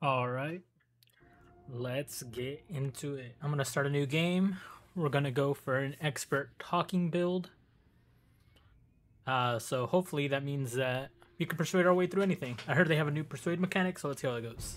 All right. Let's get into it. I'm going to start a new game. We're going to go for an expert talking build. Uh, so hopefully that means that we can persuade our way through anything. I heard they have a new persuade mechanic, so let's see how it goes.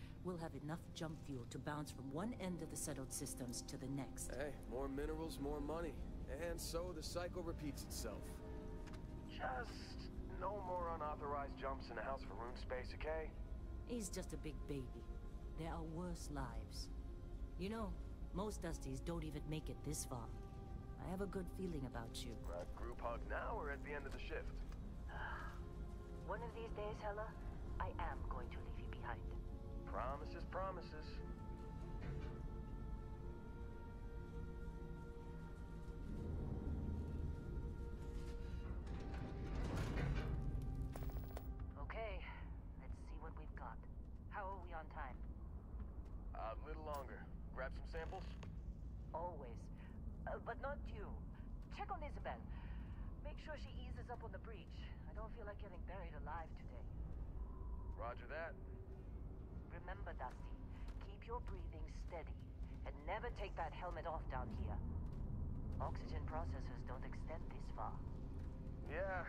we'll have enough jump fuel to bounce from one end of the settled systems to the next. Hey, more minerals, more money. And so the cycle repeats itself. Just no more unauthorized jumps in the house for room space, okay? He's just a big baby. There are worse lives. You know, most Dusties don't even make it this far. I have a good feeling about you. Uh, group hug now or at the end of the shift? One of these days, Heller, I am going to leave you behind. Promises, promises. Okay, let's see what we've got. How are we on time? A little longer. Grab some samples? Always. Uh, but not you. Check on Isabel. Make sure she eases up on the breach. I don't feel like getting buried alive today. Roger that. Remember, Dusty, keep your breathing steady. And never take that helmet off down here. Oxygen processors don't extend this far. Yeah,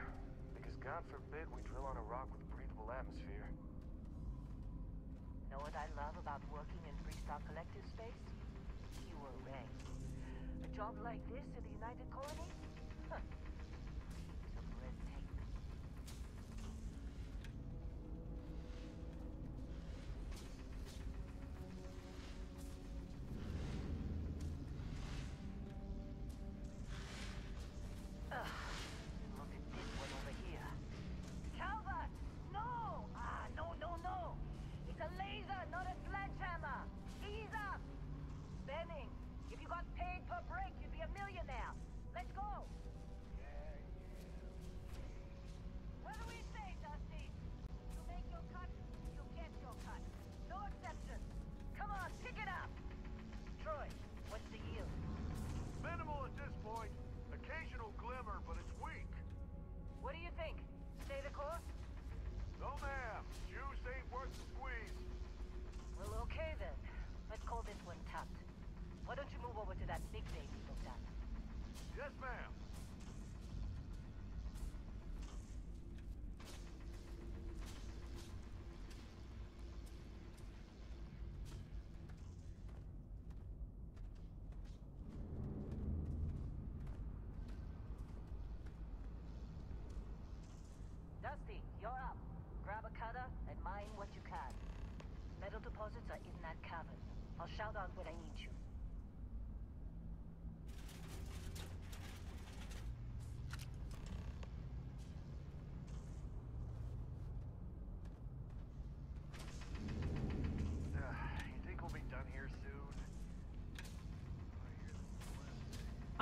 because God forbid we drill on a rock with breathable atmosphere. Know what I love about working in Freestar Collective space? Fewer ranks. A job like this in the United Colonies? in that cavern. I'll shout out when I need you.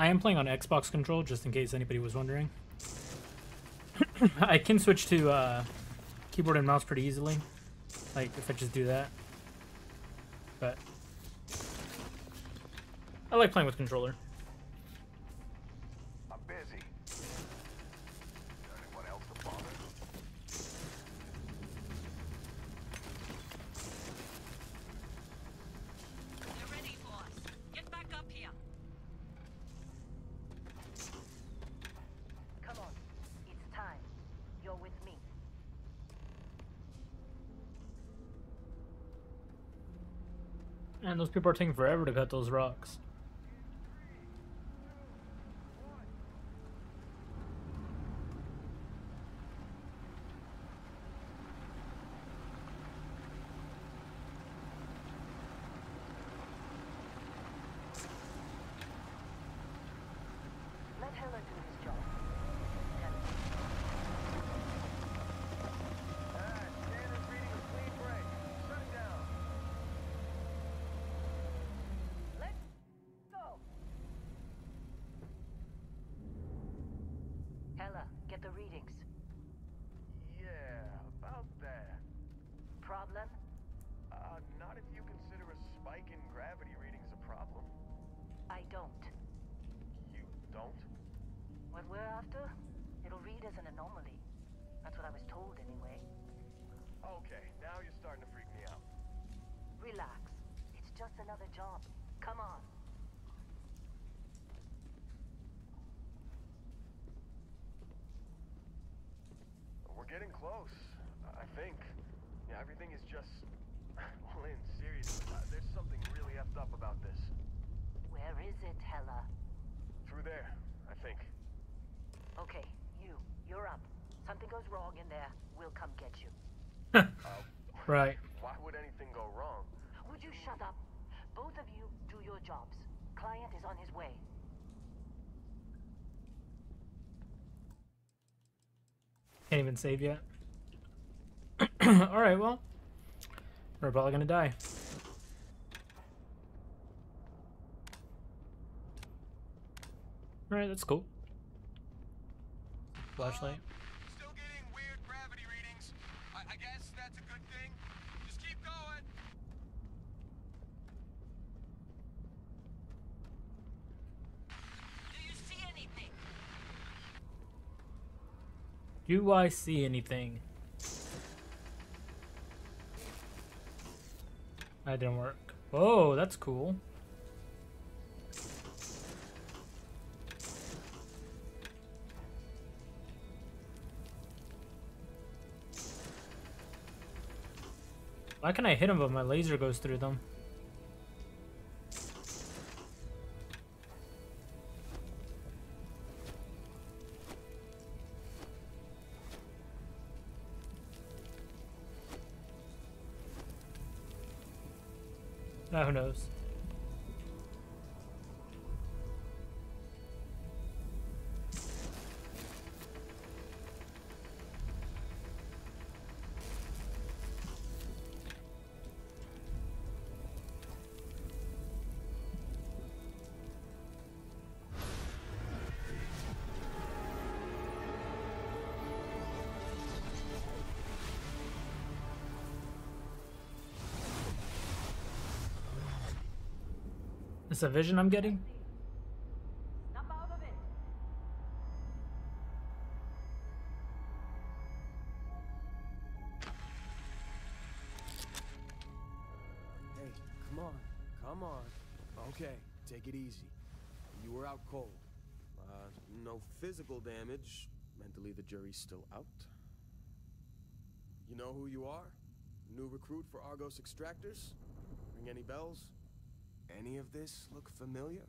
I am playing on Xbox control, just in case anybody was wondering. I can switch to uh, keyboard and mouse pretty easily. Like, if I just do that. But I like playing with controller. I'm busy. Anyone else to bother? You're ready, boss. Get back up here. Come on. It's time. You're with me. And those people are taking forever to cut those rocks. Getting close, I think. Yeah, everything is just... Well, in serious, uh, there's something really effed up about this. Where is it, Heller? Through there, I think. Okay, you. You're up. Something goes wrong in there, we'll come get you. Uh, Right. why would anything go wrong? Would you shut up? Both of you do your jobs. Client is on his way. Can't even save yet. Alright, well. We're probably gonna die. Alright, that's cool. Flashlight. Still getting weird gravity readings. I, I guess that's a good thing. Just keep going. Do you see anything? Do I see anything? That didn't work. Whoa, that's cool. Why can I hit them but my laser goes through them? Is a vision I'm getting? Hey, come on. Come on. Okay, take it easy. You were out cold. Uh, no physical damage. Mentally, the jury's still out. You know who you are? New recruit for Argos Extractors? Ring any bells? Any of this look familiar?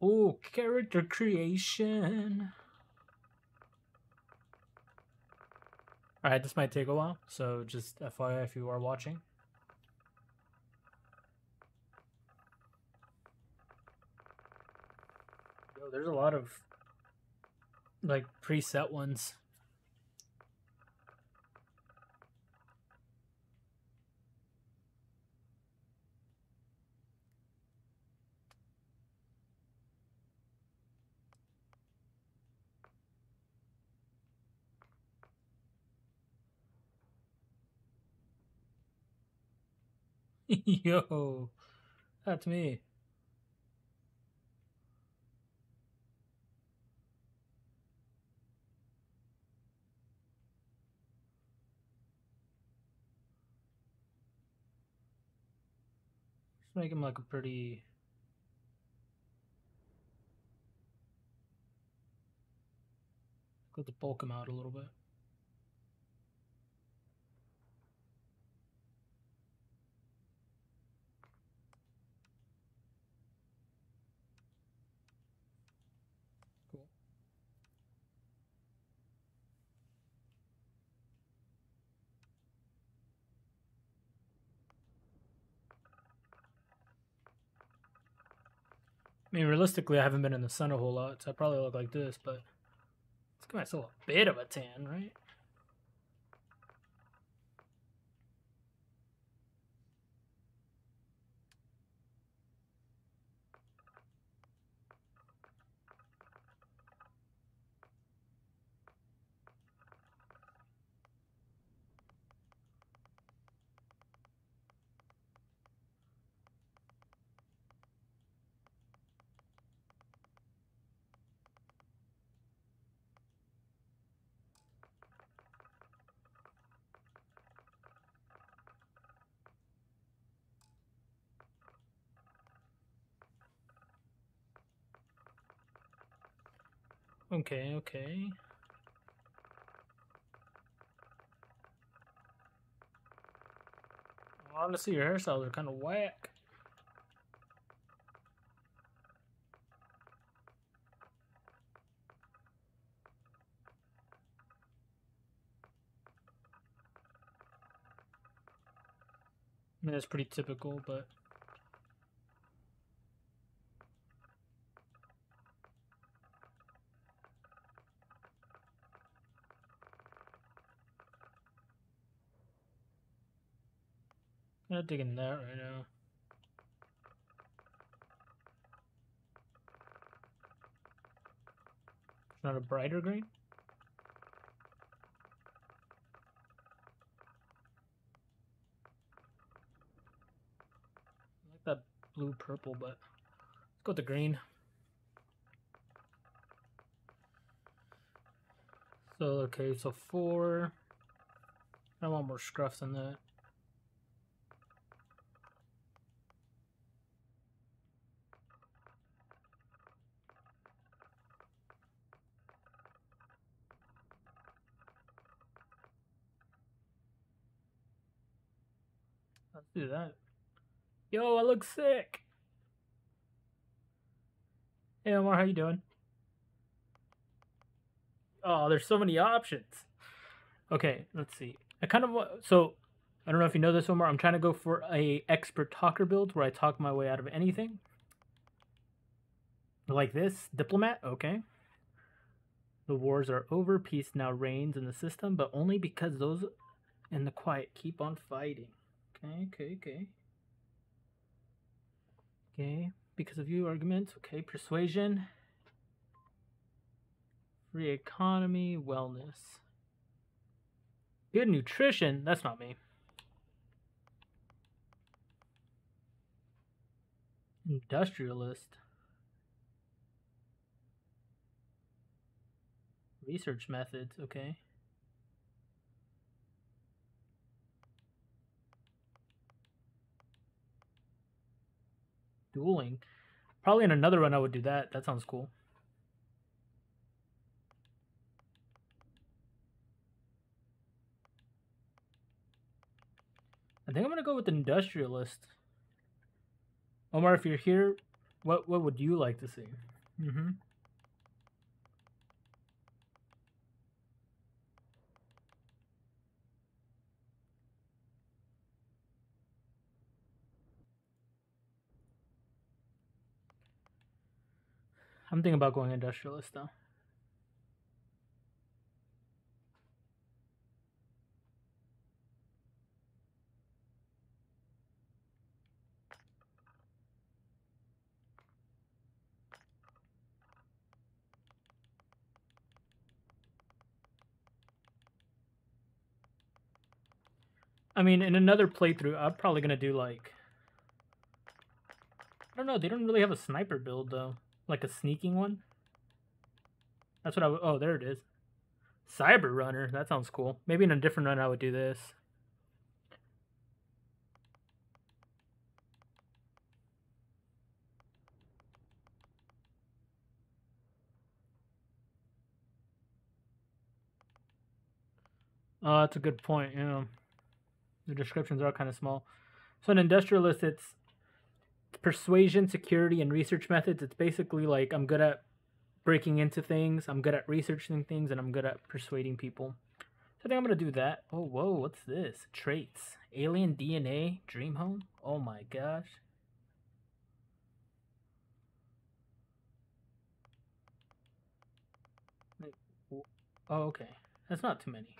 Oh, character creation. Alright, this might take a while, so just FYI if you are watching. Yo, there's a lot of like preset ones. Yo, that's me. Let's make him like a pretty. To bulk him out a little bit. I mean, realistically, I haven't been in the sun a whole lot, so I probably look like this, but let's give myself a bit of a tan, right? Okay, okay. Honestly, your hairstyles are kind of whack. I mean, that's pretty typical, but not digging that right now. It's not a brighter green? I like that blue purple, but let's go with the green. So, okay, so four. I want more scruff than that. Do that. Yo, I look sick. Hey Omar, how you doing? Oh, there's so many options. Okay, let's see. I kind of so I don't know if you know this, Omar. I'm trying to go for a expert talker build where I talk my way out of anything. Like this, diplomat. Okay. The wars are over. Peace now reigns in the system, but only because those in the quiet keep on fighting. Okay, okay, okay. Okay, because of you arguments. Okay, persuasion. Free economy, wellness. Good nutrition. That's not me. Industrialist. Research methods. Okay. Dueling. Probably in another run I would do that. That sounds cool. I think I'm gonna go with industrialist. Omar, if you're here, what what would you like to see? Mm-hmm. I'm thinking about going industrialist though. I mean, in another playthrough, I'm probably gonna do like I don't know. They don't really have a sniper build though, like a sneaking one. That's what I. would oh, there it is. Cyber Runner. That sounds cool. Maybe in a different run I would do this. Oh, that's a good point. Yeah, the descriptions are kind of small. So an industrialist, it's persuasion, security, and research methods. It's basically like I'm good at breaking into things, I'm good at researching things, and I'm good at persuading people. So I think I'm gonna do that. Oh, whoa, what's this? Traits. Alien DNA, Dream Home? Oh my gosh. Oh, okay. That's not too many.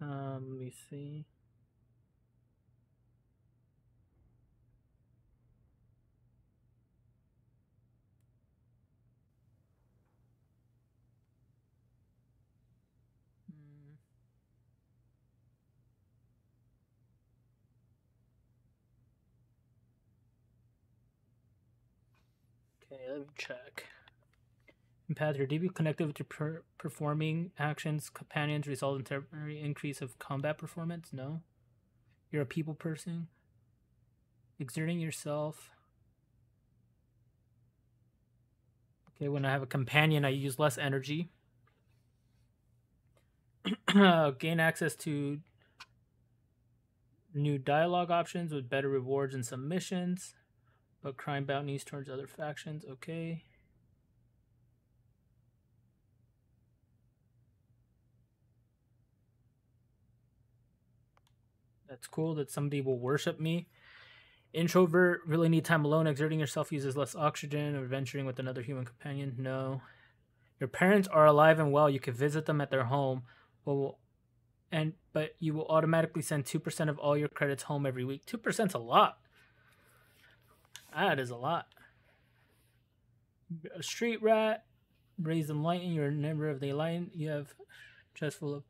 Um, let me see. Hmm. Okay, let me check. Empath, your deeply connected to per- performing actions, companions result in temporary increase of combat performance? No. You're a people person. Exerting yourself. Okay, when I have a companion, I use less energy. Gain access to new dialogue options with better rewards and submissions, but crime bounties towards other factions. Okay. That's cool that somebody will worship me. Introvert, really need time alone. Exerting yourself uses less oxygen. Or venturing with another human companion, no. Your parents are alive and well. You can visit them at their home. Well, and but you will automatically send two percent of all your credits home every week. Two percent's a lot. That is a lot. A street rat, raise them lightning. You're a member of the line. You have chest full of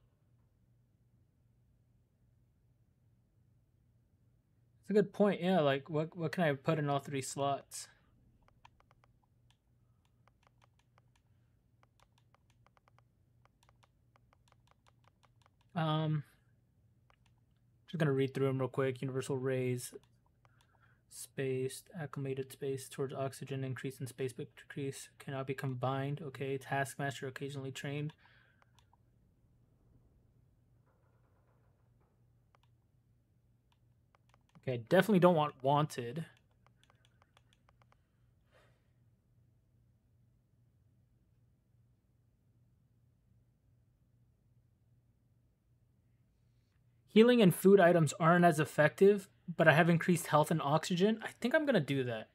It's a good point. Yeah, like what what can I put in all three slots? Um, just gonna read through them real quick. Universal rays, space, acclimated space towards oxygen, increase in space decrease cannot be combined. Okay, taskmaster occasionally trained. Okay, I definitely don't want wanted. Healing and food items aren't as effective, but I have increased health and oxygen. I think I'm going to do that.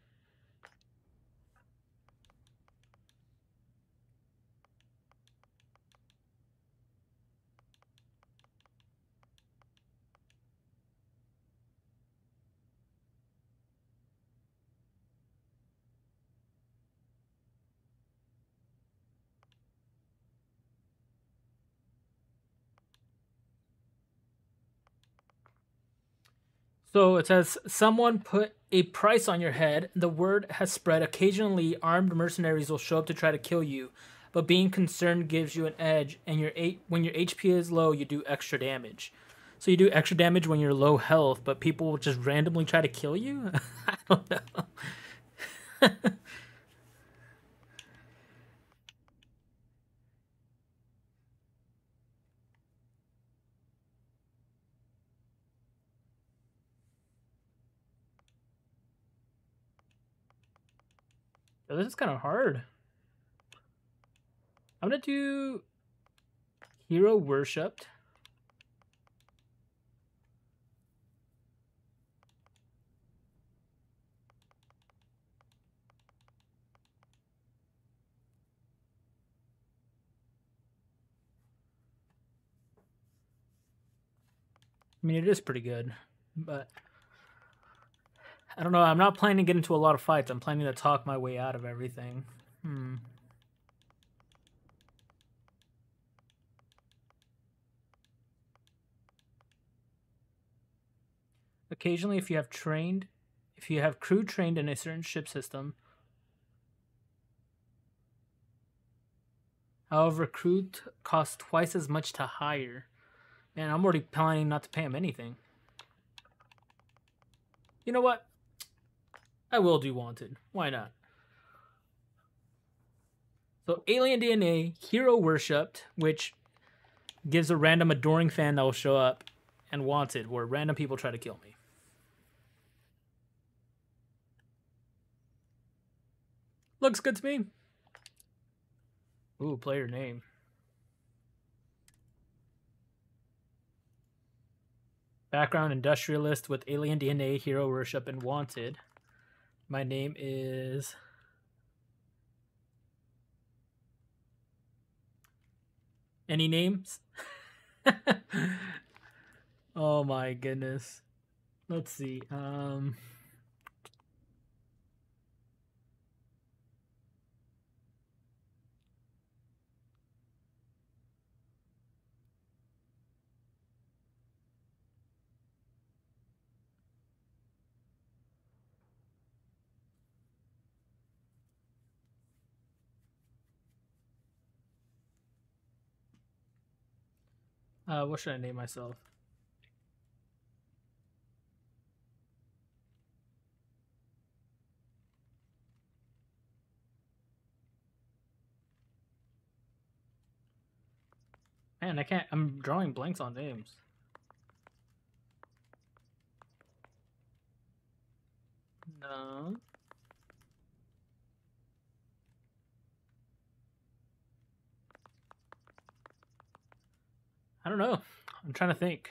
So it says, someone put a price on your head. The word has spread. Occasionally, armed mercenaries will show up to try to kill you, but being concerned gives you an edge. And your eight, when your HP is low, you do extra damage. So you do extra damage when you're low health, but people will just randomly try to kill you. I don't know. This is kind of hard. I'm gonna do hero worshipped. I mean, it is pretty good, but I don't know. I'm not planning to get into a lot of fights. I'm planning to talk my way out of everything. Hmm. Occasionally, if you have trained, if you have crew trained in a certain ship system. However, crew costs twice as much to hire. Man, I'm already planning not to pay him anything. You know what? I will do Wanted. Why not? So, Alien DNA, Hero Worshipped, which gives a random adoring fan that will show up, and Wanted, where random people try to kill me. Looks good to me. Ooh, player name. Background industrialist with alien DNA, hero worship, and wanted. My name is. Any names? oh my goodness. Let's see. Um. Uh, what should I name myself? Man, I can't. I'm drawing blanks on names. No. I don't know. I'm trying to think.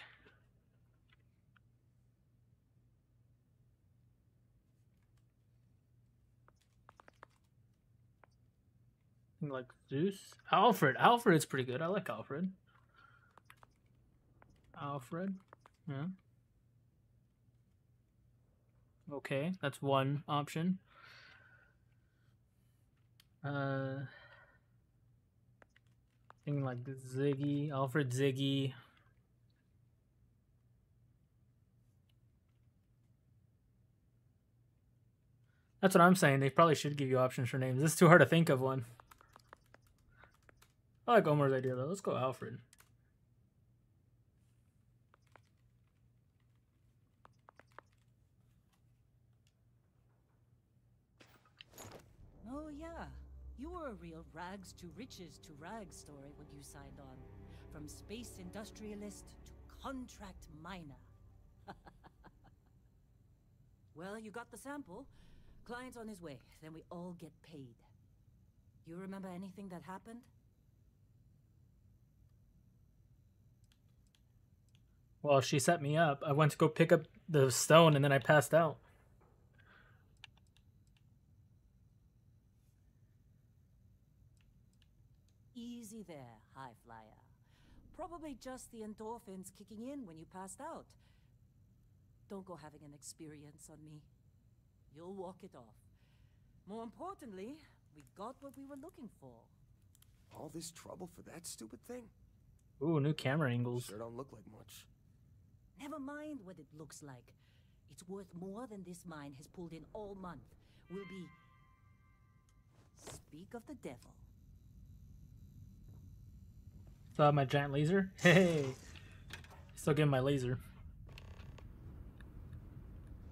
Like Zeus, Alfred. Alfred's pretty good. I like Alfred. Alfred, yeah. Okay, that's one option. Uh, like Ziggy, Alfred Ziggy. That's what I'm saying. They probably should give you options for names. It's too hard to think of one. I like Omar's idea though. Let's go Alfred. Oh, yeah. A real rags to riches to rags story when you signed on. From space industrialist to contract miner. well, you got the sample. Client's on his way. Then we all get paid. You remember anything that happened? Well, she set me up. I went to go pick up the stone and then I passed out. Easy there, high flyer. Probably just the endorphins kicking in when you passed out. Don't go having an experience on me. You'll walk it off. More importantly, we got what we were looking for. All this trouble for that stupid thing? Ooh, new camera angles. Sure don't look like much. Never mind what it looks like. It's worth more than this mine has pulled in all month. We'll be. Speak of the devil. Saw my giant laser? Hey! Still getting my laser.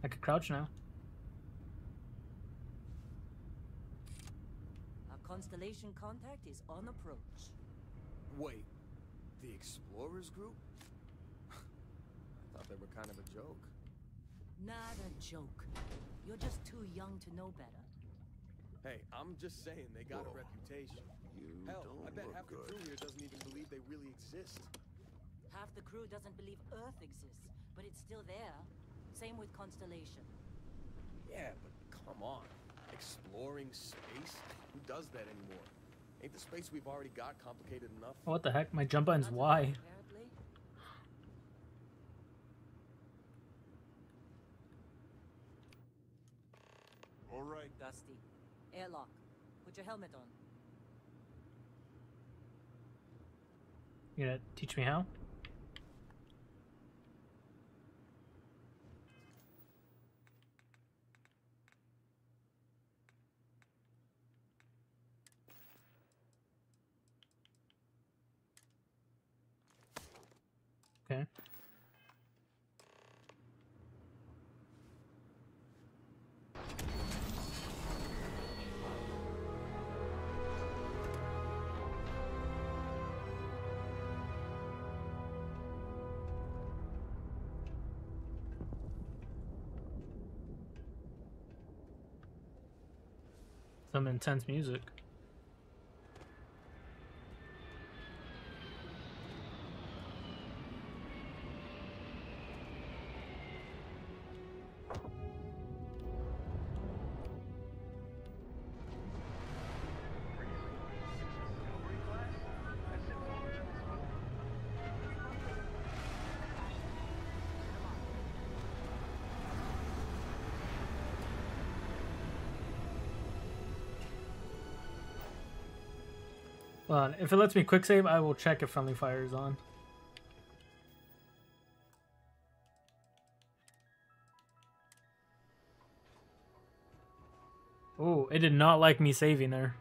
I could crouch now. Our constellation contact is on approach. Wait, the Explorers group? I thought they were kind of a joke. Not a joke. You're just too young to know better. Hey, I'm just saying they got a reputation. You Hell, don't I bet look half the crew here doesn't even believe they really exist. Half the crew doesn't believe Earth exists, but it's still there. Same with Constellation. Yeah, but come on. Exploring space? Who does that anymore? Ain't the space we've already got complicated enough? What the heck? My jump button's Not Y. Apparently. All right. Dusty. Airlock. Put your helmet on. You gonna teach me how? Okay. Some intense music. On. If it lets me quick save, I will check if friendly fire is on. Oh, it did not like me saving there.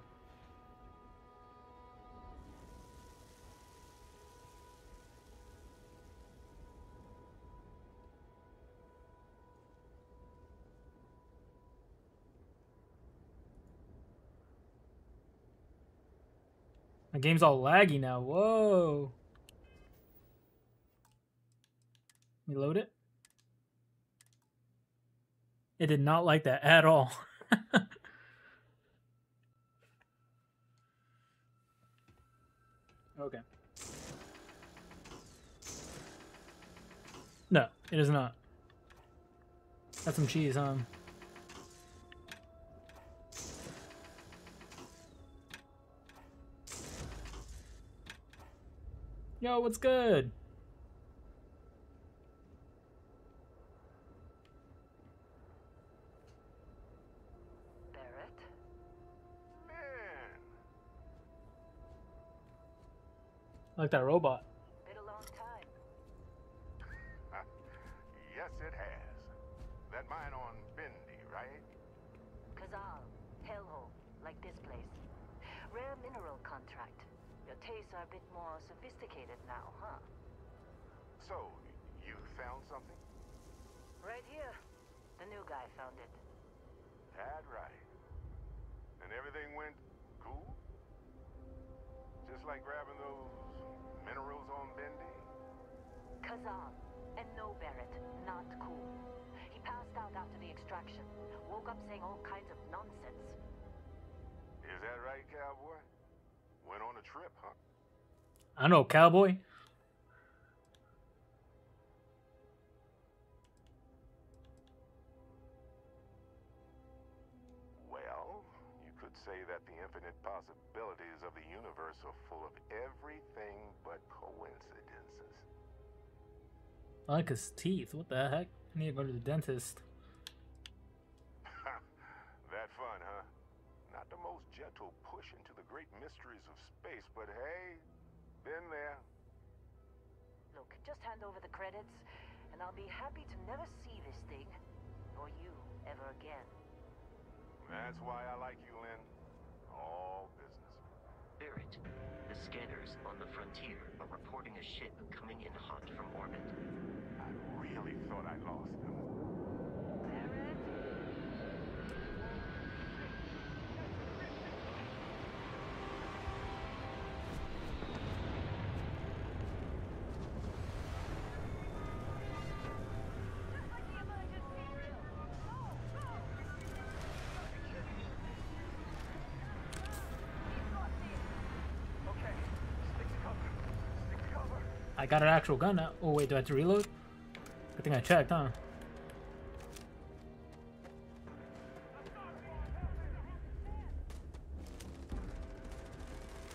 My game's all laggy now. Whoa. Let me load it. It did not like that at all. okay. No, it is not. Got some cheese, huh? Yo, what's good? Barrett? Man, I like that robot. Been a long time. yes, it has. That mine on Bendy, right? Kazal, hellhole, like this place. Rare mineral contract. Tastes are a bit more sophisticated now, huh? So, you found something? Right here. The new guy found it. That right. And everything went cool? Just like grabbing those minerals on Bendy? Kazan And no Barrett. Not cool. He passed out after the extraction. Woke up saying all kinds of nonsense. Is that right, cowboy? Went on a trip, huh? I know, cowboy. Well, you could say that the infinite possibilities of the universe are full of everything but coincidences. I like his teeth. What the heck? I need to go to the dentist. that fun, huh? Not the most gentle push great mysteries of space, but hey, been there. Look, just hand over the credits, and I'll be happy to never see this thing, or you, ever again. That's why I like you, Lin. All business. Barrett, the scanners on the frontier are reporting a ship coming in hot from orbit. I really thought I lost them. Got an actual gun now. Oh wait, do I have to reload? I think I checked, huh?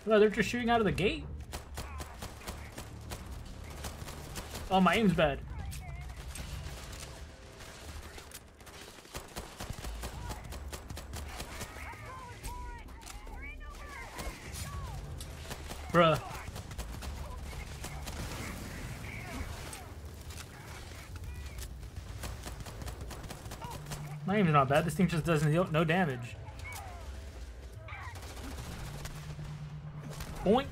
No, they're just shooting out of the gate. Oh, my aim's bad. frames are not bad. This thing just does no, no damage. Boink.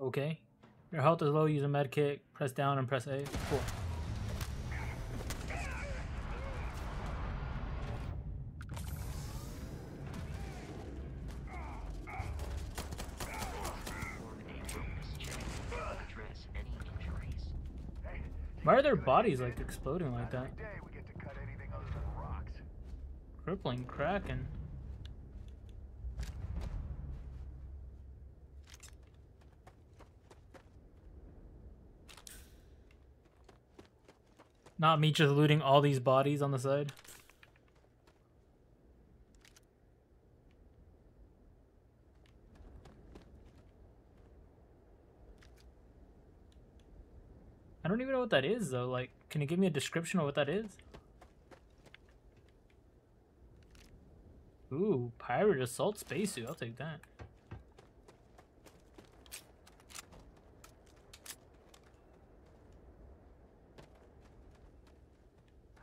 Okay. Your health is low. Use a medkit. Press down and press A. Cool. Why are their bodies like exploding like that? Every day we get to cut anything other than rocks. Crippling Kraken. Not me just looting all these bodies on the side. I don't even know what that is though. Like, can you give me a description of what that is? Ooh, pirate assault spacesuit. I'll take that.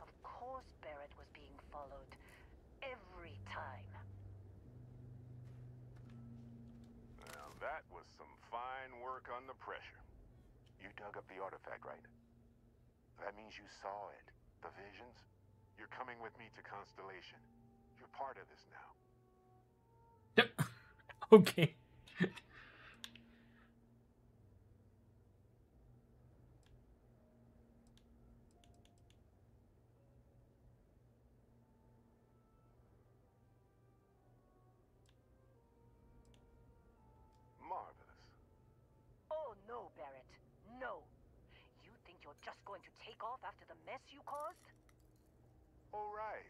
Of course Barrett was being followed. Every time. Now that was some fine work under pressure. You dug up the artifact, right? That means you saw it. The visions? You're coming with me to Constellation. You're part of this now. okay. Marvelous. Oh no, Barrett. No. You think Oh, you're just going to take off after the mess you caused? All right.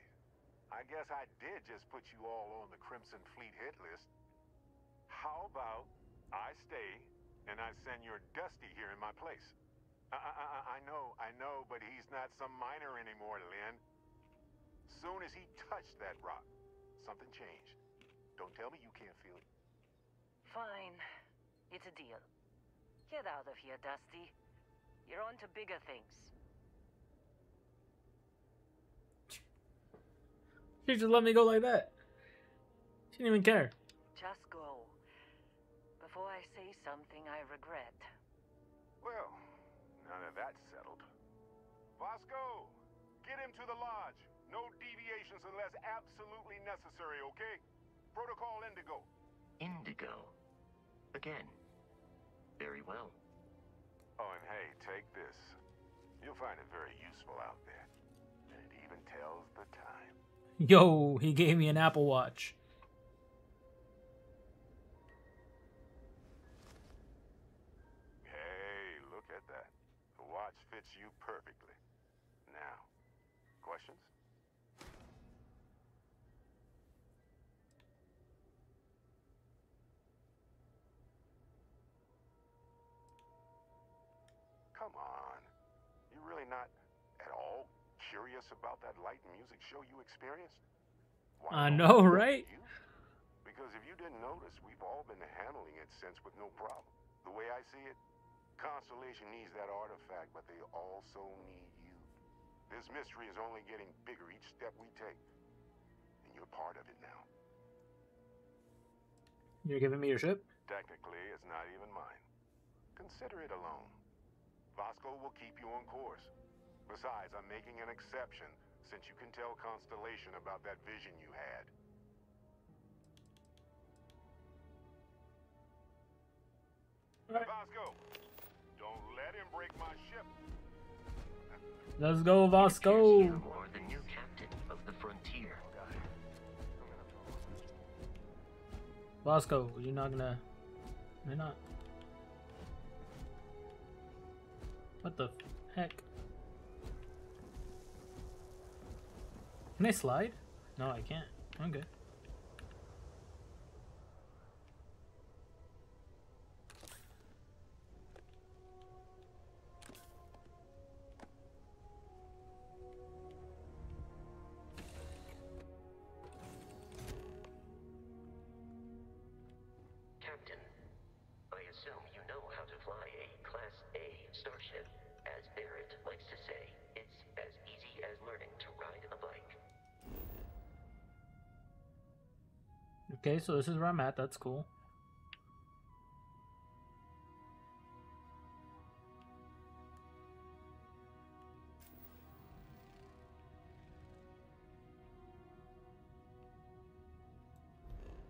I guess I did just put you all on the Crimson Fleet hit list. How about I stay and I send your Dusty here in my place? I, I, I- I know, I know, but he's not some miner anymore, Lin. Soon as he touched that rock, something changed. Don't tell me you can't feel it. Fine. It's a deal. Get out of here, Dusty. You're on to bigger things. She just let me go like that. She didn't even care. Just. Before I say something I regret. Well, none of that's settled. Vasco, get him to the lodge. No deviations unless absolutely necessary, okay? Protocol Indigo. Indigo. Again. Very well. Oh, and hey, take this. You'll find it very useful out there. And it even tells the time. Yo, he gave me an Apple Watch. Curious about that light and music show you experienced? I know, right? You? Because if you didn't notice, we've all been handling it since with no problem. The way I see it, Constellation needs that artifact, but they also need you. This mystery is only getting bigger each step we take. And you're part of it now. You're giving me your ship? Technically, it's not even mine. Consider it alone. Vasco will keep you on course. Besides, I'm making an exception since you can tell Constellation about that vision you had. Vasco, don't let him break my ship. Let's go, Vasco. You are the new captain of the Frontier. Vasco, you're not gonna. You're not. What the heck? Can I slide? No, I can't. Okay. Okay, so this is where I'm at. That's cool.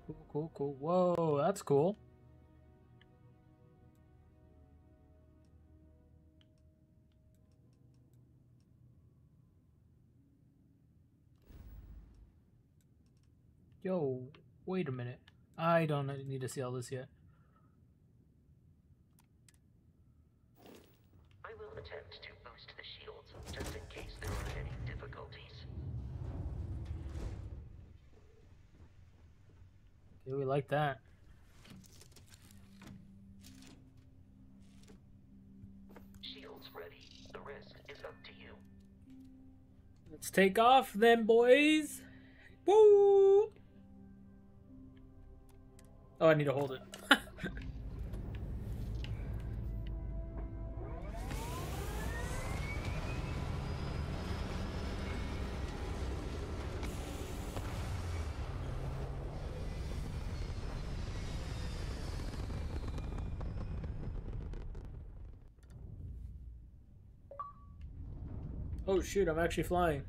Cool, cool, cool. Whoa, that's cool. Yo, wait a minute. I don't need to see all this yet. I will attempt to boost the shields, just in case there are any difficulties. Okay, we like that. Shields ready. The rest is up to you. Let's take off then, boys. Woo! Oh, I need to hold it. oh shoot, I'm actually flying.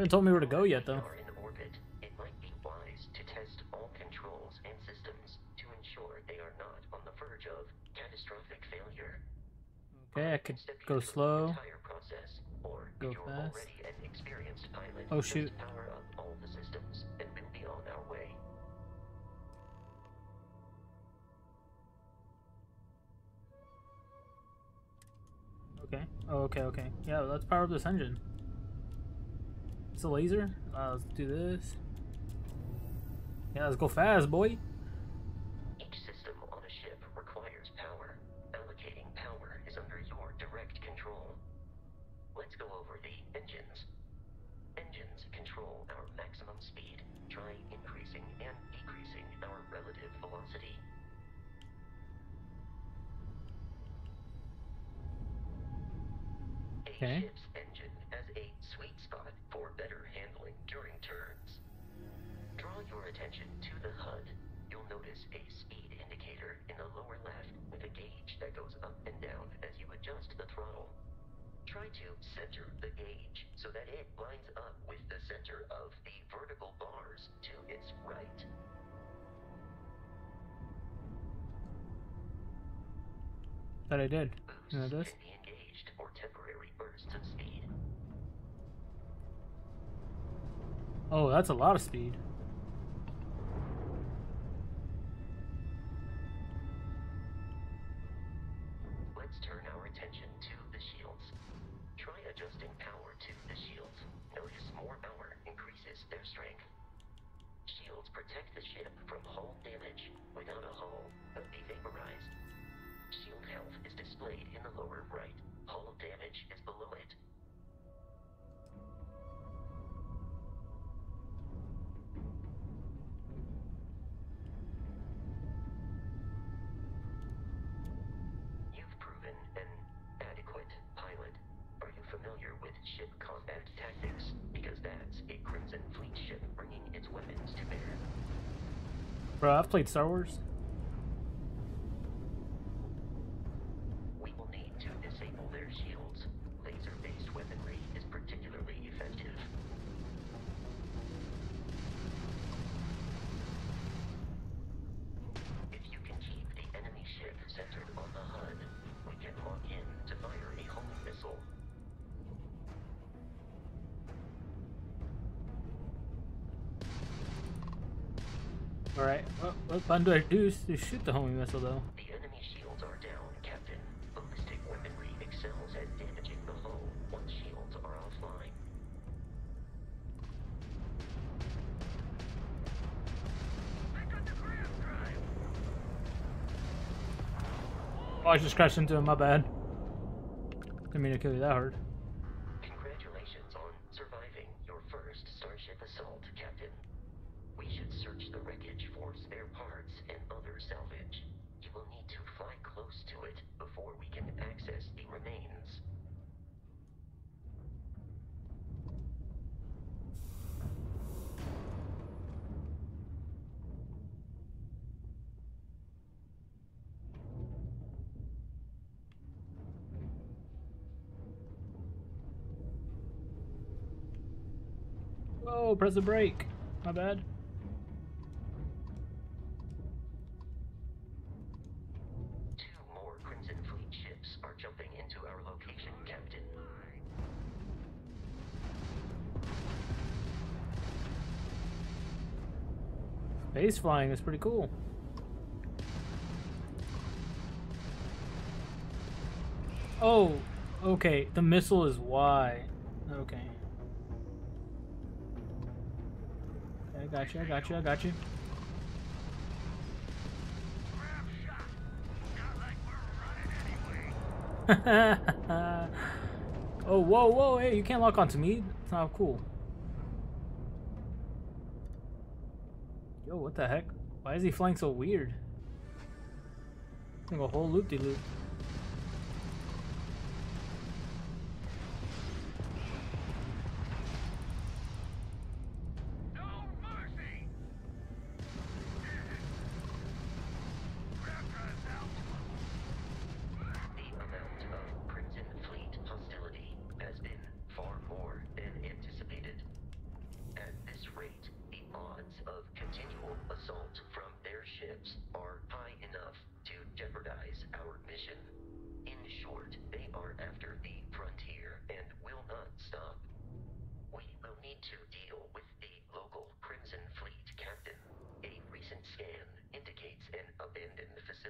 Haven't told me where to go yet, though. Are in orbit. It might be wise to test all controls and systems to ensure they are not on the verge of catastrophic failure. Okay, I could go slow. process, or Go fast. Oh, shoot. power up all the systems, and we'll be on our way. Okay. Oh, okay, okay. Yeah, let's power up this engine. It's a laser. Uh, let's do this. Yeah, let's go fast, boy. Each system on a ship requires power. Allocating power is under your direct control. Let's go over the engines. Engines control our maximum speed. Try increasing and decreasing our relative velocity. Okay. The HUD. You'll notice a speed indicator in the lower left with a gauge that goes up and down as you adjust the throttle. Try to center the gauge so that it lines up with the center of the vertical bars to its right. That I did. You know this? can be engaged for temporary bursts of speed. Oh, that's a lot of speed. Displayed in the lower right. Hull damage is below it. You've proven an adequate pilot. Are you familiar with ship combat tactics? Because that's a Crimson Fleet ship bringing its weapons to bear. Bro, I've played Star Wars. What, what button do I do to shoot the homing missile, though? The enemy shields are down, Captain. Ballistic weaponry excels at damaging the hull once shields are offline. Oh, I just crashed into him. My bad. Didn't mean to kill you that hard. Whoa, press the brake. My bad. Two more Crimson Fleet ships are jumping into our location, Captain. Space flying is pretty cool. Oh, okay. The missile is Y. Okay. Got you, I got you, I got you. oh, whoa, whoa, hey, you can't lock onto me. It's not cool. Yo, what the heck? Why is he flying so weird? Like a whole loop-de-loop. The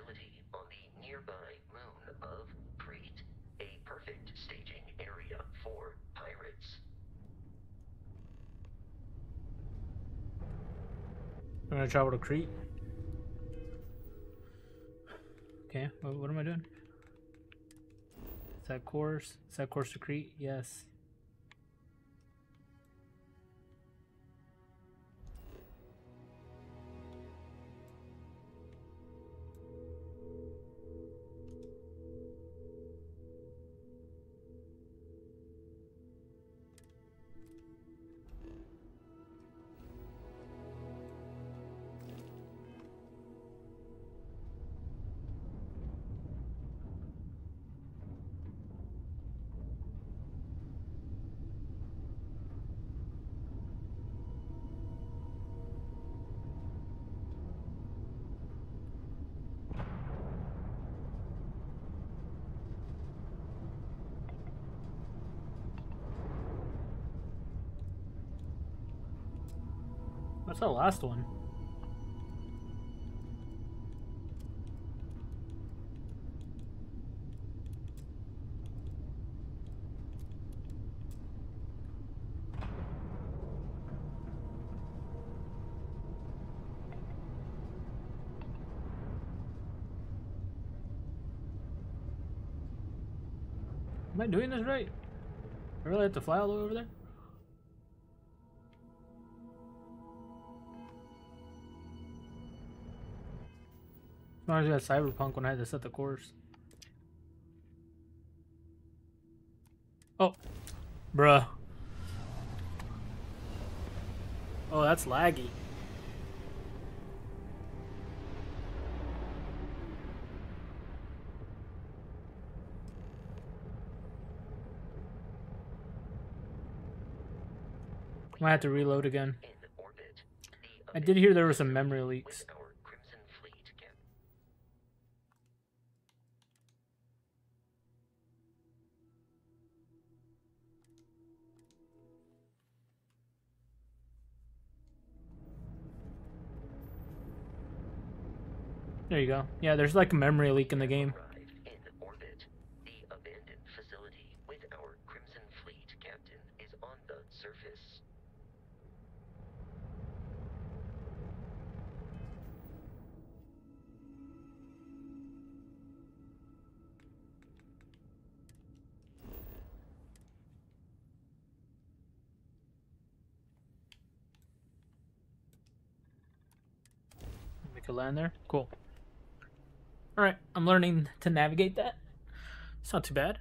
facility on the nearby moon of Kreet, a perfect staging area for pirates. I'm gonna travel to Kreet. Okay, what, what am I doing? Set course. Set course to Kreet. Yes. What's that last one? Am I doing this right? I really have to fly all the way over there? Reminds me of Cyberpunk when I had to set the course. Oh. Bruh. Oh, that's laggy. I have to reload again. In orbit, the I did hear there were some memory leaks. There you go. Yeah, there's like a memory leak in the game. land there. Cool. Alright, I'm learning to navigate that. It's not too bad.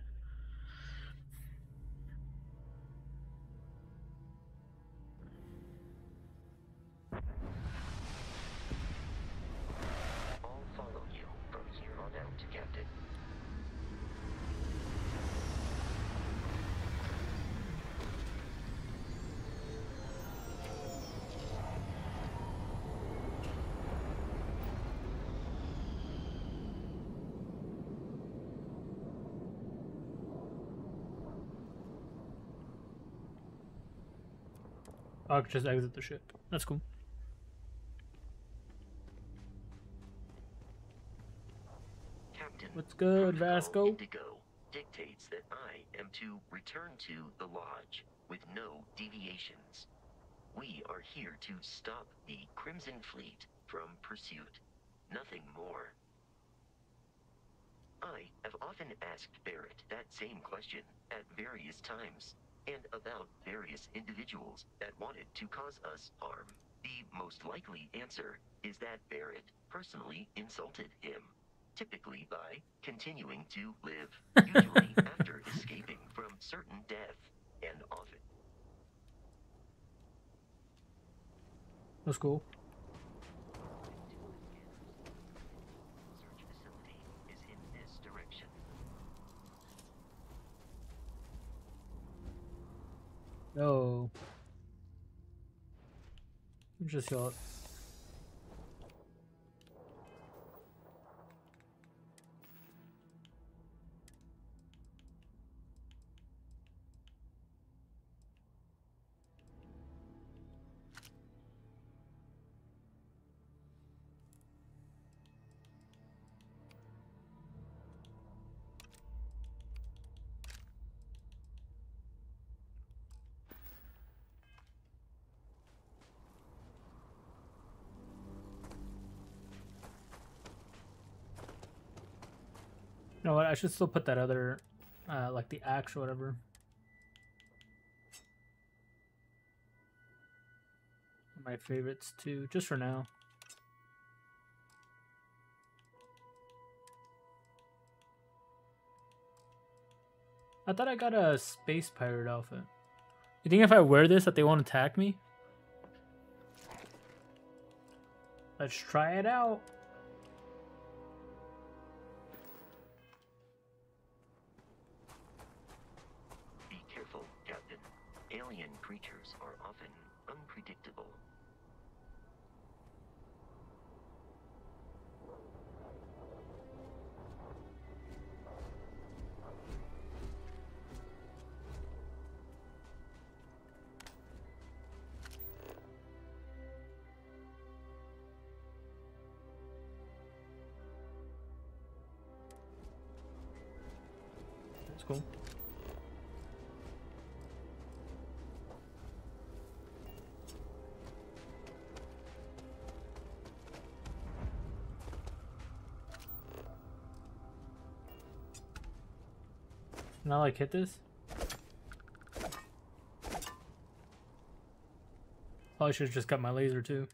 I could just exit the ship. That's cool. Captain. What's good, Protocol Vasco? Indigo dictates that I am to return to the lodge with no deviations. We are here to stop the Crimson Fleet from pursuit. Nothing more. I have often asked Barrett that same question at various times, and about various individuals that wanted to cause us harm. The most likely answer is that Barrett personally insulted him, typically by continuing to live, usually after escaping from certain death, and often That's cool. search facility is in this direction. Yo. Just heal I should still put that other, uh, like the axe or whatever. My favorites too, just for now. I thought I got a space pirate outfit. You think if I wear this that they won't attack me? Let's try it out. Unpredictable. That's cool. Now like hit this? Oh, Probably should have just got my laser too.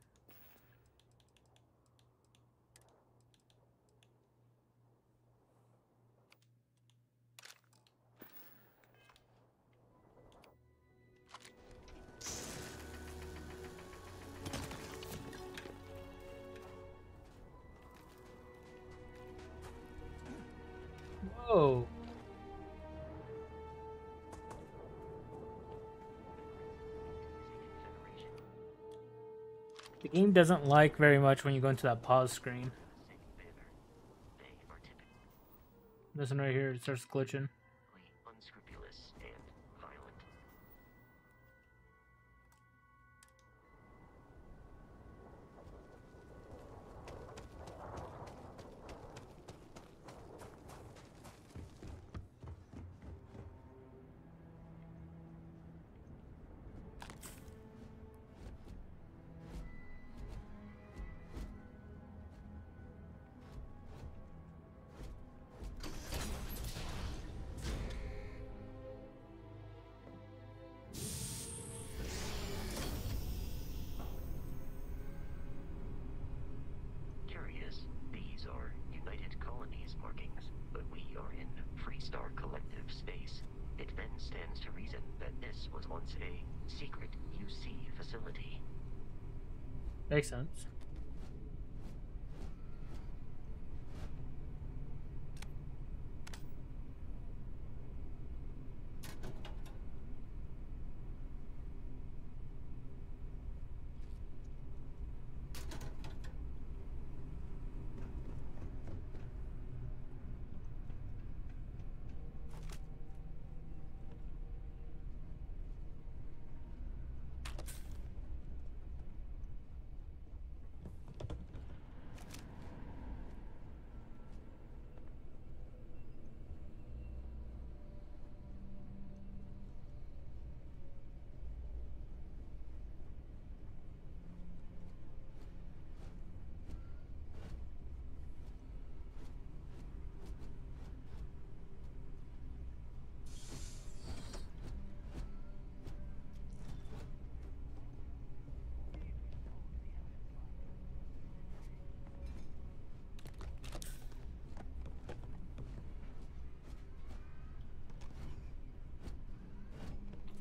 Doesn't like very much when you go into that pause screen. This one right here, it starts glitching.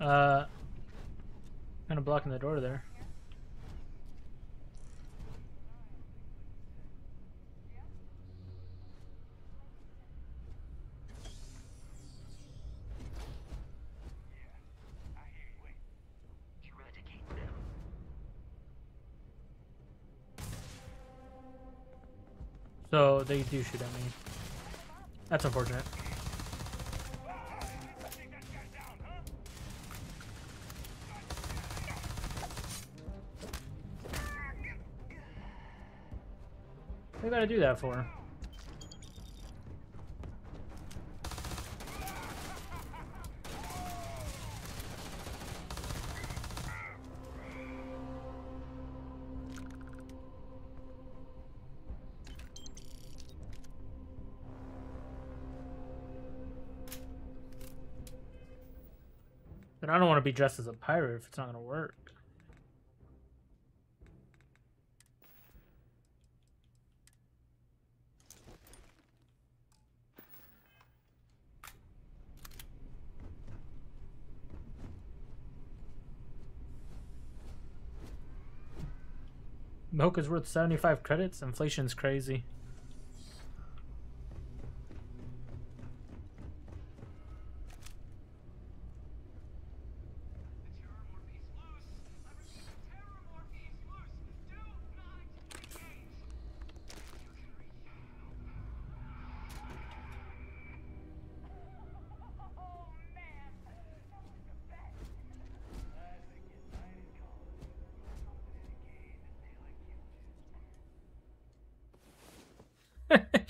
Uh, kind of blocking the door there. So they do shoot at me. That's unfortunate. Gotta do that for? But I don't want to be dressed as a pirate if it's not gonna work. Is worth 75 credits. Inflation's crazy.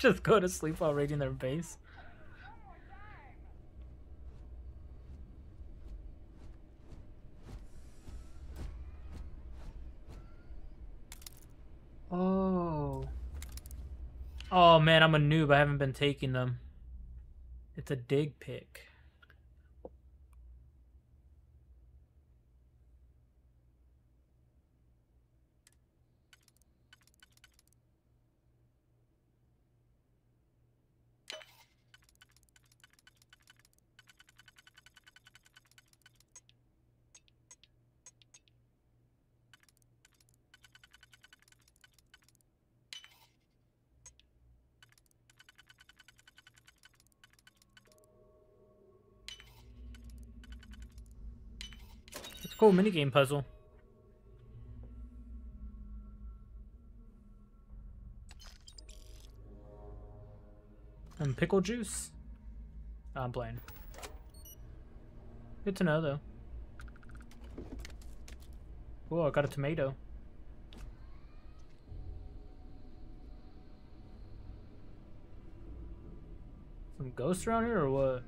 Just go to sleep while raiding their base. Oh. Oh man, I'm a noob. I haven't been taking them. It's a digipick. Cool minigame puzzle. And pickle juice? Oh, I'm playing. Good to know, though. Oh, I got a tomato. Some ghosts around here, or what?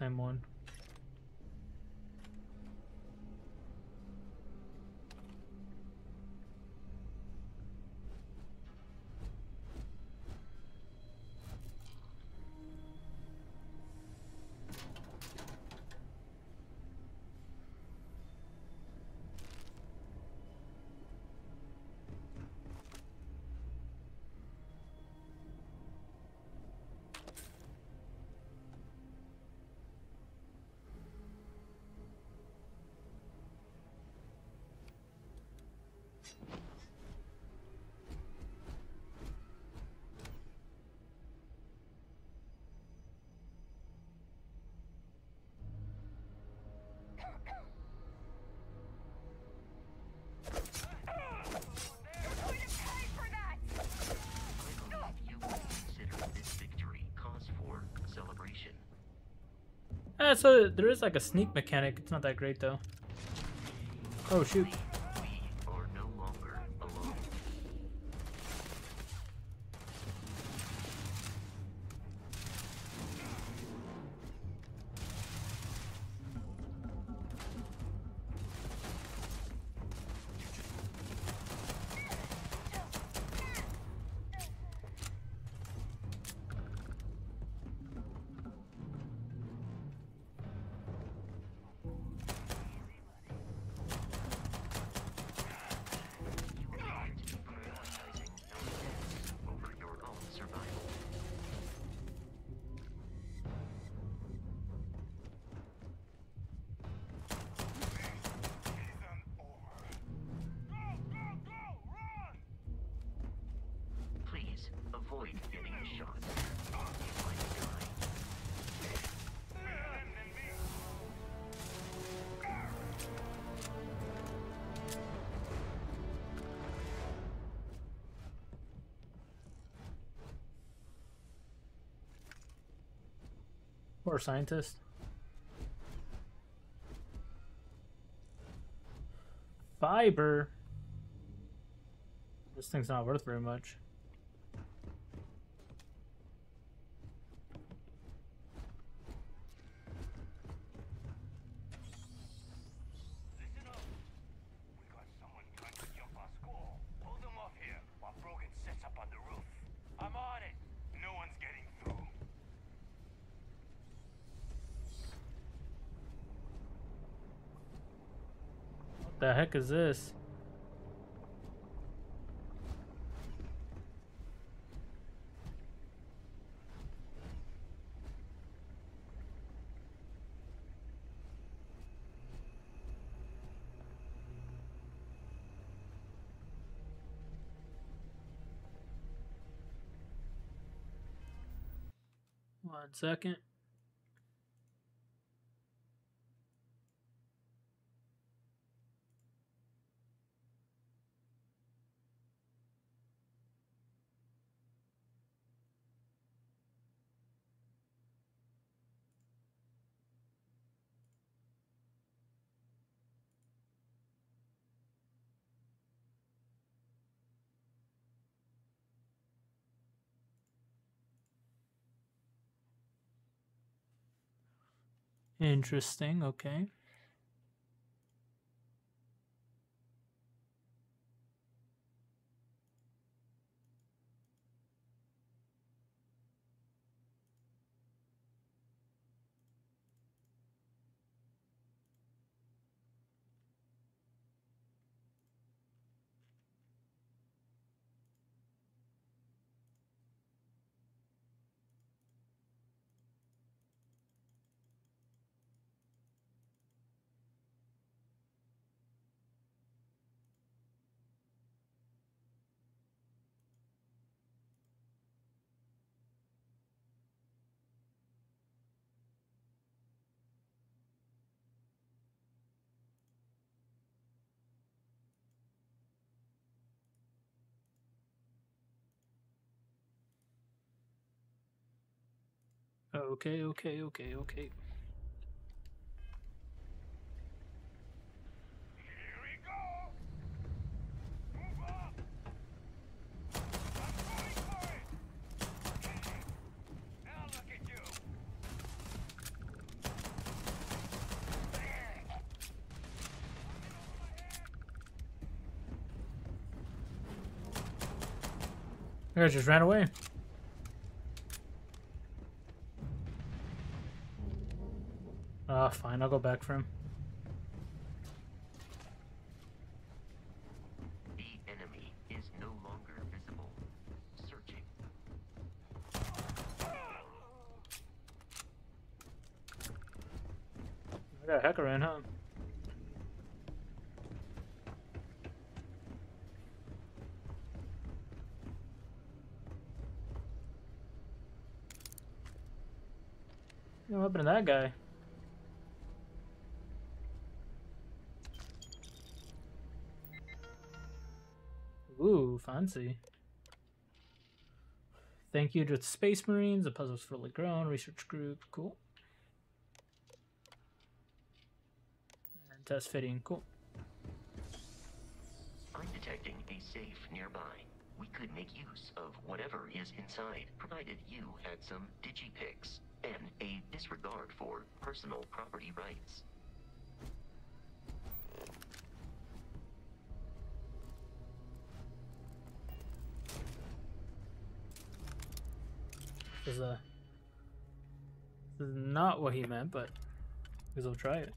Same Eh, so there is like a sneak mechanic. It's not that great though. Oh shoot. Poor scientist. Fiber. This thing's not worth very much. Listen up. We got someone trying to jump our school. Hold them off here while Brogan sets up on the roof. I'm on it. No one's getting through. What the heck is this? One second. Interesting. Okay. Okay, okay, okay, okay. Here we go. Move up. I'm going for it. Now look at you. I just ran away. Fine. I'll go back for him. The enemy is no longer visible. Searching. I got a hacker in, huh? What happened to that guy? Fancy. Thank you to the Space Marines, the puzzle's fully grown, research group, cool. And test fitting, cool. I'm detecting a safe nearby. We could make use of whatever is inside, provided you had some digipicks and a disregard for personal property rights. This is, a, this is not what he meant, but because I'll try it.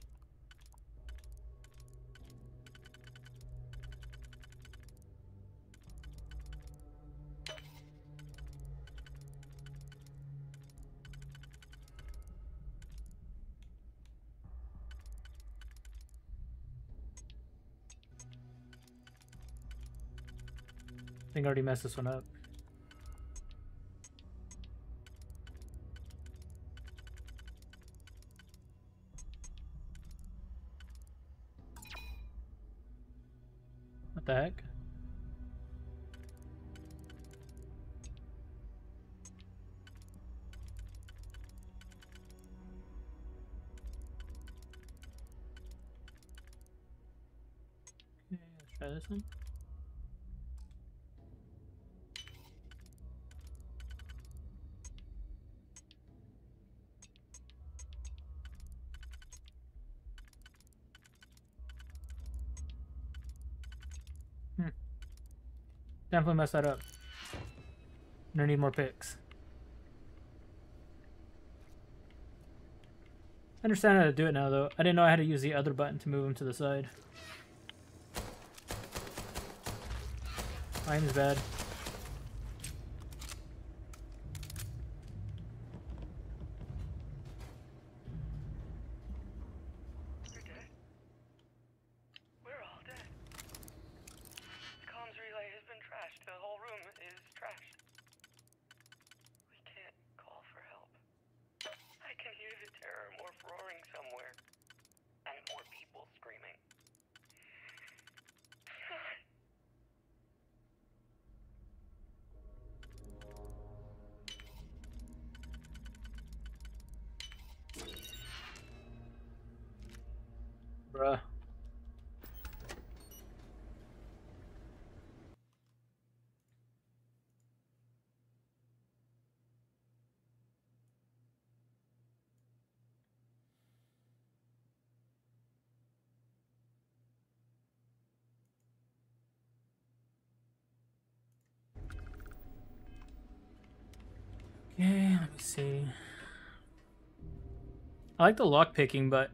I think I already messed this one up. Definitely messed that up. I need more picks. I understand how to do it now, though. I didn't know I had to use the other button to move him to the side. Mine's bad. We're dead. We're all dead. The comms relay has been trashed. The whole room is trashed. We can't call for help. I can hear the Terrormorph roaring somewhere. And more people screaming. Bruh. Okay, let me see. I like the lock picking, but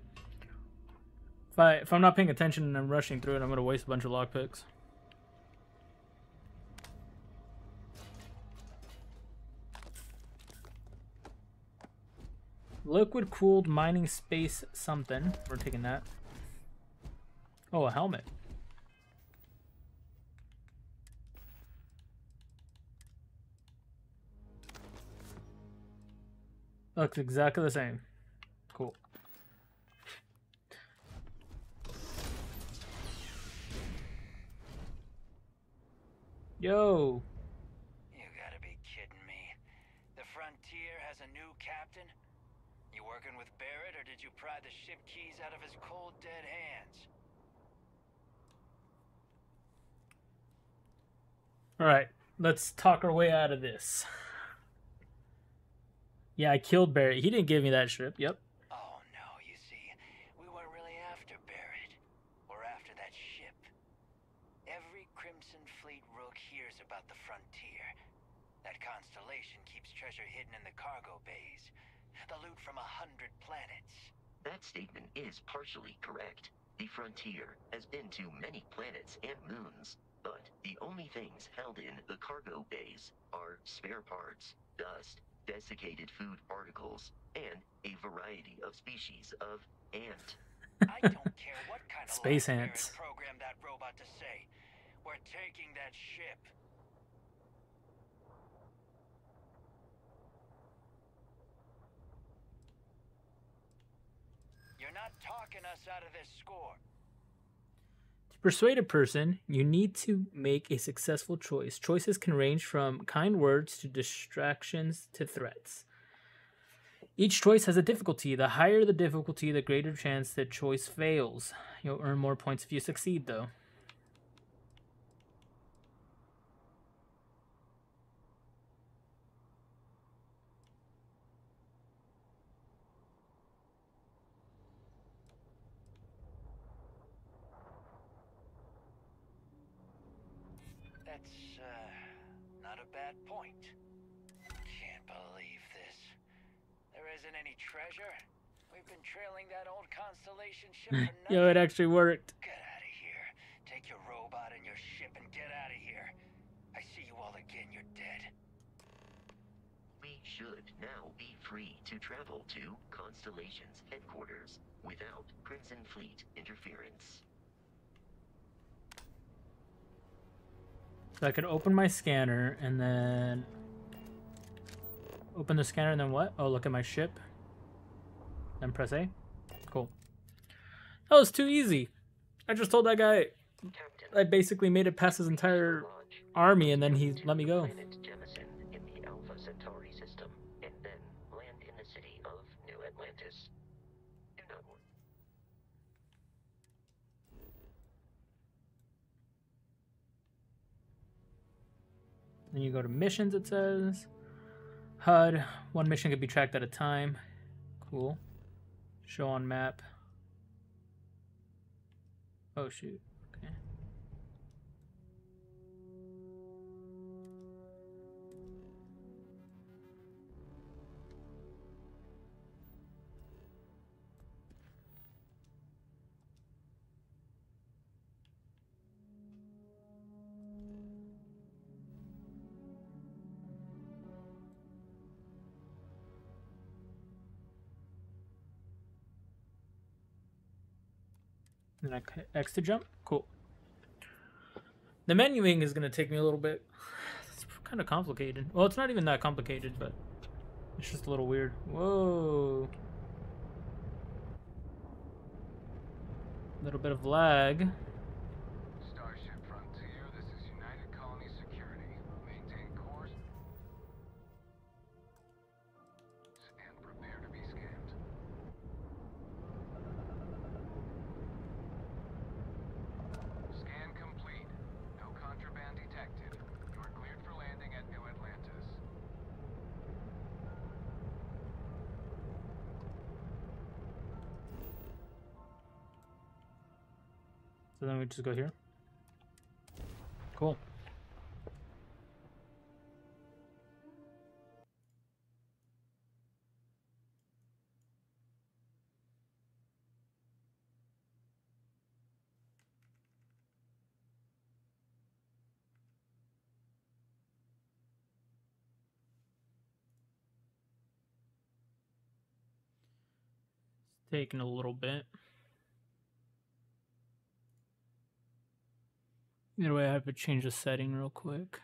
if I if I'm not paying attention and I'm rushing through it, I'm gonna waste a bunch of lockpicks. Liquid cooled mining space something. We're taking that. Oh, a helmet. Looks exactly the same. Cool. Yo. You gotta be kidding me. The Frontier has a new captain? You working with Barrett, or did you pry the ship keys out of his cold, dead hands? All right, let's talk our way out of this. Yeah, I killed Barry. He didn't give me that ship. Yep. Oh no, you see, we weren't really after Barrett. We're after that ship. Every Crimson Fleet rook hears about the Frontier. That constellation keeps treasure hidden in the cargo bays. The loot from a hundred planets. That statement is partially correct. The Frontier has been to many planets and moons, but the only things held in the cargo bays are spare parts, dust, desiccated food particles, and a variety of species of ant. I don't care what kind of Space ants. programmed that robot to say. We're taking that ship. You're not talking us out of this score. To persuade a person, you need to make a successful choice. Choices can range from kind words to distractions to threats. Each choice has a difficulty. The higher the difficulty, the greater chance that choice fails. You'll earn more points if you succeed, though. That's, uh, not a bad point. Can't believe this. There isn't any treasure. We've been trailing that old Constellation ship hmm. for. Yo, it actually worked. Get out of here. Take your robot and your ship and get out of here. I see you all again, you're dead. We should now be free to travel to Constellation's headquarters without Crimson Fleet interference. So I could open my scanner and then open the scanner and then what? Oh, look at my ship. Then press A. Cool. That was too easy. I just told that guy. I basically made it past his entire army, and then he let me go. Then you go to missions, it says. HUD. One mission could be tracked at a time. Cool. Show on map. Oh, shoot. Okay. Then X to jump. Cool. The menuing is going to take me a little bit. It's kind of complicated. Well, it's not even that complicated, but it's just a little weird. Whoa. Little bit of lag. Just go here. Cool. It's taking a little bit. Either way, I have to change the setting real quick.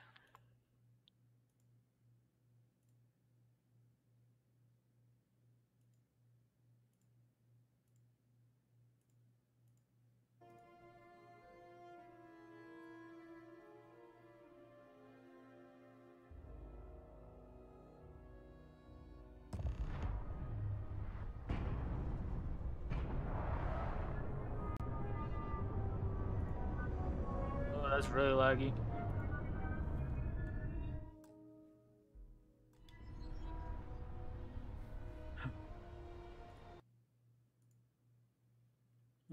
Really laggy.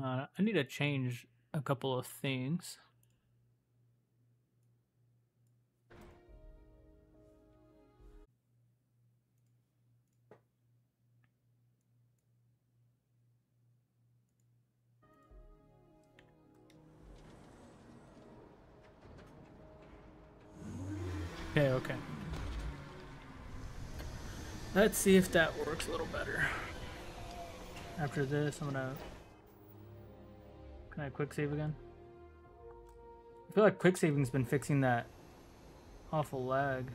Uh, I need to change a couple of things. Let's see if that works a little better. After this, I'm gonna. Can I quick save again? I feel like quick saving's been fixing that awful lag.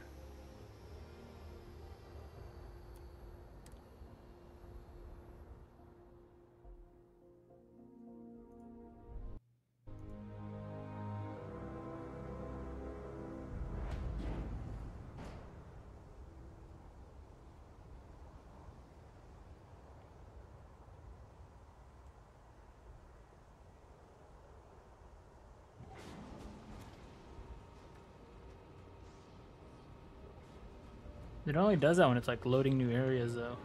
It only does that when it's like loading new areas though.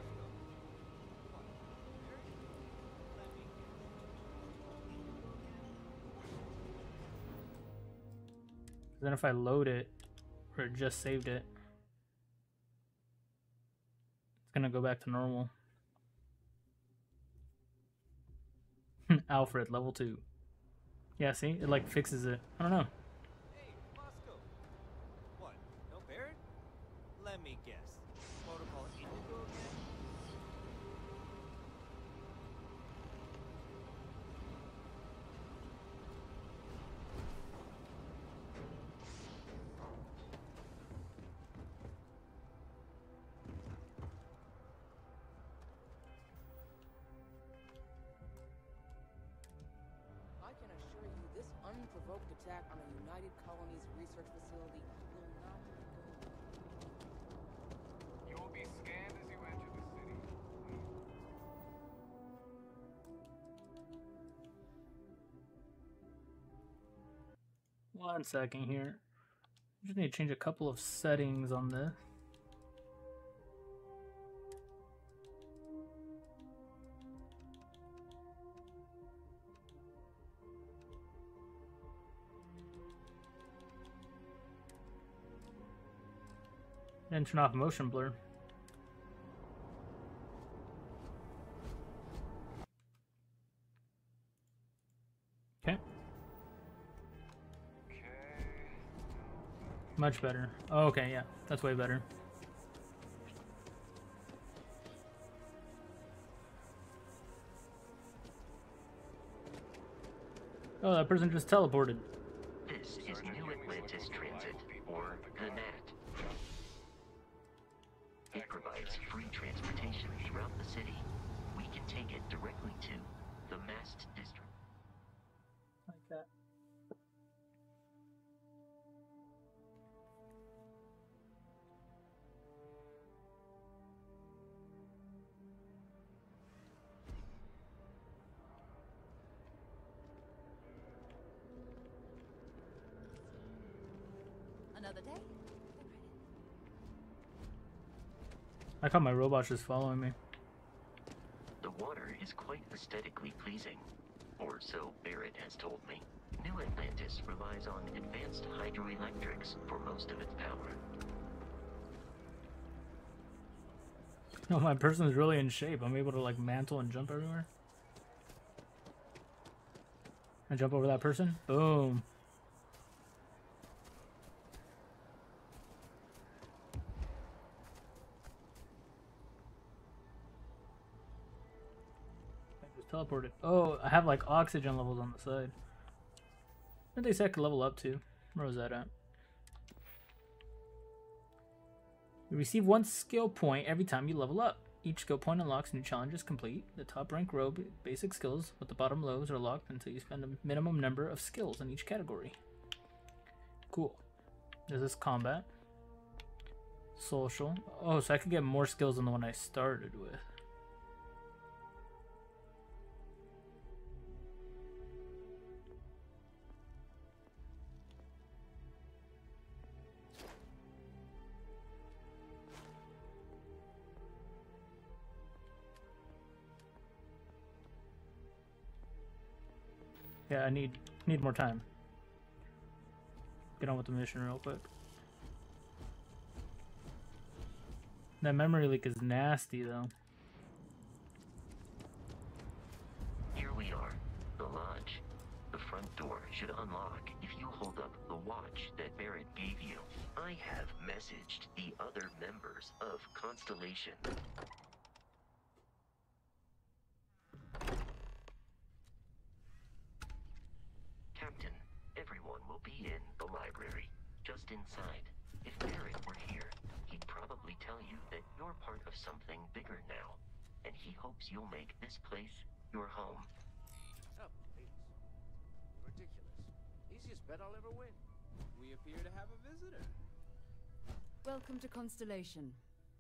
Then if I load it, or just saved it, it's gonna go back to normal. Alfred, level 2. Yeah, see? It like fixes it. I don't know. One second here. Just need to change a couple of settings on this. And turn off motion blur. Much better. Oh, okay, yeah. That's way better. Oh, that person just teleported. This is New Atlantis Transit, or the NAT. It provides free transportation throughout the city. We can take it directly to the Mast District. I thought my robot's just following me. The water is quite aesthetically pleasing, or so Barrett has told me. New Atlantis relies on advanced hydroelectrics for most of its power. No, my person's really in shape. I'm able to like mantle and jump everywhere. I jump over that person. Boom. Teleported. Oh, I have like oxygen levels on the side. Didn't they say I could level up too? Where was that at? You receive one skill point every time you level up. Each skill point unlocks new challenges complete. The top rank row basic skills, but the bottom lows are locked until you spend a minimum number of skills in each category. Cool. This is combat. Social. Oh, so I could get more skills than the one I started with. Yeah, I need need more time. Get on with the mission real quick. That memory leak is nasty though. Here we are, the lodge. The front door should unlock if you hold up the watch that Barrett gave you. I have messaged the other members of Constellation. Captain, everyone will be in the library, just inside. If Barrett were here, he'd probably tell you that you're part of something bigger now, and he hopes you'll make this place your home. Oh, please. Ridiculous. Easiest bet I'll ever win. We appear to have a visitor. Welcome to Constellation.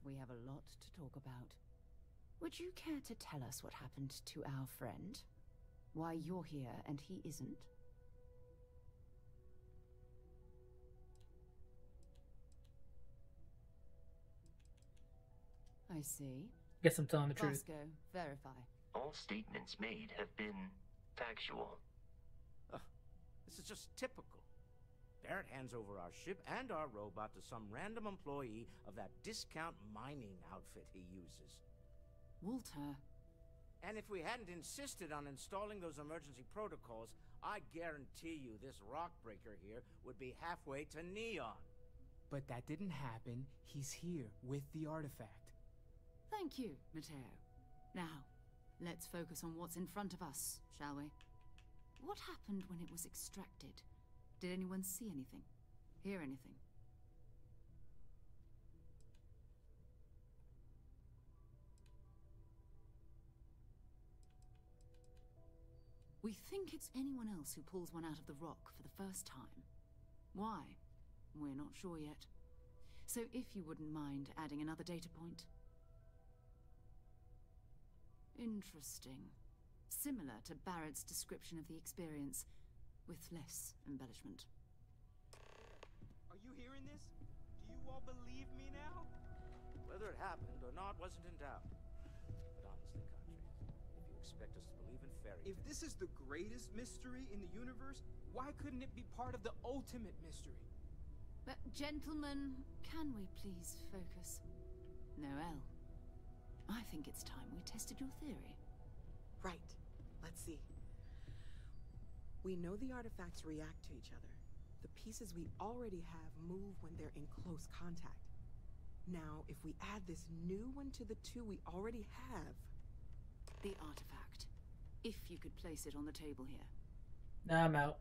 We have a lot to talk about. Would you care to tell us what happened to our friend? Why you're here and he isn't? I see. Guess I'm telling the truth. Vasco, verify. All statements made have been factual. This is just typical. Barrett hands over our ship and our robot to some random employee of that discount mining outfit he uses. Walter. And if we hadn't insisted on installing those emergency protocols, I guarantee you this rock breaker here would be halfway to Neon. But that didn't happen. He's here with the artifact. Thank you, Matteo. Now, let's focus on what's in front of us, shall we? What happened when it was extracted? Did anyone see anything? Hear anything? We think it's anyone else who pulls one out of the rock for the first time. Why? We're not sure yet. So if you wouldn't mind adding another data point. Interesting. Similar to Barrett's description of the experience, with less embellishment. Are you hearing this? Do you all believe me now? Whether it happened or not wasn't in doubt. But honestly, Country, if you expect us to believe in fairy If this is the greatest mystery in the universe, why couldn't it be part of the ultimate mystery? But, gentlemen, can we please focus? Noel, I think it's time we tested your theory. Right. Let's see. We know the artifacts react to each other. The pieces we already have move when they're in close contact. Now, if we add this new one to the two we already have... The artifact. If you could place it on the table here. Nah, I'm out.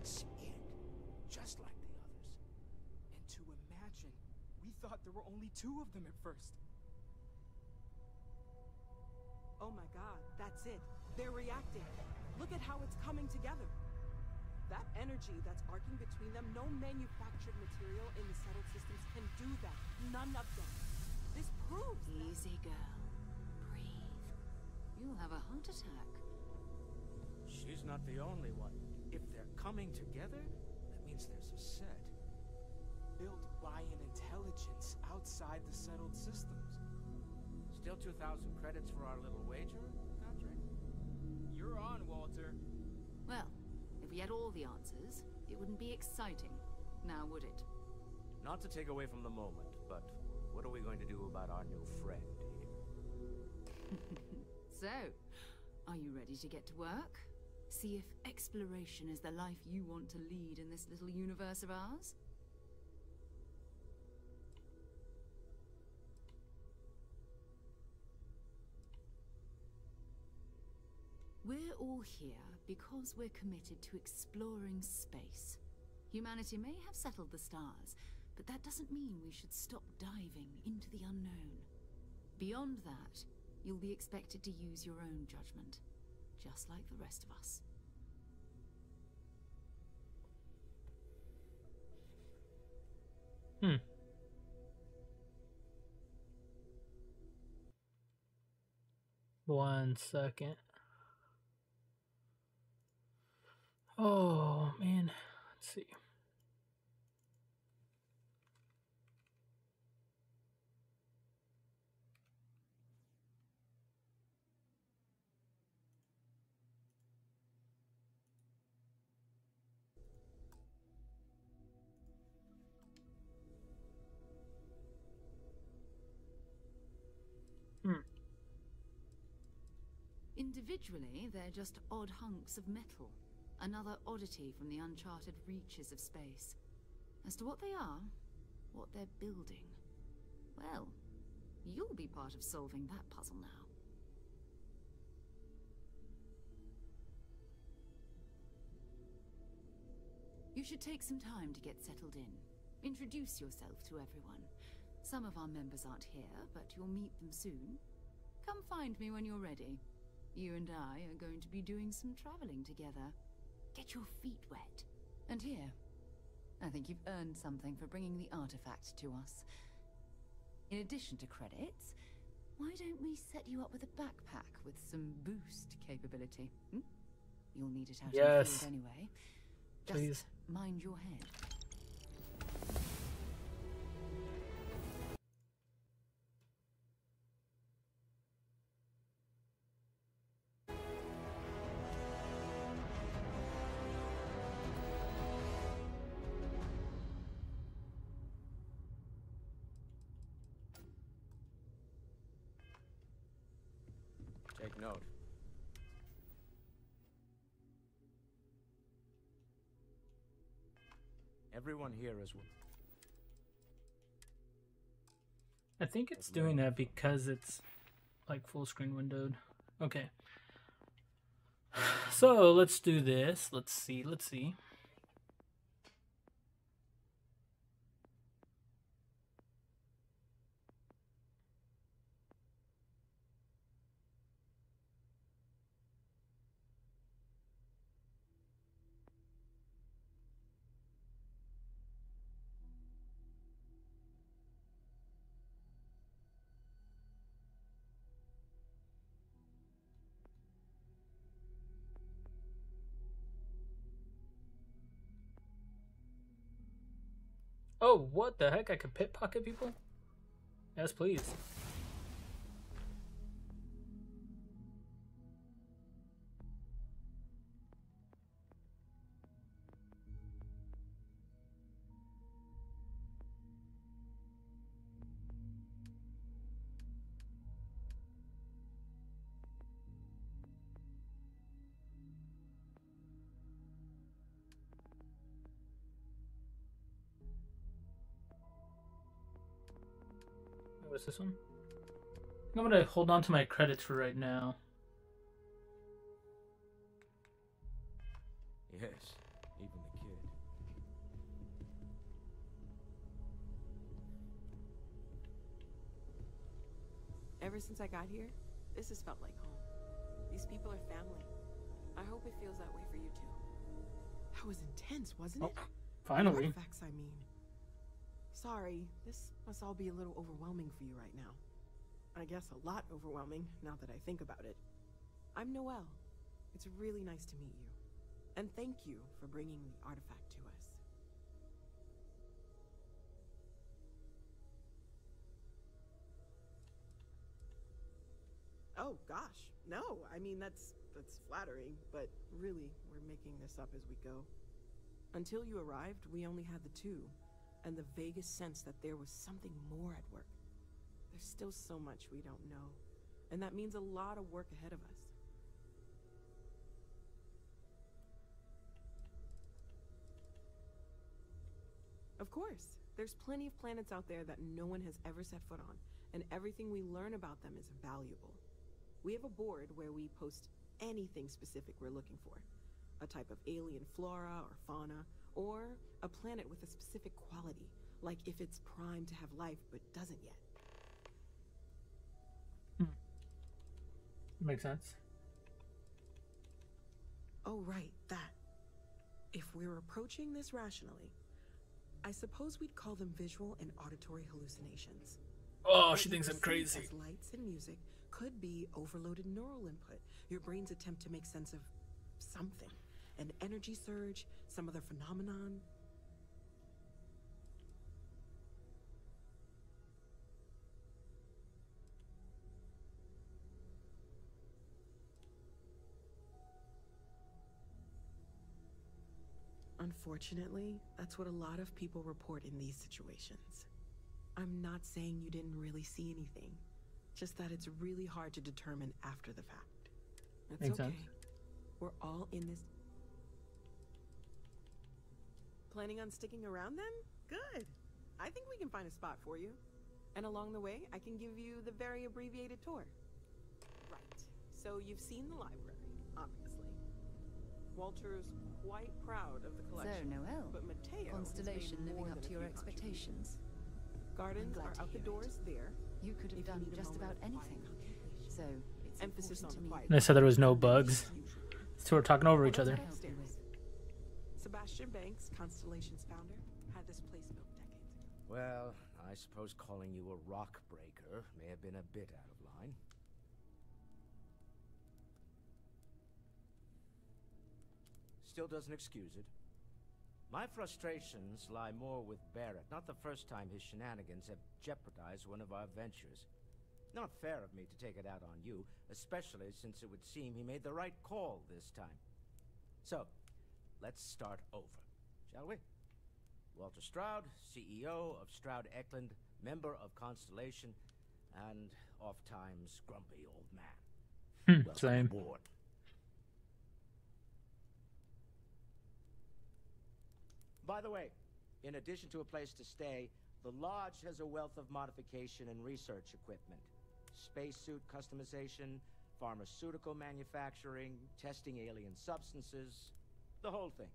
That's it. Just like the others. And to imagine, we thought there were only two of them at first. Oh my god, that's it. They're reacting. Look at how it's coming together. That energy that's arcing between them, no manufactured material in the settled systems can do that. None of them. This proves Easy, girl. Breathe. You'll have a heart attack. She's not the only one. If they're coming together, that means there's a set. Built by an intelligence outside the settled systems. Still 2,000 credits for our little wager, Patrick? You're on, Walter. Well, if we had all the answers, it wouldn't be exciting, now would it? Not to take away from the moment, but what are we going to do about our new friend here? So, are you ready to get to work? See if exploration is the life you want to lead in this little universe of ours? We're all here because we're committed to exploring space. Humanity may have settled the stars, but that doesn't mean we should stop diving into the unknown. Beyond that, you'll be expected to use your own judgment, just like the rest of us. Hmm. One second. Oh man, let's see. Hmm. Individually, they're just odd hunks of metal. Another oddity from the uncharted reaches of space. As to what they are, what they're building, well, you'll be part of solving that puzzle now. You should take some time to get settled in. Introduce yourself to everyone. Some of our members aren't here, but you'll meet them soon. Come find me when you're ready. You and I are going to be doing some traveling together. Get your feet wet. And here, I think you've earned something for bringing the artifact to us. In addition to credits, why don't we set you up with a backpack with some boost capability? Hmm? You'll need it out in the field anyway. Just Please. mind your head. Everyone here is. I think it's doing that because it's like full screen windowed. Okay. So let's do this. Let's see. Let's see. Oh, what the heck? I could pickpocket people? Yes, please. What's this one? I'm gonna hold on to my credits for right now. Yes, even the kid. Ever since I got here, this has felt like home. These people are family. I hope it feels that way for you too. That was intense, wasn't it? Oh, finally. Artifacts, I mean. Sorry, this must all be a little overwhelming for you right now. I guess a lot overwhelming, now that I think about it. I'm Noel. It's really nice to meet you. And thank you for bringing the artifact to us. Oh gosh, no. I mean that's that's flattering, but really, we're making this up as we go. Until you arrived, we only had the two, and the vaguest sense that there was something more at work. There's still so much we don't know, and that means a lot of work ahead of us. Of course, there's plenty of planets out there that no one has ever set foot on, and everything we learn about them is valuable. We have a board where we post anything specific we're looking for a type of alien flora or fauna, or a planet with a specific quality, like if it's primed to have life but doesn't yet. Hmm. Makes sense. Oh, right, that. If we're approaching this rationally, I suppose we'd call them visual and auditory hallucinations. Oh, she thinks I'm crazy. Lights and music could be overloaded neural input. Your brain's attempt to make sense of something. An energy surge, some other phenomenon. Unfortunately, that's what a lot of people report in these situations. I'm not saying you didn't really see anything, just that it's really hard to determine after the fact. That's Makes okay. sense. We're all in this. Planning on sticking around then? Good. I think we can find a spot for you. And along the way, I can give you the very abbreviated tour. Right. So you've seen the library, obviously. Walter's quite proud of the collection. So, collection. Noel, but Matteo Constellation has made living up to your expectations. Gardens I'm glad are to out the hear it. doors there. You could have if done just about anything. So, it's Emphasis on to me quiet. They said there was no bugs. So we're talking over each Well, other. Sebastian Banks, Constellation's founder, had this place built decades ago. Well, I suppose calling you a rock breaker may have been a bit out of line. Still doesn't excuse it. My frustrations lie more with Barrett, not the first time his shenanigans have jeopardized one of our ventures. Not fair of me to take it out on you, especially since it would seem he made the right call this time. So, let's start over, shall we? Walter Stroud, CEO of Stroud Eckland, member of Constellation, and oft times grumpy old man. Hmm, same. aboard. By the way, in addition to a place to stay, the lodge has a wealth of modification and research equipment. Spacesuit customization, pharmaceutical manufacturing, testing alien substances, the whole thing.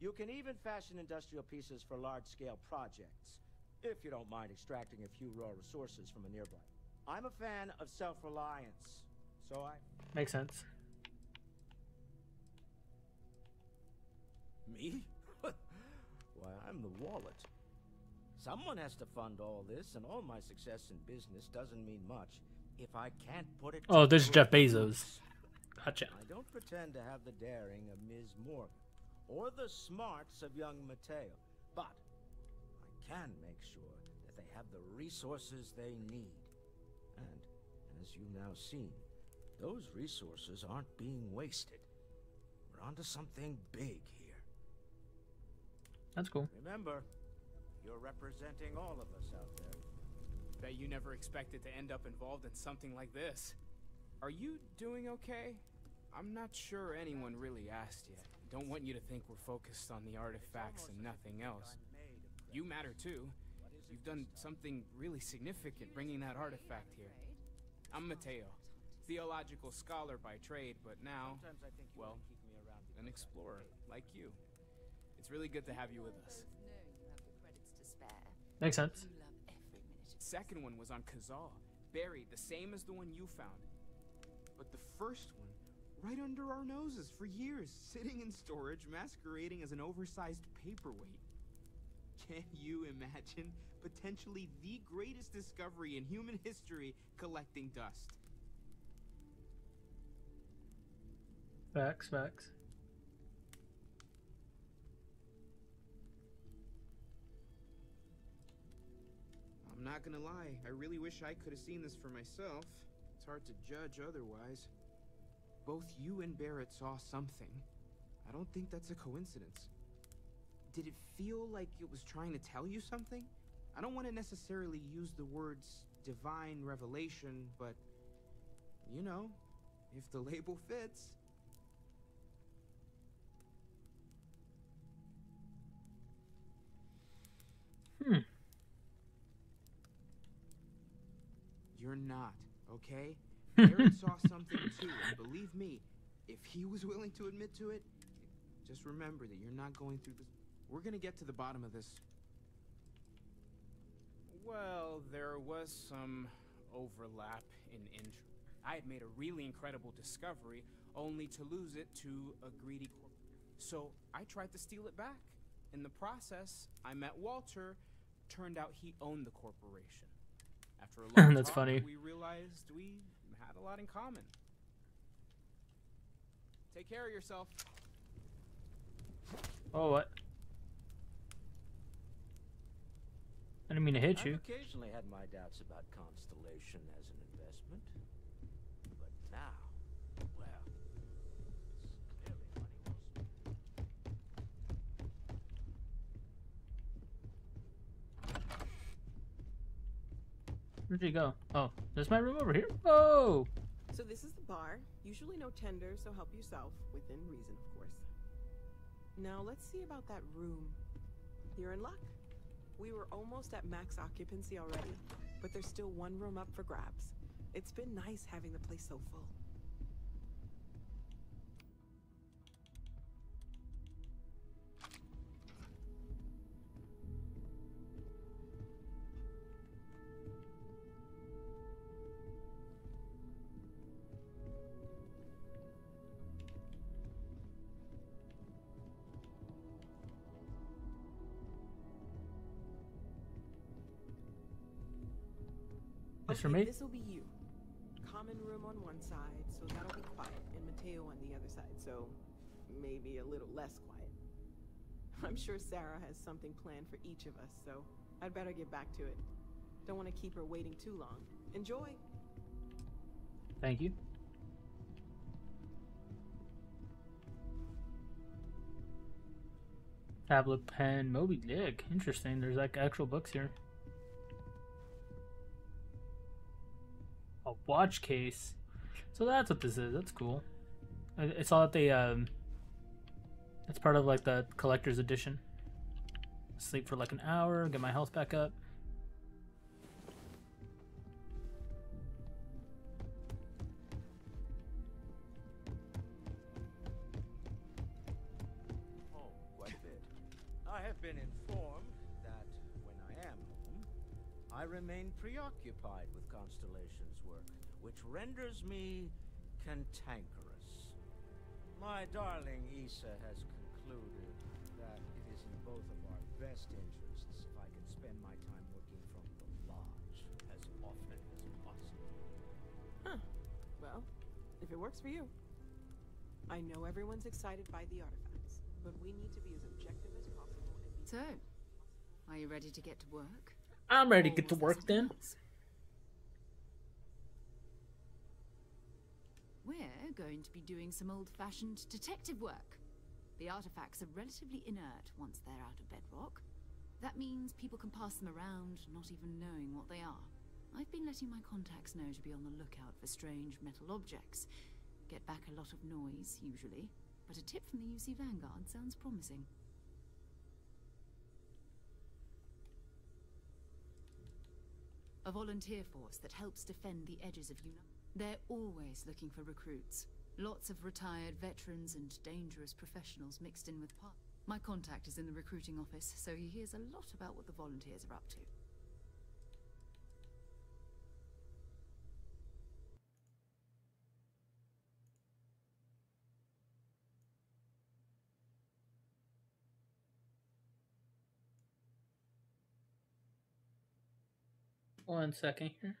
You can even fashion industrial pieces for large-scale projects, if you don't mind extracting a few raw resources from a nearby. I'm a fan of self-reliance, so I... Makes sense. Me? Why, I'm the wallet. Someone has to fund all this, and all my success in business doesn't mean much if I can't put it. Oh, is Jeff. Bezos. Gotcha. I don't pretend to have the daring of Ms. Morgan, or the smarts of young Matteo, but I can make sure that they have the resources they need. And, as you've now seen, those resources aren't being wasted. We're onto something big here. That's cool. Remember, you're representing all of us out there. Bet you never expected to end up involved in something like this. Are you doing okay? I'm not sure anyone really asked yet. Don't want you to think we're focused on the artifacts and nothing else. You matter too. You've done something really significant bringing that artifact here. I'm Matteo, theological scholar by trade, but now, well, an explorer like you. It's really good to have you with us. Makes sense. Second one was on Kazal, buried the same as the one you found. But the first one, right under our noses for years, sitting in storage, masquerading as an oversized paperweight. Can you imagine potentially the greatest discovery in human history collecting dust? Facts, facts. I'm not gonna lie, I really wish I could have seen this for myself. It's hard to judge otherwise. Both you and Barrett saw something. I don't think that's a coincidence. Did it feel like it was trying to tell you something? I don't want to necessarily use the words divine revelation, but you know, if the label fits. Hmm. You're not, okay? Barrett saw something too, and believe me, if he was willing to admit to it, just remember that you're not going through this. We're gonna get to the bottom of this. Well, there was some overlap in interest. I had made a really incredible discovery, only to lose it to a greedy corp. So I tried to steal it back. In the process, I met Walter. Turned out he owned the corporation. After a long That's talk, funny. we realized we had a lot in common. Take care of yourself. Oh, what? I didn't mean to hit I've you. occasionally had my doubts about Constellation as an investment. But now, well, it's clearly money well spent. Where'd you go? Oh, there's my room over here. Oh! So this is the bar. Usually no tender, so help yourself, within reason, of course. Now let's see about that room. You're in luck. We were almost at max occupancy already, but there's still one room up for grabs. It's been nice having the place so full. This for me? This will be you. Common room on one side, so that'll be quiet, and Matteo on the other side, so maybe a little less quiet. I'm sure Sarah has something planned for each of us, so I'd better get back to it. Don't want to keep her waiting too long. Enjoy. Thank you. Tablet pen, Moby Dick. Interesting. There's like actual books here. A watch case. So that's what this is. That's cool. I, I saw that they um. It's part of like the collector's edition. Sleep for like an hour, get my health back up. Oh. I have been informed I remain preoccupied with Constellation's work, which renders me cantankerous. My darling Issa has concluded that it is in both of our best interests if I can spend my time working from the lodge as often as possible. Huh. Well, if it works for you. I know everyone's excited by the artifacts, but we need to be as objective as possible and be So, Are you ready to get to work? I'm ready to get to work then. We're going to be doing some old-fashioned detective work. The artifacts are relatively inert once they're out of bedrock. That means people can pass them around, not even knowing what they are. I've been letting my contacts know to be on the lookout for strange metal objects. Get back a lot of noise, usually, but a tip from the UC Vanguard sounds promising. A volunteer force that helps defend the edges of Una. They're always looking for recruits. Lots of retired veterans and dangerous professionals mixed in with part. My contact is in the recruiting office, so he hears a lot about what the volunteers are up to. One second here.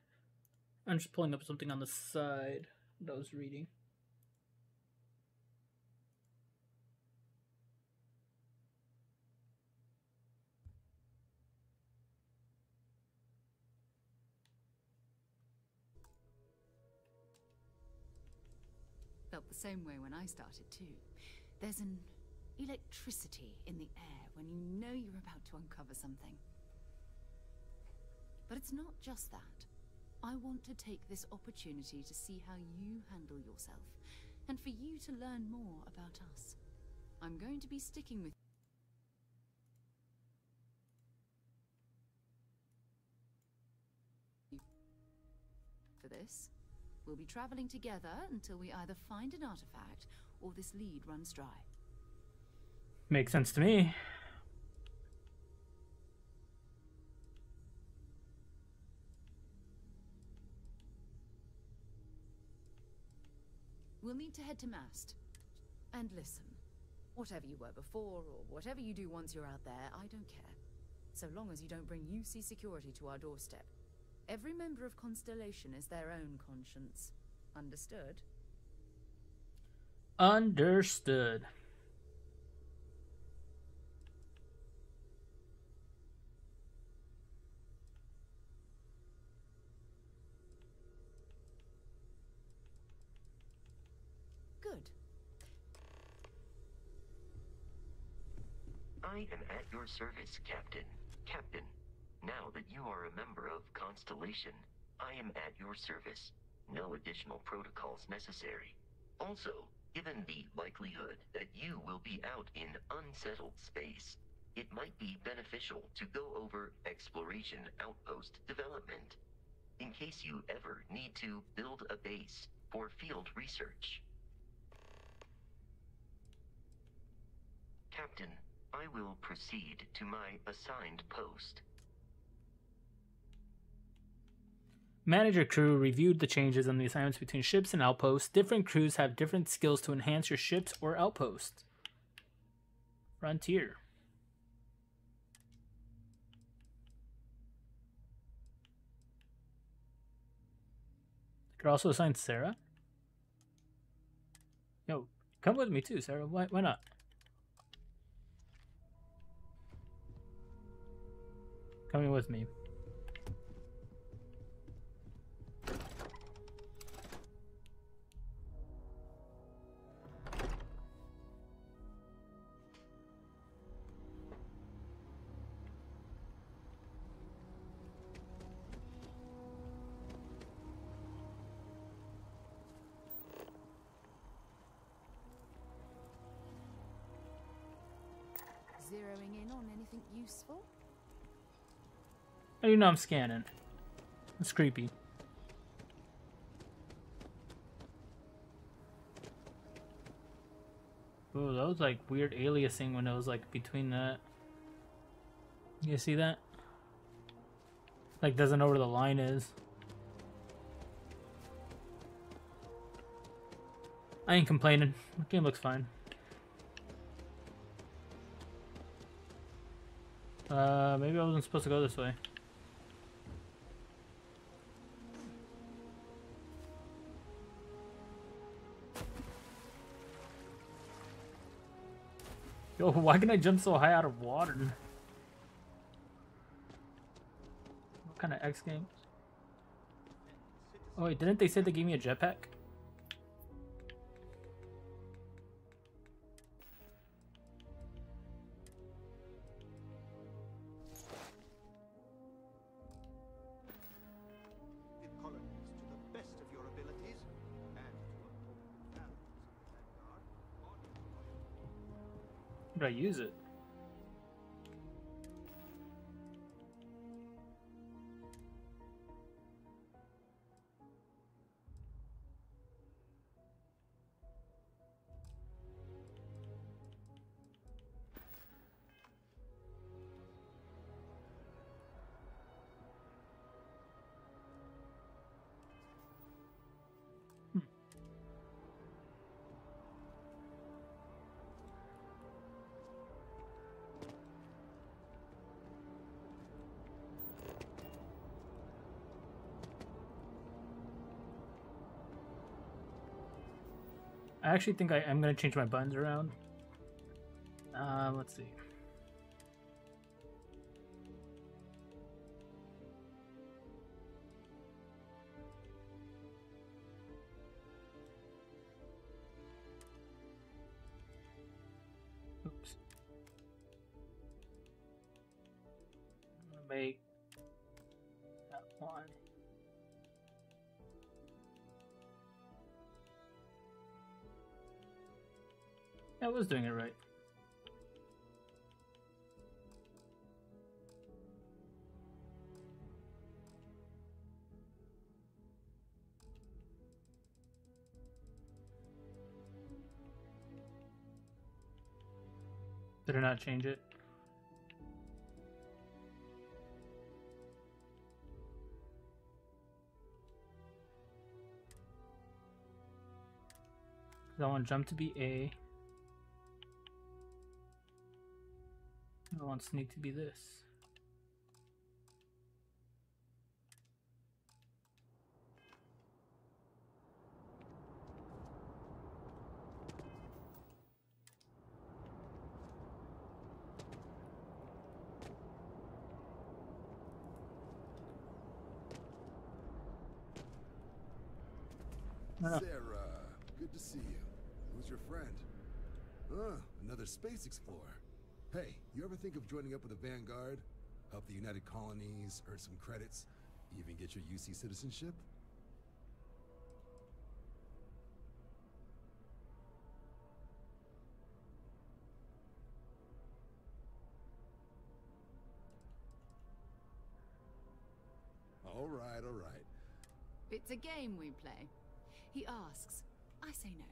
I'm just pulling up something on the side that I was reading. Felt the same way when I started too. There's an electricity in the air when you know you're about to uncover something. But it's not just that. I want to take this opportunity to see how you handle yourself, and for you to learn more about us. I'm going to be sticking with you for this. We'll be traveling together until we either find an artifact or this lead runs dry. Makes sense to me. We'll need to head to Mast. And listen. Whatever you were before, or whatever you do once you're out there, I don't care. So long as you don't bring UC security to our doorstep. Every member of Constellation is their own conscience. Understood? Understood. Service, Captain. Captain, now that you are a member of Constellation, I am at your service. No additional protocols necessary. Also, given the likelihood that you will be out in unsettled space, it might be beneficial to go over exploration outpost development. In case you ever need to build a base for field research. Captain, I will proceed to my assigned post. Manager crew reviewed the changes on the assignments between ships and outposts. Different crews have different skills to enhance your ships or outposts. Frontier. Could also assign Sarah. Yo, come with me too, Sarah. Why, why not? Coming with me. Zeroing in on anything useful? Oh, you know I'm scanning. It's creepy. Oh, that was like weird aliasing when it was like between that. You see that? Like doesn't know where the line is. I ain't complaining. The game looks fine. Uh, maybe I wasn't supposed to go this way. Yo, why can I jump so high out of water? What kind of X game? Oh wait, didn't they say they gave me a jetpack? I use it? I actually think I am gonna change my buttons around. Uh, let's see. Was doing it right. Did I not change it? I want jump to be A. I want sneak to be this. Sarah, good to see you. Who's your friend? Ah, another space explorer. Hey, you ever think of joining up with the Vanguard? Help the United Colonies, earn some credits, even get your UC citizenship? All right, all right. It's a game we play. He asks. I say no.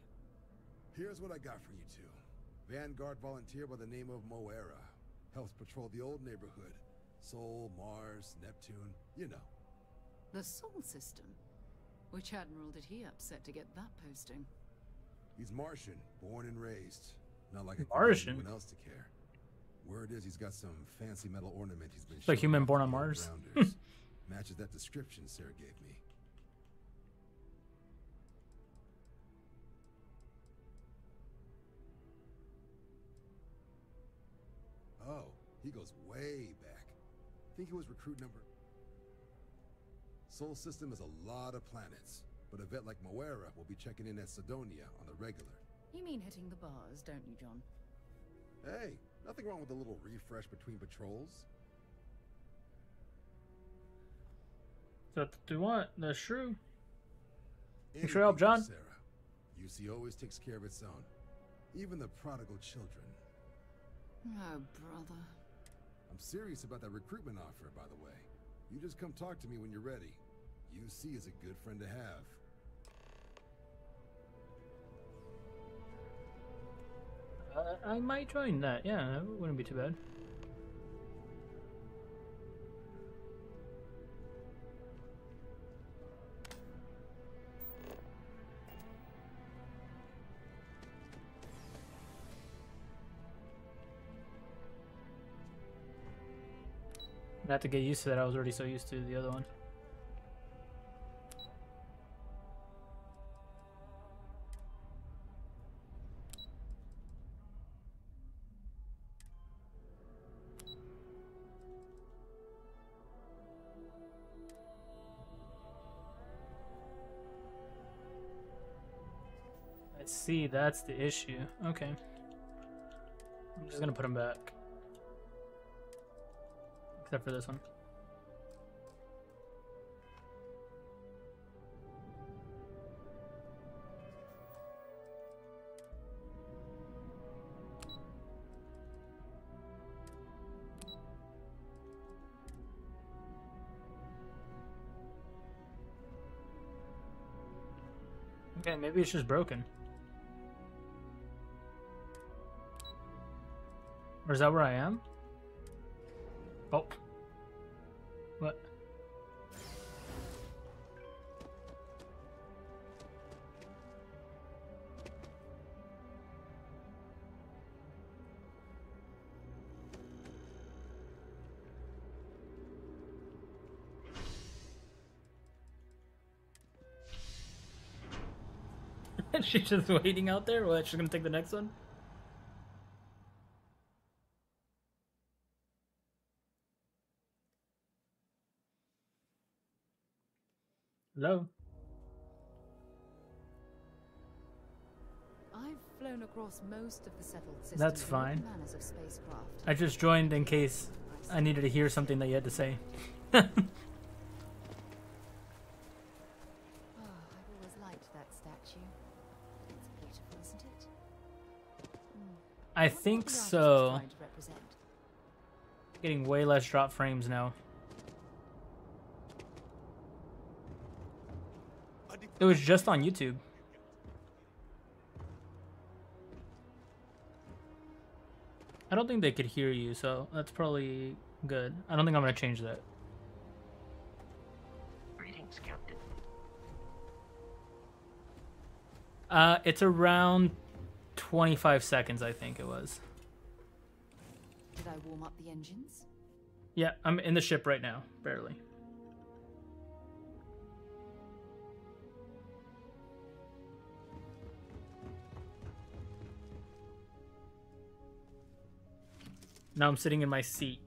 Here's what I got for you two. Vanguard volunteer by the name of Moara. Helps patrol the old neighborhood. Sol, Mars, Neptune, you know. The Sol system. Which admiral did he upset to get that posting? He's Martian, born and raised. Not like I Martian? anyone else to care. Word is he's got some fancy metal ornament he's been It's like human born on Mars. Matches that description Sarah gave me. He goes way back. Think he was recruit number. Sol system is a lot of planets, but a vet like Moara will be checking in at Cydonia on the regular. You mean hitting the bars, don't you, John? Hey, nothing wrong with a little refresh between patrols. So what do you want? The shrew. Anything Sure help, John. Sarah. UC always takes care of its own. Even the prodigal children. Oh, brother. I'm serious about that recruitment offer, by the way. You just come talk to me when you're ready. UC is a good friend to have. Uh, I might join that. Yeah, that wouldn't be too bad. I have to get used to that. I was already so used to the other one. I see that's the issue. Okay. I'm just gonna put him back. Except for this one. Okay, maybe it's just broken. Or is that where I am? Oh. What? She's just waiting out there? What, she's gonna take the next one? Across most of the settled systems That's fine. manners of spacecraft. I just joined in case I needed to hear something that you had to say. Oh, I've always liked that statue. It's beautiful, isn't it? Hmm. I think so. trying to represent? Getting way less drop frames now. It was just on YouTube. I don't think they could hear you, so that's probably good. I don't think I'm gonna change that. Greetings, Captain. Uh, it's around 25 seconds, I think it was. Did I warm up the engines? Yeah, I'm in the ship right now, barely. Now I'm sitting in my seat.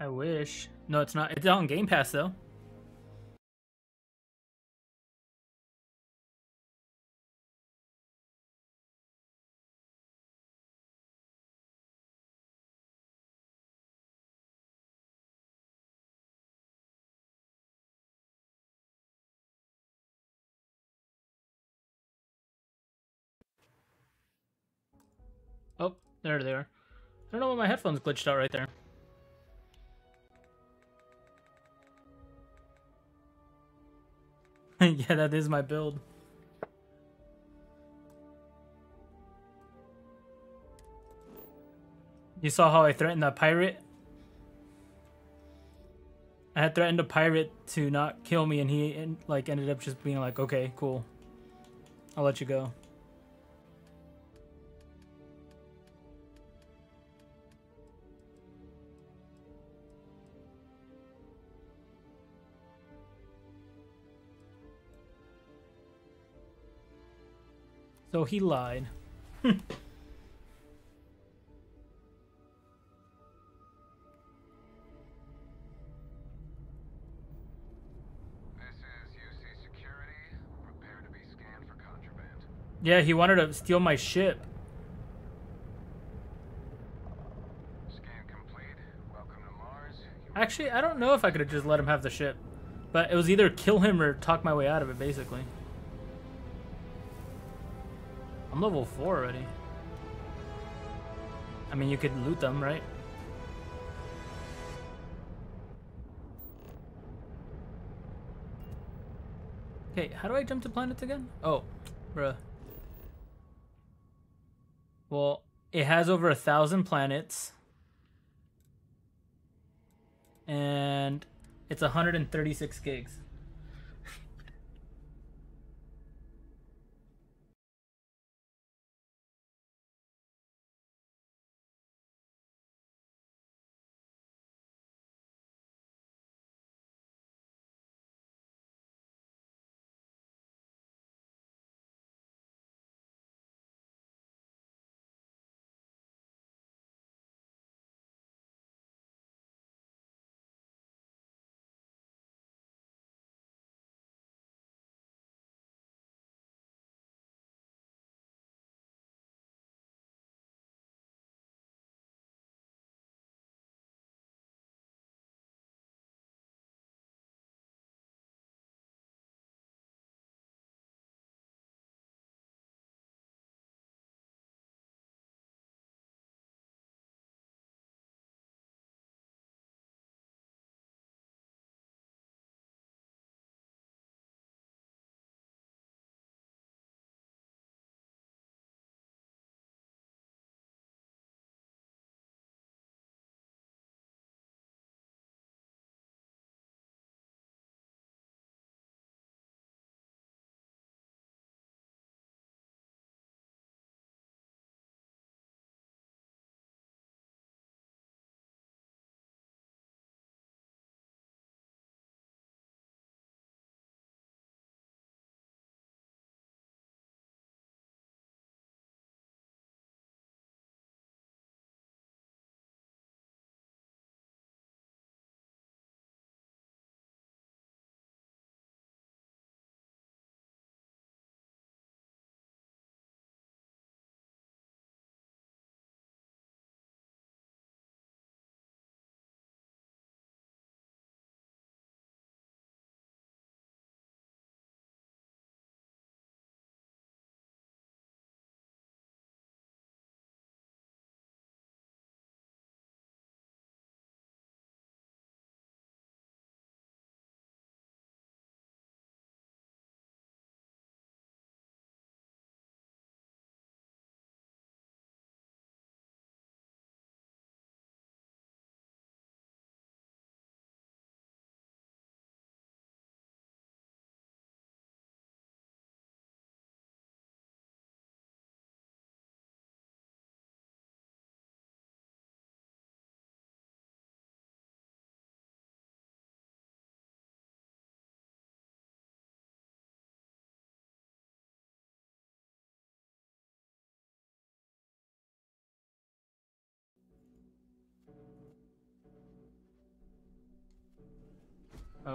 I wish. No, it's not. It's on Game Pass though. There they are. I don't know why my headphones glitched out right there. yeah, that is my build. You saw how I threatened that pirate? I had threatened a pirate to not kill me, and he like ended up just being like, "Okay, cool, I'll let you go." So he lied. Yeah, he wanted to steal my ship. Actually, I don't know if I could have just let him have the ship. But it was either kill him or talk my way out of it, basically. I'm level 4 already. I mean, you could loot them, right? Okay, how do I jump to planets again? Oh, bruh. Well, it has over a thousand planets. And it's 136 gigs.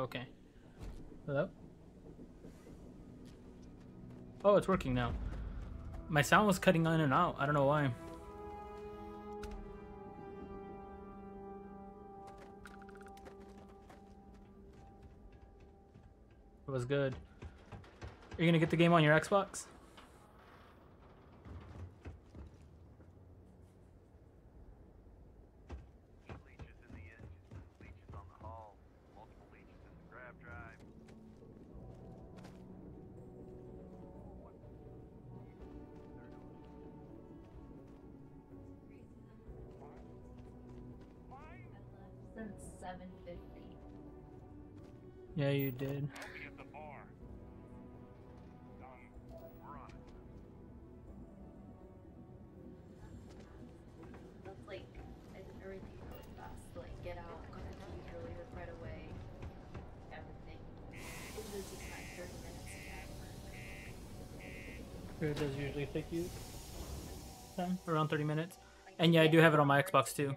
Okay. Hello? Oh, it's working now. My sound was cutting in and out. I don't know why. It was good. Are you gonna get the game on your Xbox? Usually take you time, around 30 minutes. And yeah, I do have it on my Xbox too.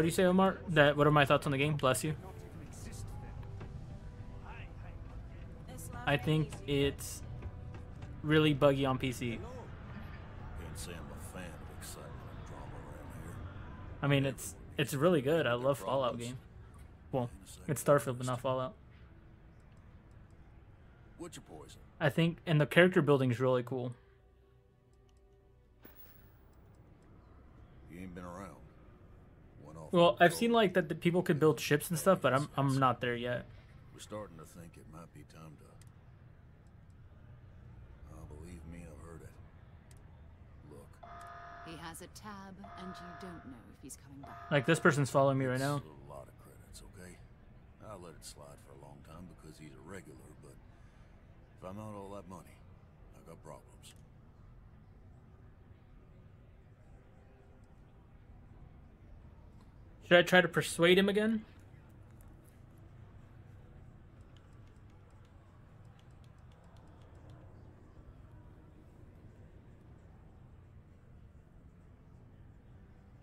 What do you say, Omar? That what are my thoughts on the game? Bless you. I think it's really buggy on PC. I'm a fan of excitement and drama around here. I mean, it's it's really good. I love Fallout game. Well, it's Starfield, but not Fallout. What's your poison? I think, and the character building is really cool. Well, I've seen like that the people could build ships and stuff, but I'm I'm not there yet. We're starting to think it might be time to. Oh, believe me, I've heard it. Look, He has a tab, and you don't know if he's coming back. Like this person's following me right now. a lot of credits, okay? I let it slide for a long time because he's a regular, but if I'm out all that money, I got problems. Should I try to persuade him again?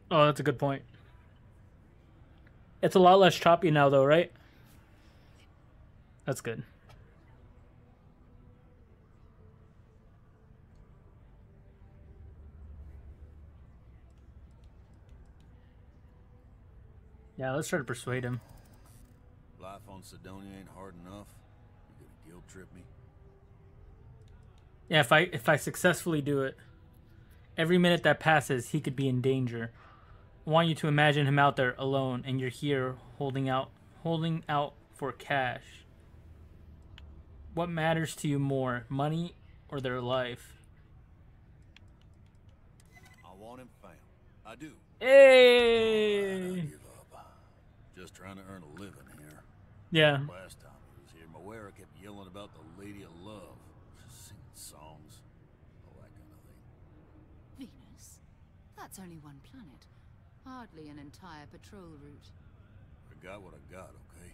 Oh, that's a good point. It's a lot less choppy now, though, right? That's good. Yeah, let's try to persuade him. Life on Cydonia ain't hard enough. You gonna guilt trip me? Yeah, if I if I successfully do it, every minute that passes, he could be in danger. I want you to imagine him out there alone, and you're here holding out holding out for cash. What matters to you more, money or their life? I want him found. I do. Hey! Just trying to earn a living here. Yeah. Last time he was here, Moara kept yelling about the Lady of Love. Singing songs. All that kind of thing. Venus? That's only one planet. Hardly an entire patrol route. I got what I got, okay?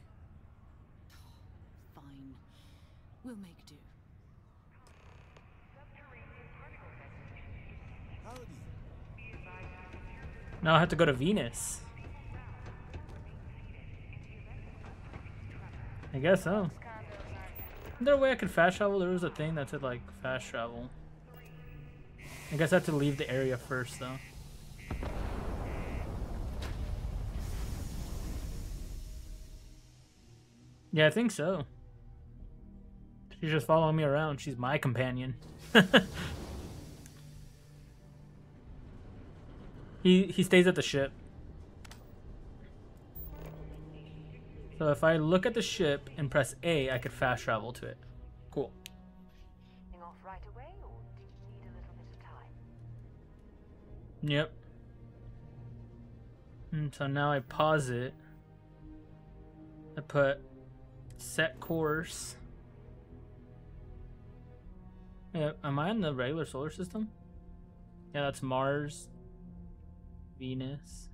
Fine. We'll make do. Now I have to go to Venus. I guess so. Is there a way I could fast travel? There was a thing that said like fast travel. I guess I have to leave the area first though. Yeah, I think so. She's just following me around. She's my companion. he he stays at the ship. So if I look at the ship and press A, I could fast travel to it. Cool. Right away, or do you need a little bit of time? Yep. And so now I pause it. I put set course. Yeah, am I in the regular solar system? Yeah, that's Mars, Venus.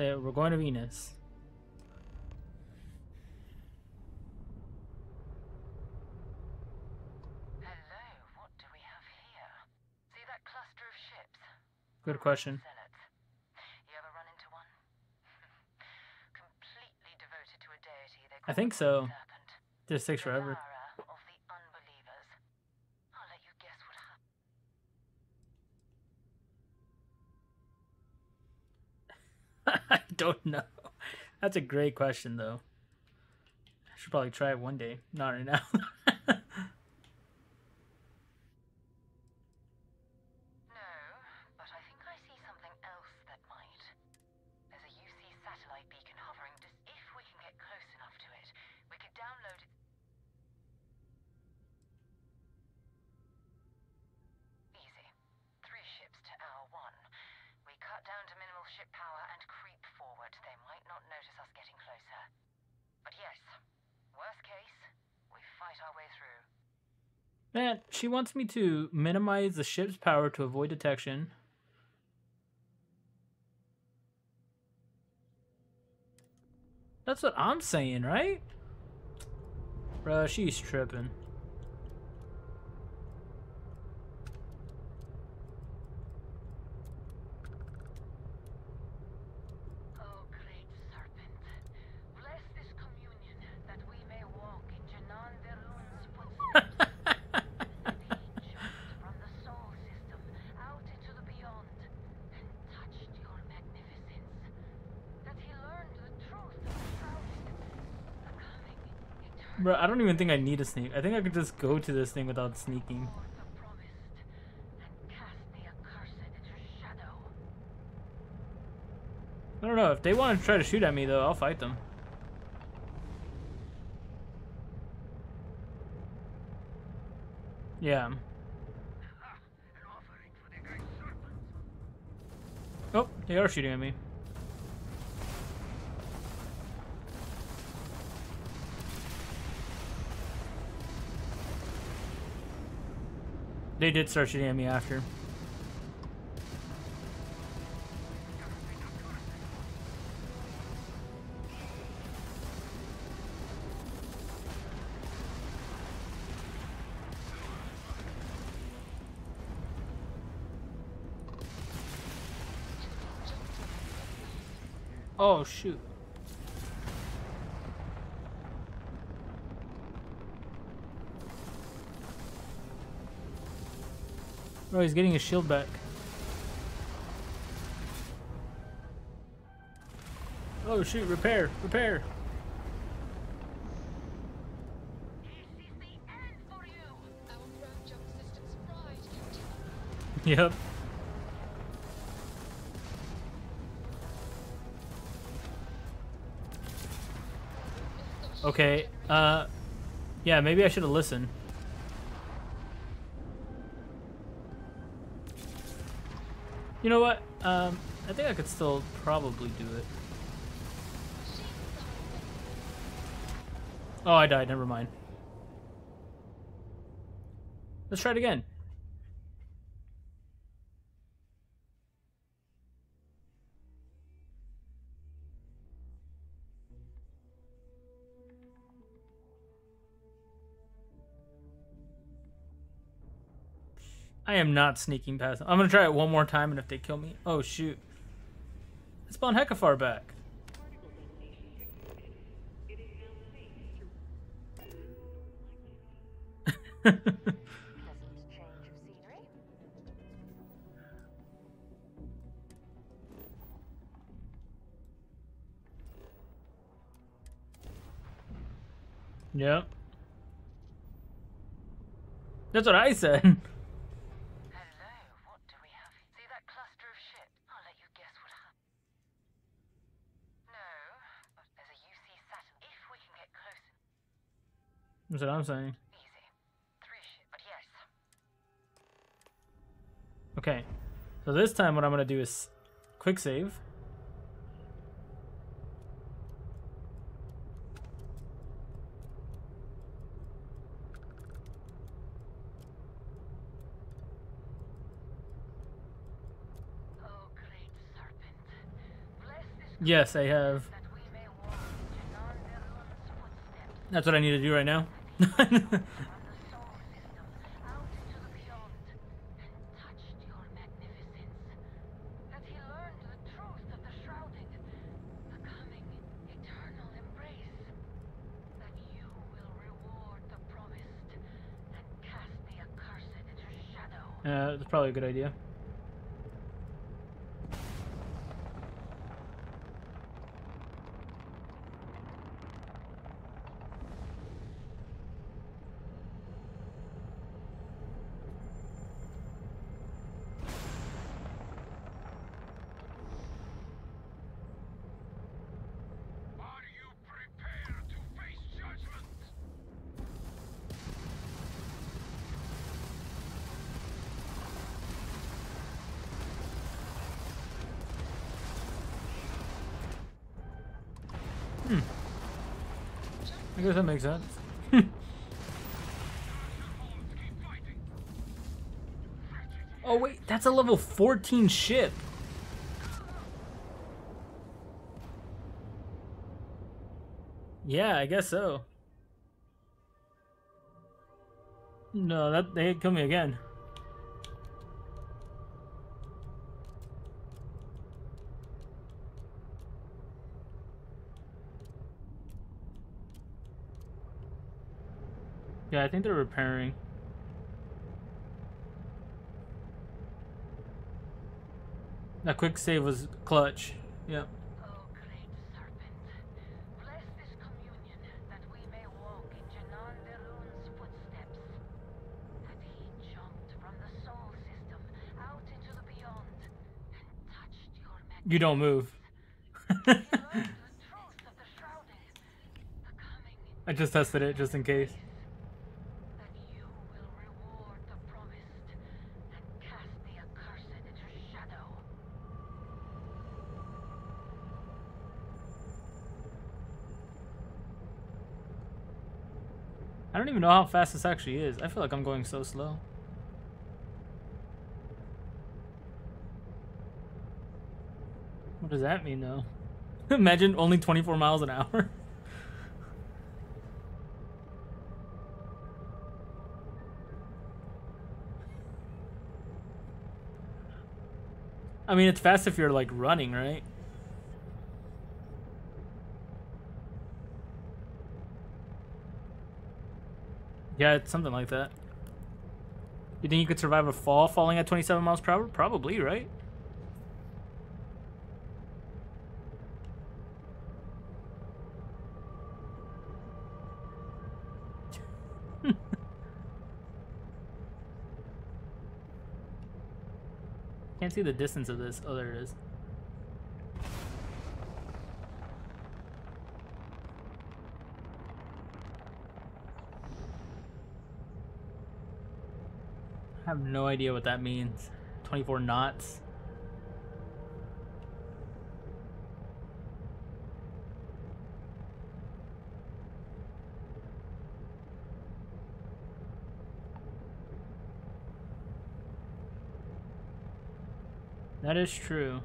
So we're going to Venus. Hello, what do we have here? See that cluster of ships? Good question. Zealots. You ever run into one? Completely devoted to a deity they I think so. This takes forever. Zara of the unbelievers. I'll let you guess what happened. I don't know. That's a great question, though. I should probably try it one day. Not right now. No, but I think I see something else that might. There's a UC satellite beacon hovering. Just if we can get close enough to it, we could download it. Easy. Three ships to hour one. We cut down to minimal ship power and creep forward. They might not notice us getting closer. But yes, worst case, we fight our way through. Man, she wants me to minimize the ship's power to avoid detection. That's what I'm saying, right? Bruh, she's tripping. Oh, great serpent, bless this communion that we may walk in Jinan Va'ruun's footsteps. he jumped from the Sol system out into the beyond and touched your magnificence. That he learned the truth of shrouded, the coming eternal Bruh, I don't even think I need a sneak. I think I could just go to this thing without sneaking. to. I don't know. If they want to try to shoot at me, though, I'll fight them. Yeah. Oh, they are shooting at me. They did start shooting at me after. Oh shoot. Oh, he's getting his shield back. Oh shoot, repair, repair. Yep. Okay, uh, yeah, maybe I should have listened. You know what? Um, I think I could still probably do it. Oh, I died. Never mind. Let's try it again. Am not sneaking past them. I'm gonna try it one more time, and if they kill me, oh shoot! It spawned hecka far back. Yep. That's what I said. Hello, what do we have? See that cluster of ships? I'll let That's what I'm saying. Okay. So this time what I'm going to do is quick save. Yes, I have. That's what I need to do right now. Yeah, that's probably a good idea. Hmm. I guess that makes sense. oh wait, that's a level 14 ship. Yeah, I guess so. No, that they kill me again. Yeah, I think they're repairing. That quick save was clutch. Yep. You don't move. I just tested it just in case. Don't even know how fast this actually is. I feel like I'm going so slow. What does that mean though? Imagine only 24 miles an hour. I mean, it's fast if you're like running, right? Yeah, it's something like that. You think you could survive a fall falling at 27 miles per hour? Probably, right? Can't see the distance of this. Oh, there it is. Have no idea what that means. 24 knots. That is true.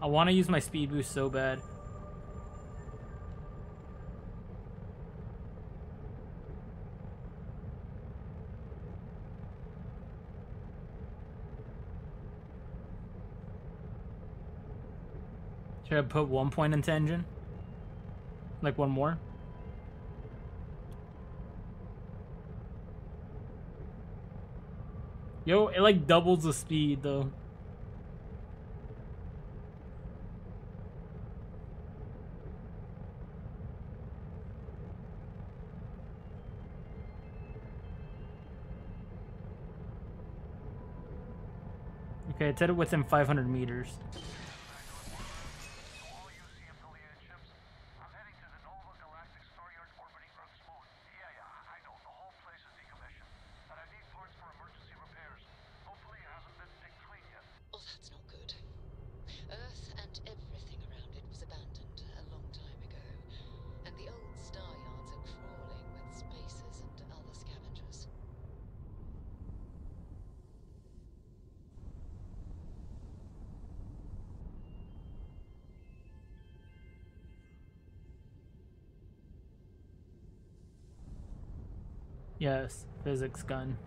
I want to use my speed boost so bad. Should I put one point into engine? Like one more? Yo, it like doubles the speed though. Okay, it said it within 500 meters. Physics gun.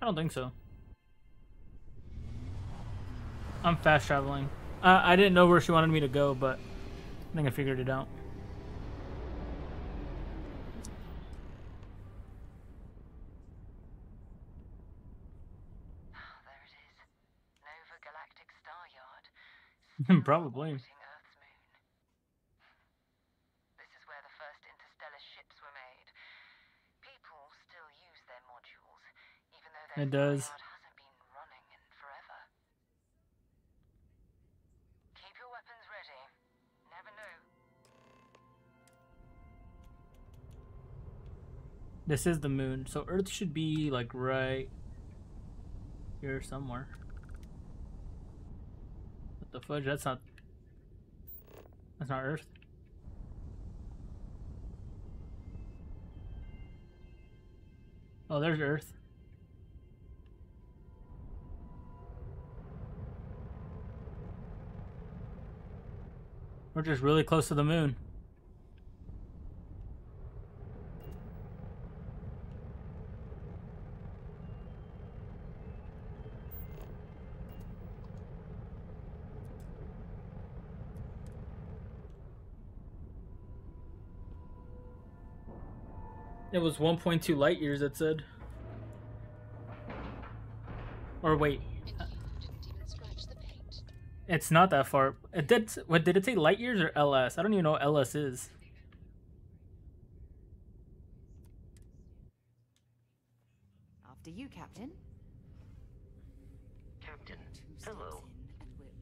I don't think so. I'm fast traveling. Uh, I didn't know where she wanted me to go, but I think I figured it out. Nova Galactic Star Yard. Probably. This is where the first interstellar ships were made. People still use their modules, even though their It does. hasn't been running in forever. Keep your weapons ready. Never know. This is the moon, so Earth should be like right here somewhere. The fudge? That's not. That's not Earth. Oh, there's Earth. We're just really close to the moon. It was 1.2 light years, it said. Or wait. It's not that far. It did. What did it say? Light years or LS? I don't even know what LS is. After you, Captain. Captain, hello.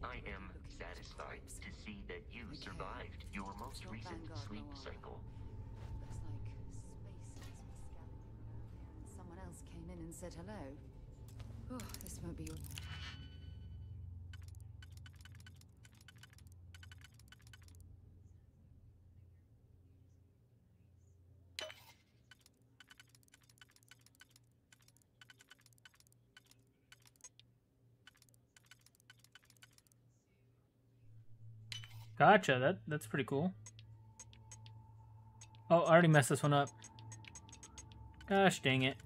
I am satisfied to see that you survived your most recent sleep cycle. Someone else came in and said hello. Oh, this won't be your. Gotcha. That that's pretty cool. Oh, I already messed this one up. Gosh dang it.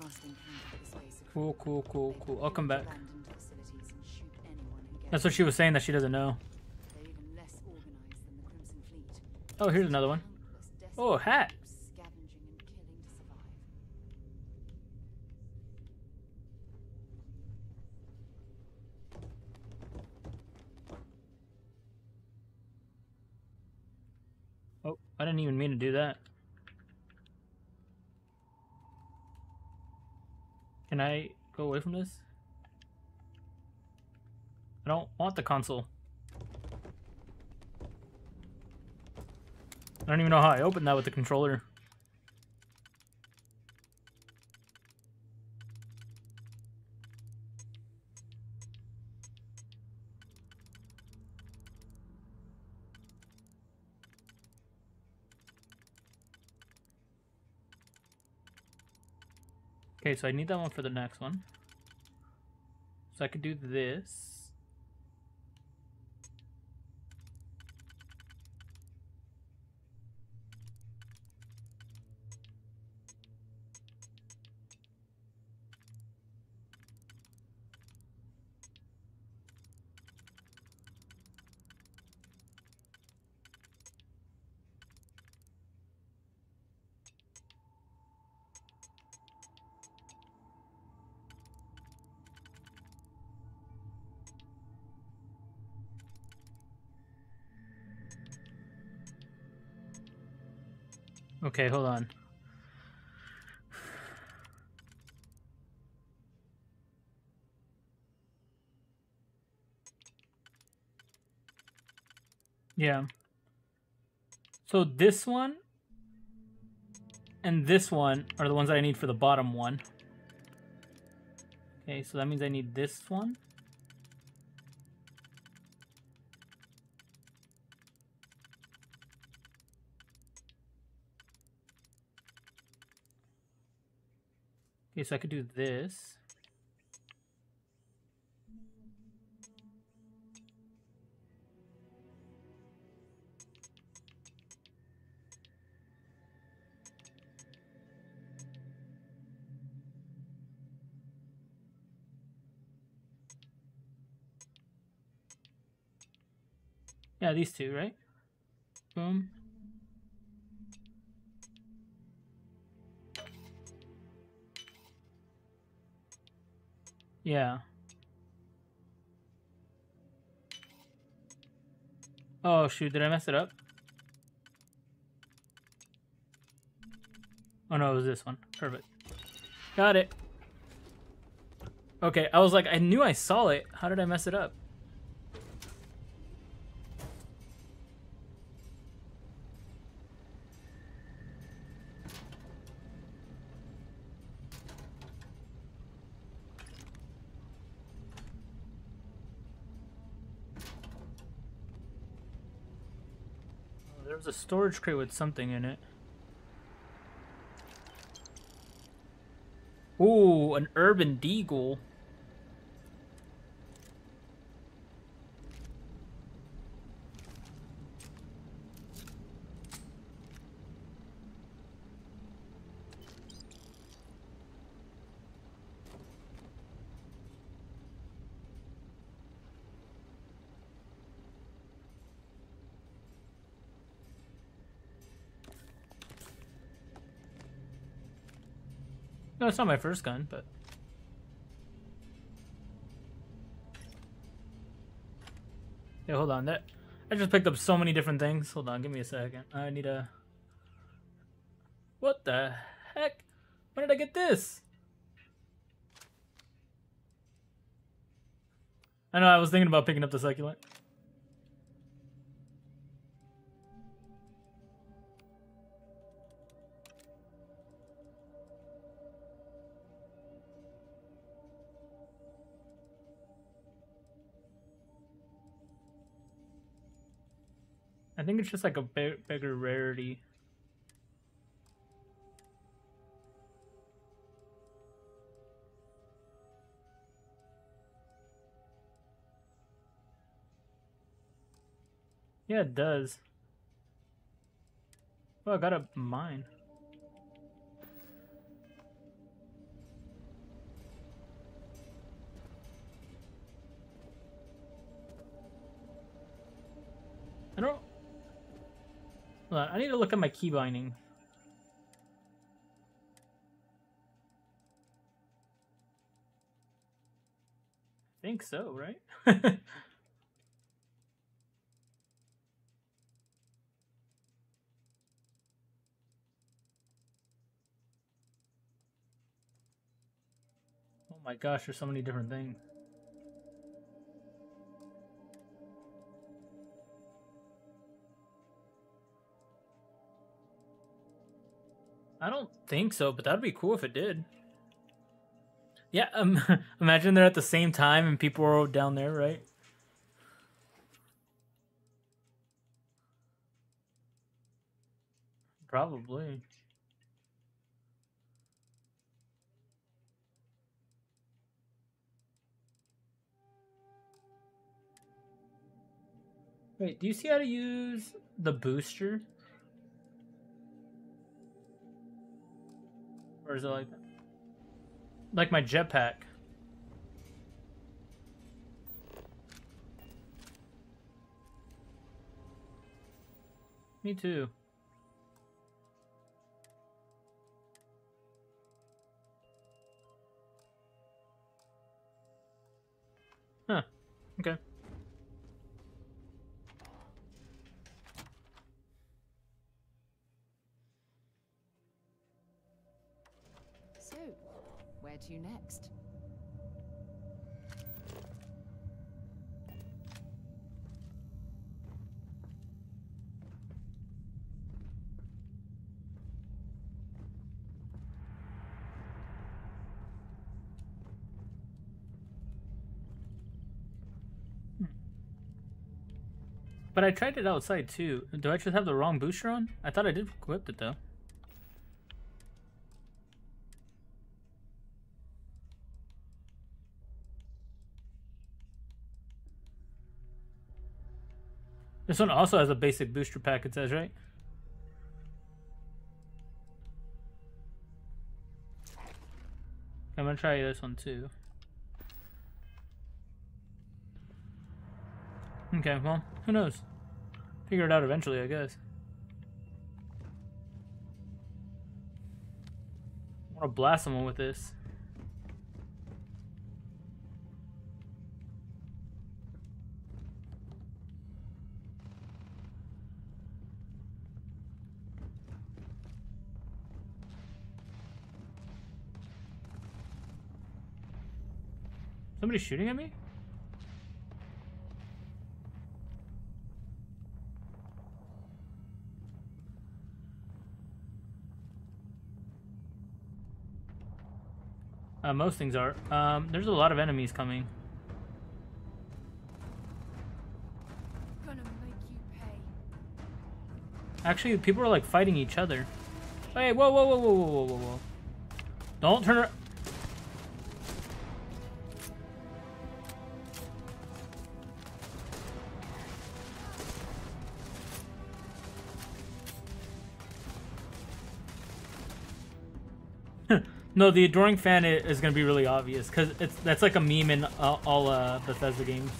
Last encounter with the space Cool, cool, cool, cool. I'll come back. abandoned facilities and shoot anyone who gets That's what she was saying that she doesn't know. They're even less organized than the Crimson Fleet. Oh, here's another one. Oh, hat. Scavenging and killing to survive. Oh, I didn't even mean to do that. Can I go away from this? I don't want the console. I don't even know how I opened that with the controller. Okay, so I need that one for the next one. So I could do this. Okay, hold on. Yeah. So this one and this one are the ones that I need for the bottom one. Okay, so that means I need this one. Okay, so I could do this. Yeah, these two, right? Boom. Yeah. Oh shoot, did I mess it up? Oh no, it was this one. Perfect. Got it. Okay, I was like, I knew I saw it. How did I mess it up? Storage crate with something in it. Ooh, an urban deagle. It's not my first gun, but Yeah, hold on. That I just picked up so many different things. Hold on, give me a second. I need a What the heck? When did I get this? I know I was thinking about picking up the succulent. Think it's just like a big, bigger rarity. Yeah, it does. Oh, I got a mine. I don't. Hold on, I need to look at my key binding. I think so, right? oh my gosh, there's so many different things. I don't think so, but that'd be cool if it did. Yeah, um, imagine they're at the same time and people are down there, right? Probably. Wait, do you see how to use the booster? Or is it like like my jetpack? Me too. Huh. Okay. So, where to next? Hmm. But I tried it outside too. Do I just have the wrong booster on? I thought I did equip it though. This one also has a basic booster pack, it says, right? I'm gonna try this one too. Okay, well, who knows? Figure it out eventually, I guess. I want to blast someone with this. Somebody shooting at me? Uh, most things are. Um, there's a lot of enemies coming. Gonna make you pay. Actually, people are like fighting each other. Hey, whoa, whoa, whoa, whoa, whoa, whoa, whoa, whoa. Don't turn around. No, the adoring fan is gonna be really obvious because it's that's like a meme in uh, all uh, Bethesda games.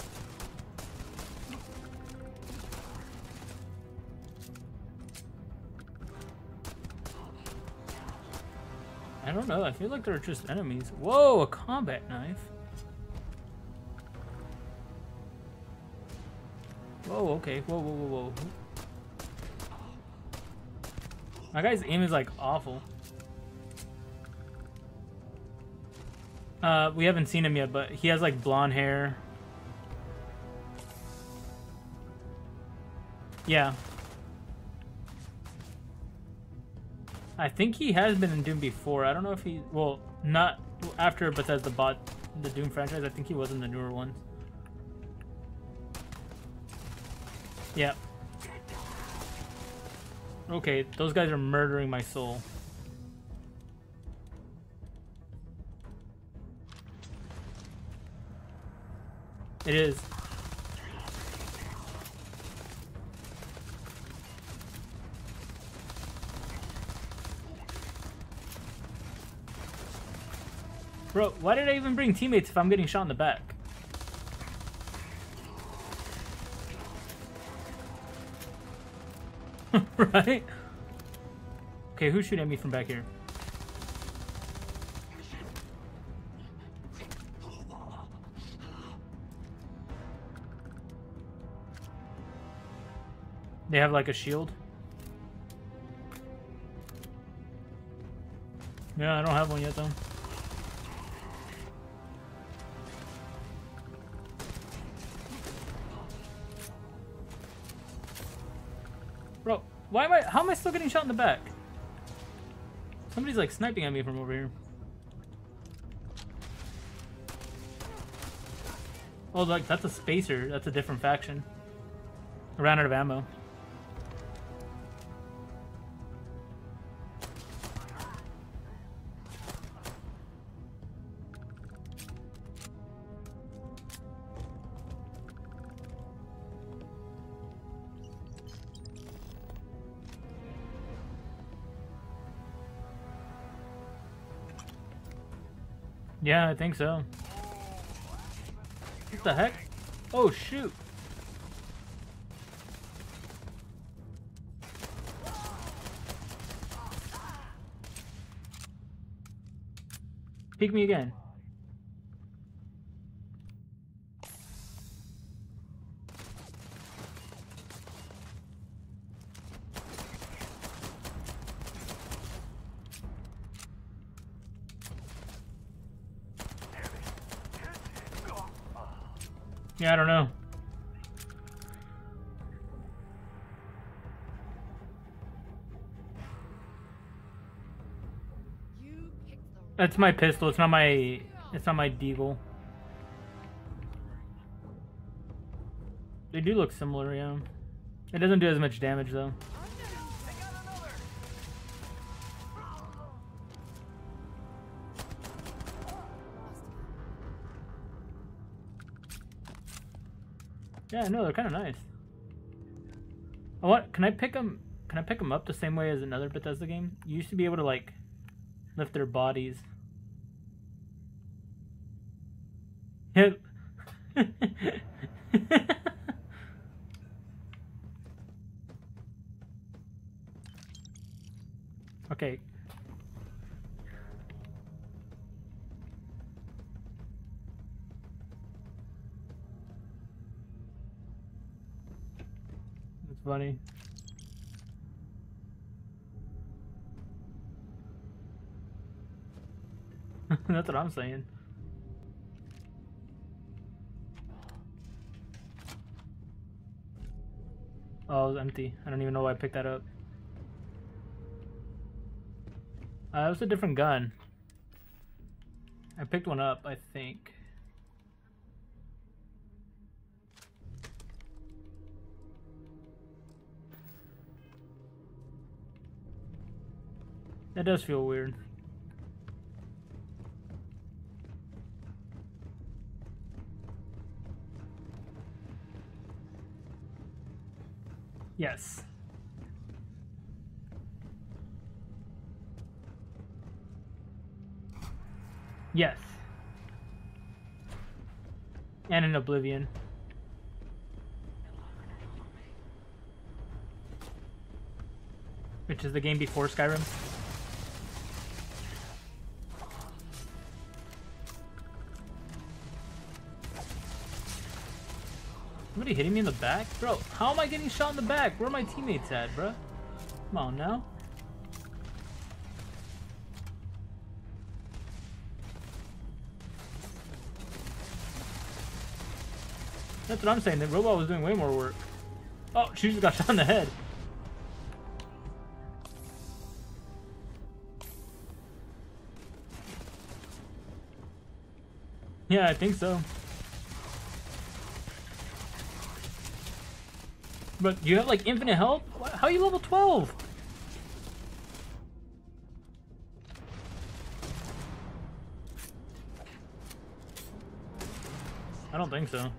I don't know. I feel like they're just enemies. Whoa, a combat knife. Whoa, okay. Whoa, whoa, whoa, whoa. My guy's aim is like awful. Uh, we haven't seen him yet, but he has like blonde hair. Yeah. I think he has been in Doom before. I don't know if he, well, not after Bethesda bought the Doom franchise. I think he was in the newer ones. Yeah. Okay, those guys are murdering my soul. It is. Bro, why did I even bring teammates if I'm getting shot in the back? right? Okay, who's shooting at me from back here? They have like a shield. Yeah, I don't have one yet though. Bro, why am I how am I still getting shot in the back? Somebody's like sniping at me from over here. Oh, like that's a spacer. That's a different faction. I ran out of ammo. Yeah, I think so. What the heck? Oh, shoot. Peek me again. Yeah, I don't know. That's my pistol. It's not my. It's not my deagle. They do look similar, yeah. It doesn't do as much damage though. Yeah, no, they're kind of nice. Oh, what? Can I pick them? Can I pick them up the same way as another Bethesda game? You used to be able to like lift their bodies. That's what I'm saying. Oh, it was empty. I don't even know why I picked that up. Uh, was a different gun. I picked one up, I think. That does feel weird. Yes. Yes. And in Oblivion. Which is the game before Skyrim. Hitting me in the back? Bro, how am I getting shot in the back? Where are my teammates at, bro? Come on now. That's what I'm saying. The robot was doing way more work. Oh, she just got shot in the head. Yeah, I think so. But you have like infinite health? How are you level 12? I don't think so.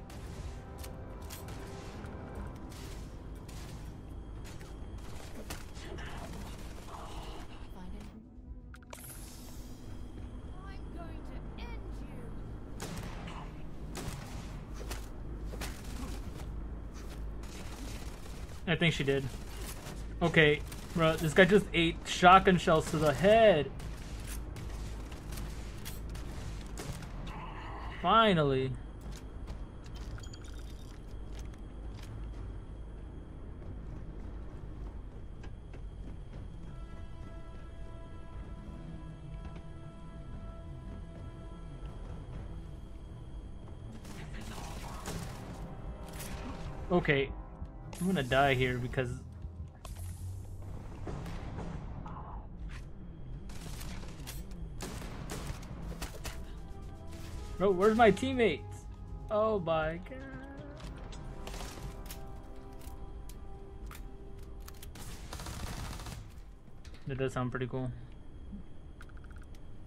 Think she did. Okay, bro, this guy just ate shotgun shells to the head. Finally. Okay, I'm gonna die here because Bro, where's my teammates? Oh my god. That does sound pretty cool.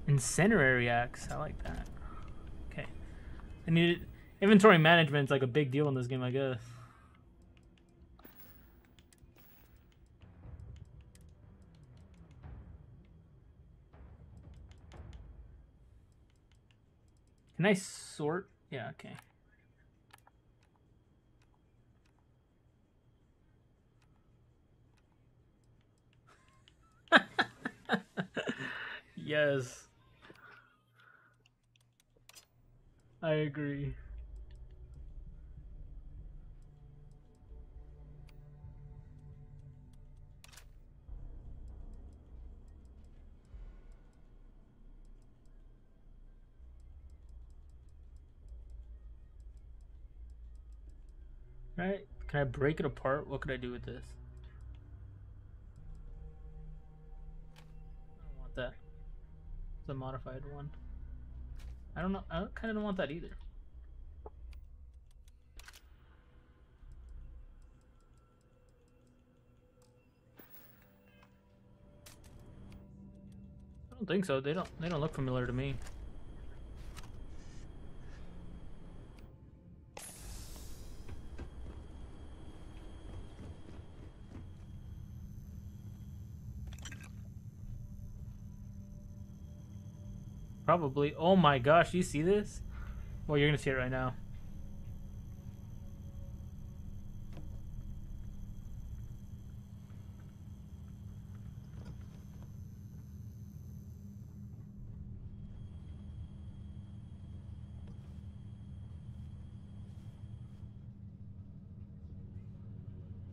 Incendiary axe, I like that. Okay. I need inventory management's like a big deal in this game, I guess. I sort? Yeah, okay. yes. I agree. Right? Can I break it apart? What could I do with this? I don't want that. It's a modified one. I don't know. I kind of don't want that either. I don't think so. They don't. They don't look familiar to me. Probably. Oh my gosh, you see this? Well, you're gonna see it right now.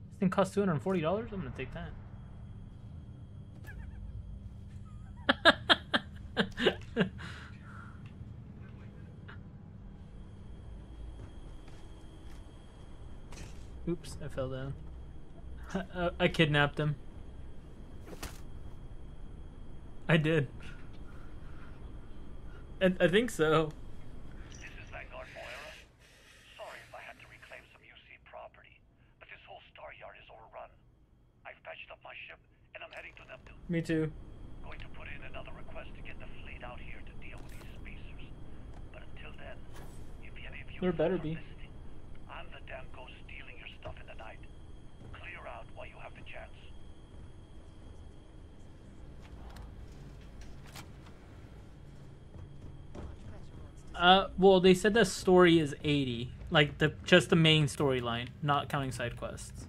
This thing costs two hundred and forty dollars. I'm gonna take that. Oops, I fell down. I, uh, I kidnapped him. I did. I, I think so. This is Vanguard Moara. Sorry if I had to reclaim some UC property, but this whole star yard is overrun. I've patched up my ship, and I'm heading to Neptune. Me too. Going to put in another request to get the fleet out here to deal with these spacers. But until then, if any of you There better be. I'm the damn ghost stealing your stuff in the night. Clear out while you have the chance. Uh, well, they said the story is eighty, like the just the main storyline, not counting side quests.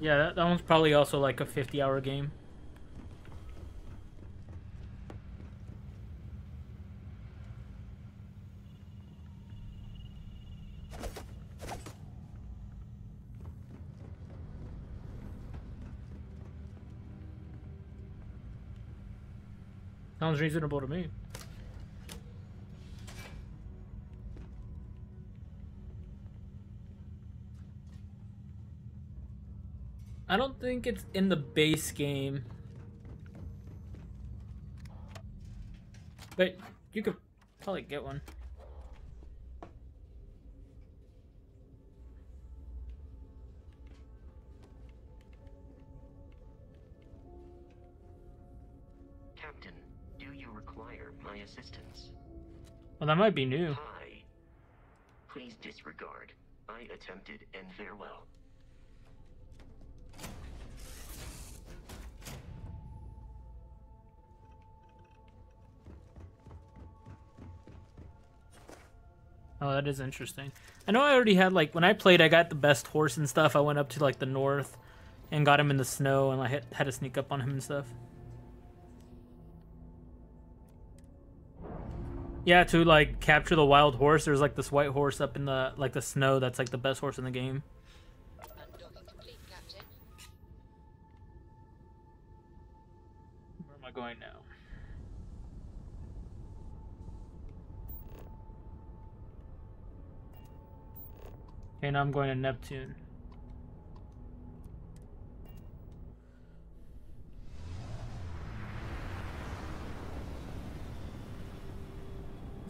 Yeah, that, that one's probably also like a fifty-hour game. Sounds reasonable to me. I don't think it's in the base game. But you could probably get one. Well, that might be new. Hi. Please disregard. I attempted and farewell. Oh, that is interesting. I know I already had like when I played, I got the best horse and stuff. I went up to like the north and got him in the snow, and I had, had to sneak up on him and stuff. Yeah, to like capture the wild horse, there's like this white horse up in the like the snow. That's like the best horse in the game. Where am I going now? Okay, now I'm going to Neptune.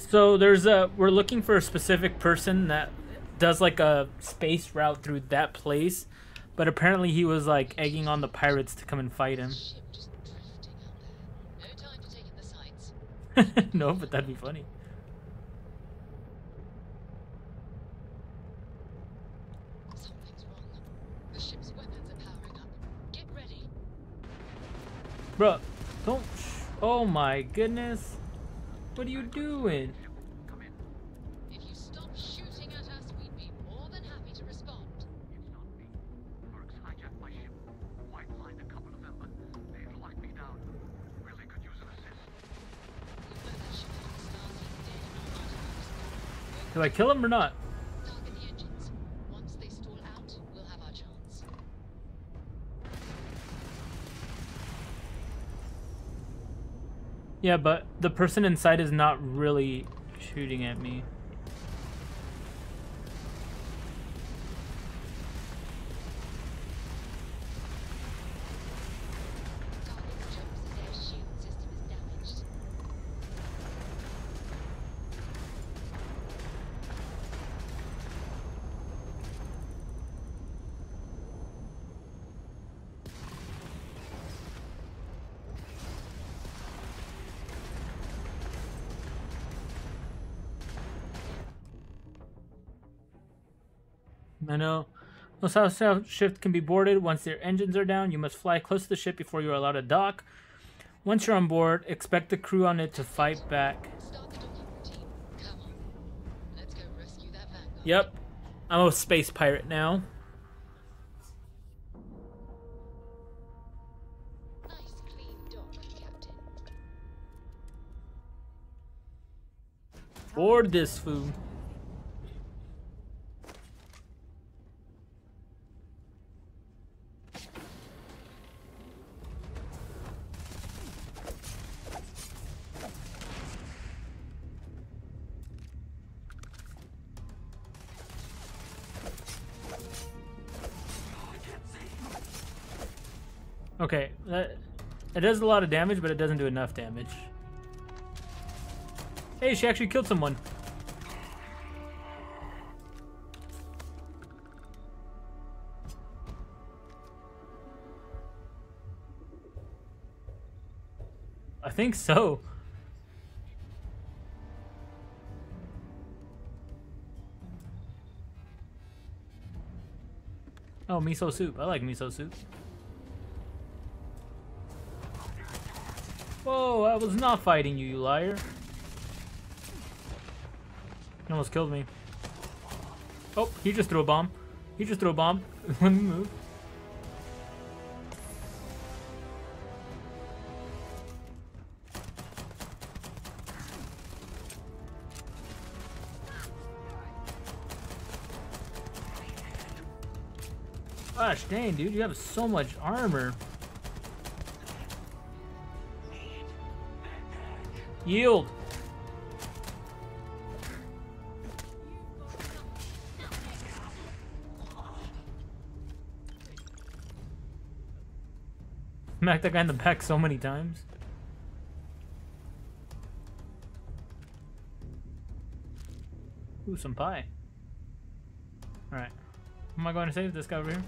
So there's a we're looking for a specific person that does like a space route through that place, but apparently he was like egging on the pirates to come and fight him. no, but that'd be funny. Bro, don't. Oh my goodness. What are you doing? If you stop shooting at us, we'd be more than happy to respond. Yeah, but the person inside is not really shooting at me. I know. No south shift can be boarded once their engines are down. You must fly close to the ship before you are allowed to dock. Once you're on board, expect the crew on it to fight back. Yep. I'm a space pirate now. Board this food. Does a lot of damage, but it doesn't do enough damage. Hey, she actually killed someone. I think so. Oh, miso soup. I like miso soup. Whoa, I was not fighting you, you liar. He almost killed me. Oh, he just threw a bomb. He just threw a bomb. Let me move. Gosh dang, dude, you have so much armor. Yield. Smack that guy in the back so many times. Ooh, some pie. Alright. Am I going to save this guy over here?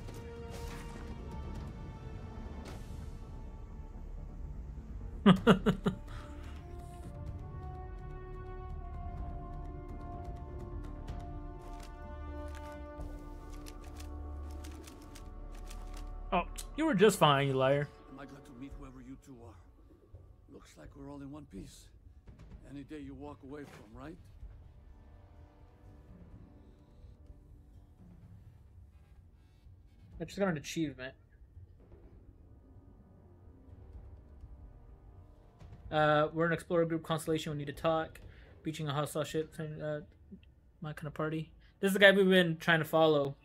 oh, just fine, you liar. Am I glad to meet whoever you two are? Looks like we're all in one piece. Any day you walk away from, right? I just got an achievement. Uh, we're an explorer group constellation. We need to talk. Beaching a hostile ship. Uh, my kind of party. This is the guy we've been trying to follow.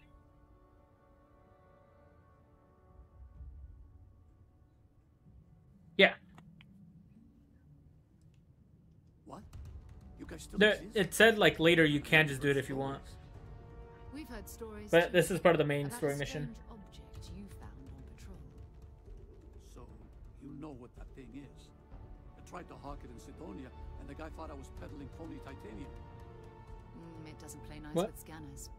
There, it said like later you can just do it if you want. We've heard stories. But this is part of the main story mission. object you found on patrol. So, you know what that thing is. I tried to hawk it in Cydonia, and the guy thought I was peddling phony titanium. Mm, it doesn't play nice What? with scanners.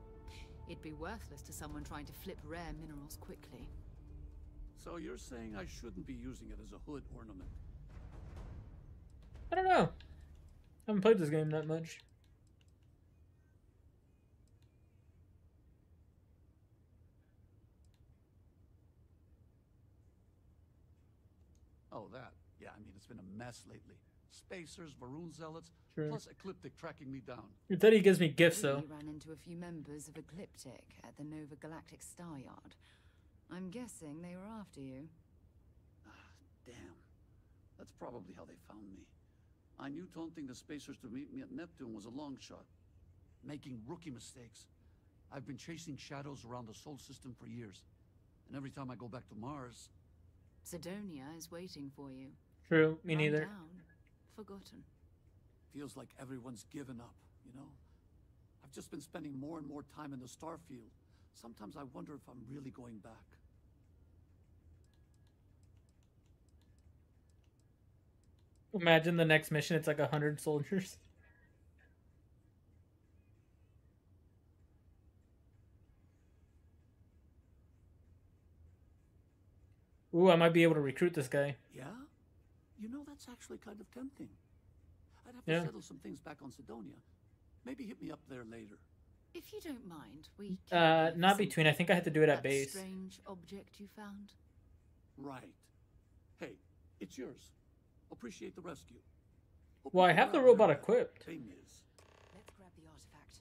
It'd be worthless to someone trying to flip rare minerals quickly. So you're saying I shouldn't be using it as a hood ornament? I don't know. I haven't played this game that much. Oh, that. Yeah, I mean, it's been a mess lately. Spacers, Va'ruun zealots, Sure. plus Ecliptic tracking me down. It said he gives me gifts We though. ran into a few members of Ecliptic at the Nova Galactic Star Yard. I'm guessing they were after you. Ah, Damn. That's probably how they found me. I knew taunting the Spacers to meet me at Neptune was a long shot. Making rookie mistakes. I've been chasing shadows around the Sol system for years. And every time I go back to Mars, Cydonia is waiting for you. True, me neither. Down, forgotten. feels like everyone's given up, you know? I've just been spending more and more time in the starfield. Sometimes I wonder if I'm really going back. Imagine the next mission. It's like a hundred soldiers. Ooh, I might be able to recruit this guy. Yeah? You know, that's actually kind of tempting. I'd have to Yeah. settle some things back on Cydonia. Maybe hit me up there later. If you don't mind, we Uh, not between. I think I had to do it at base. Strange object you found. Right. Hey, it's yours. Appreciate the rescue. Hope Well, I have the robot equipped. Thing. Let's grab the artifact.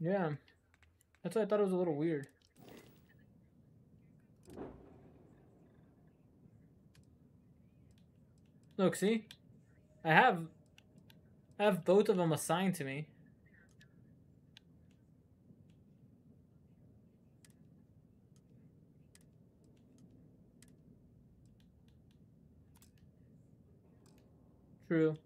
Yeah. That's why I thought it was a little weird. Look, see? I have I have both of them assigned to me. True.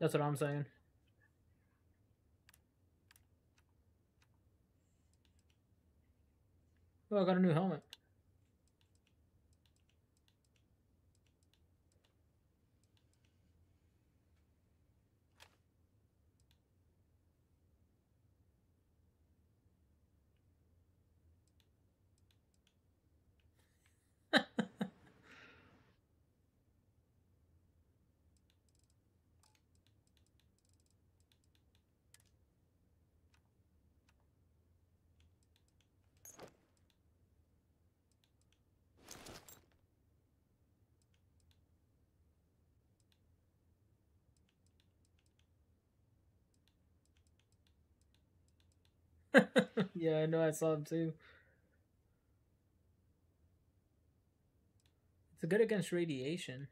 That's what I'm saying. Oh, I got a new helmet. Yeah, I know I saw him too. It's good against radiation.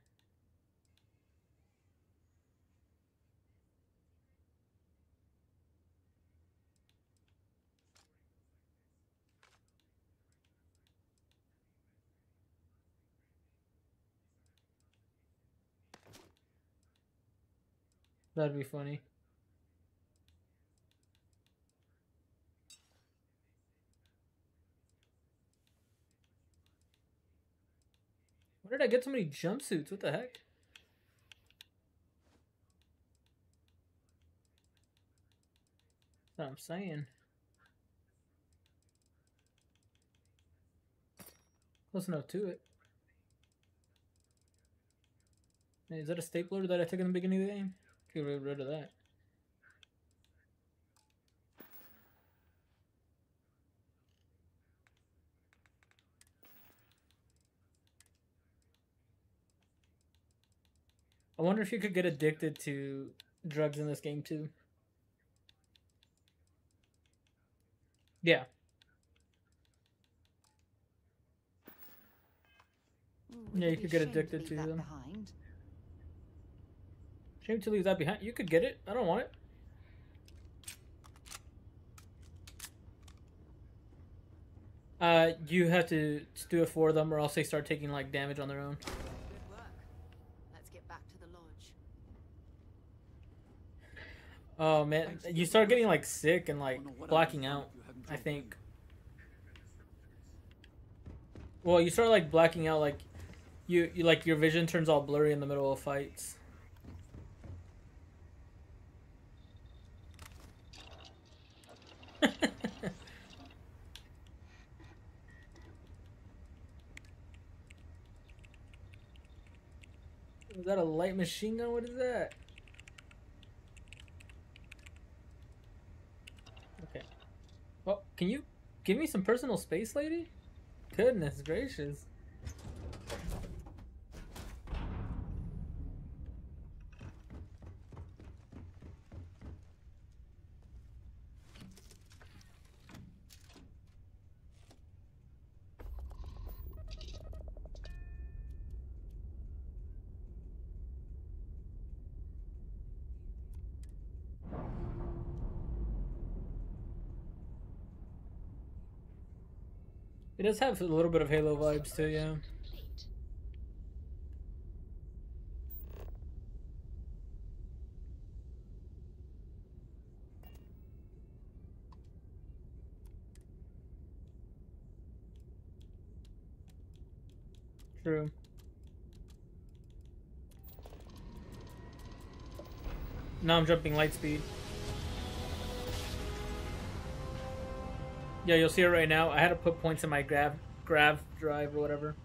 That'd be funny. Where did I get so many jumpsuits? What the heck? That's what I'm saying. Close enough to it. Is that a stapler that I took in the beginning of the game? Get rid of that. I wonder if you could get addicted to drugs in this game too. Yeah. Yeah, you could get addicted to them. Behind. Shame to leave that behind. You could get it. I don't want it. Uh, you have to do it for them, or else they start taking like damage on their own. Good work. Let's get back to the lodge. Oh man, you start getting like sick and like blacking out. I think. Well, you start like blacking out, like you, you like your vision turns all blurry in the middle of fights. Is that a light machine gun? What is that? Okay. Well, can you give me some personal space, lady? Goodness gracious. Does have a little bit of Halo vibes too, yeah. True. Now I'm jumping light speed. Yeah, you'll see it right now. I had to put points in my grav grav drive or whatever.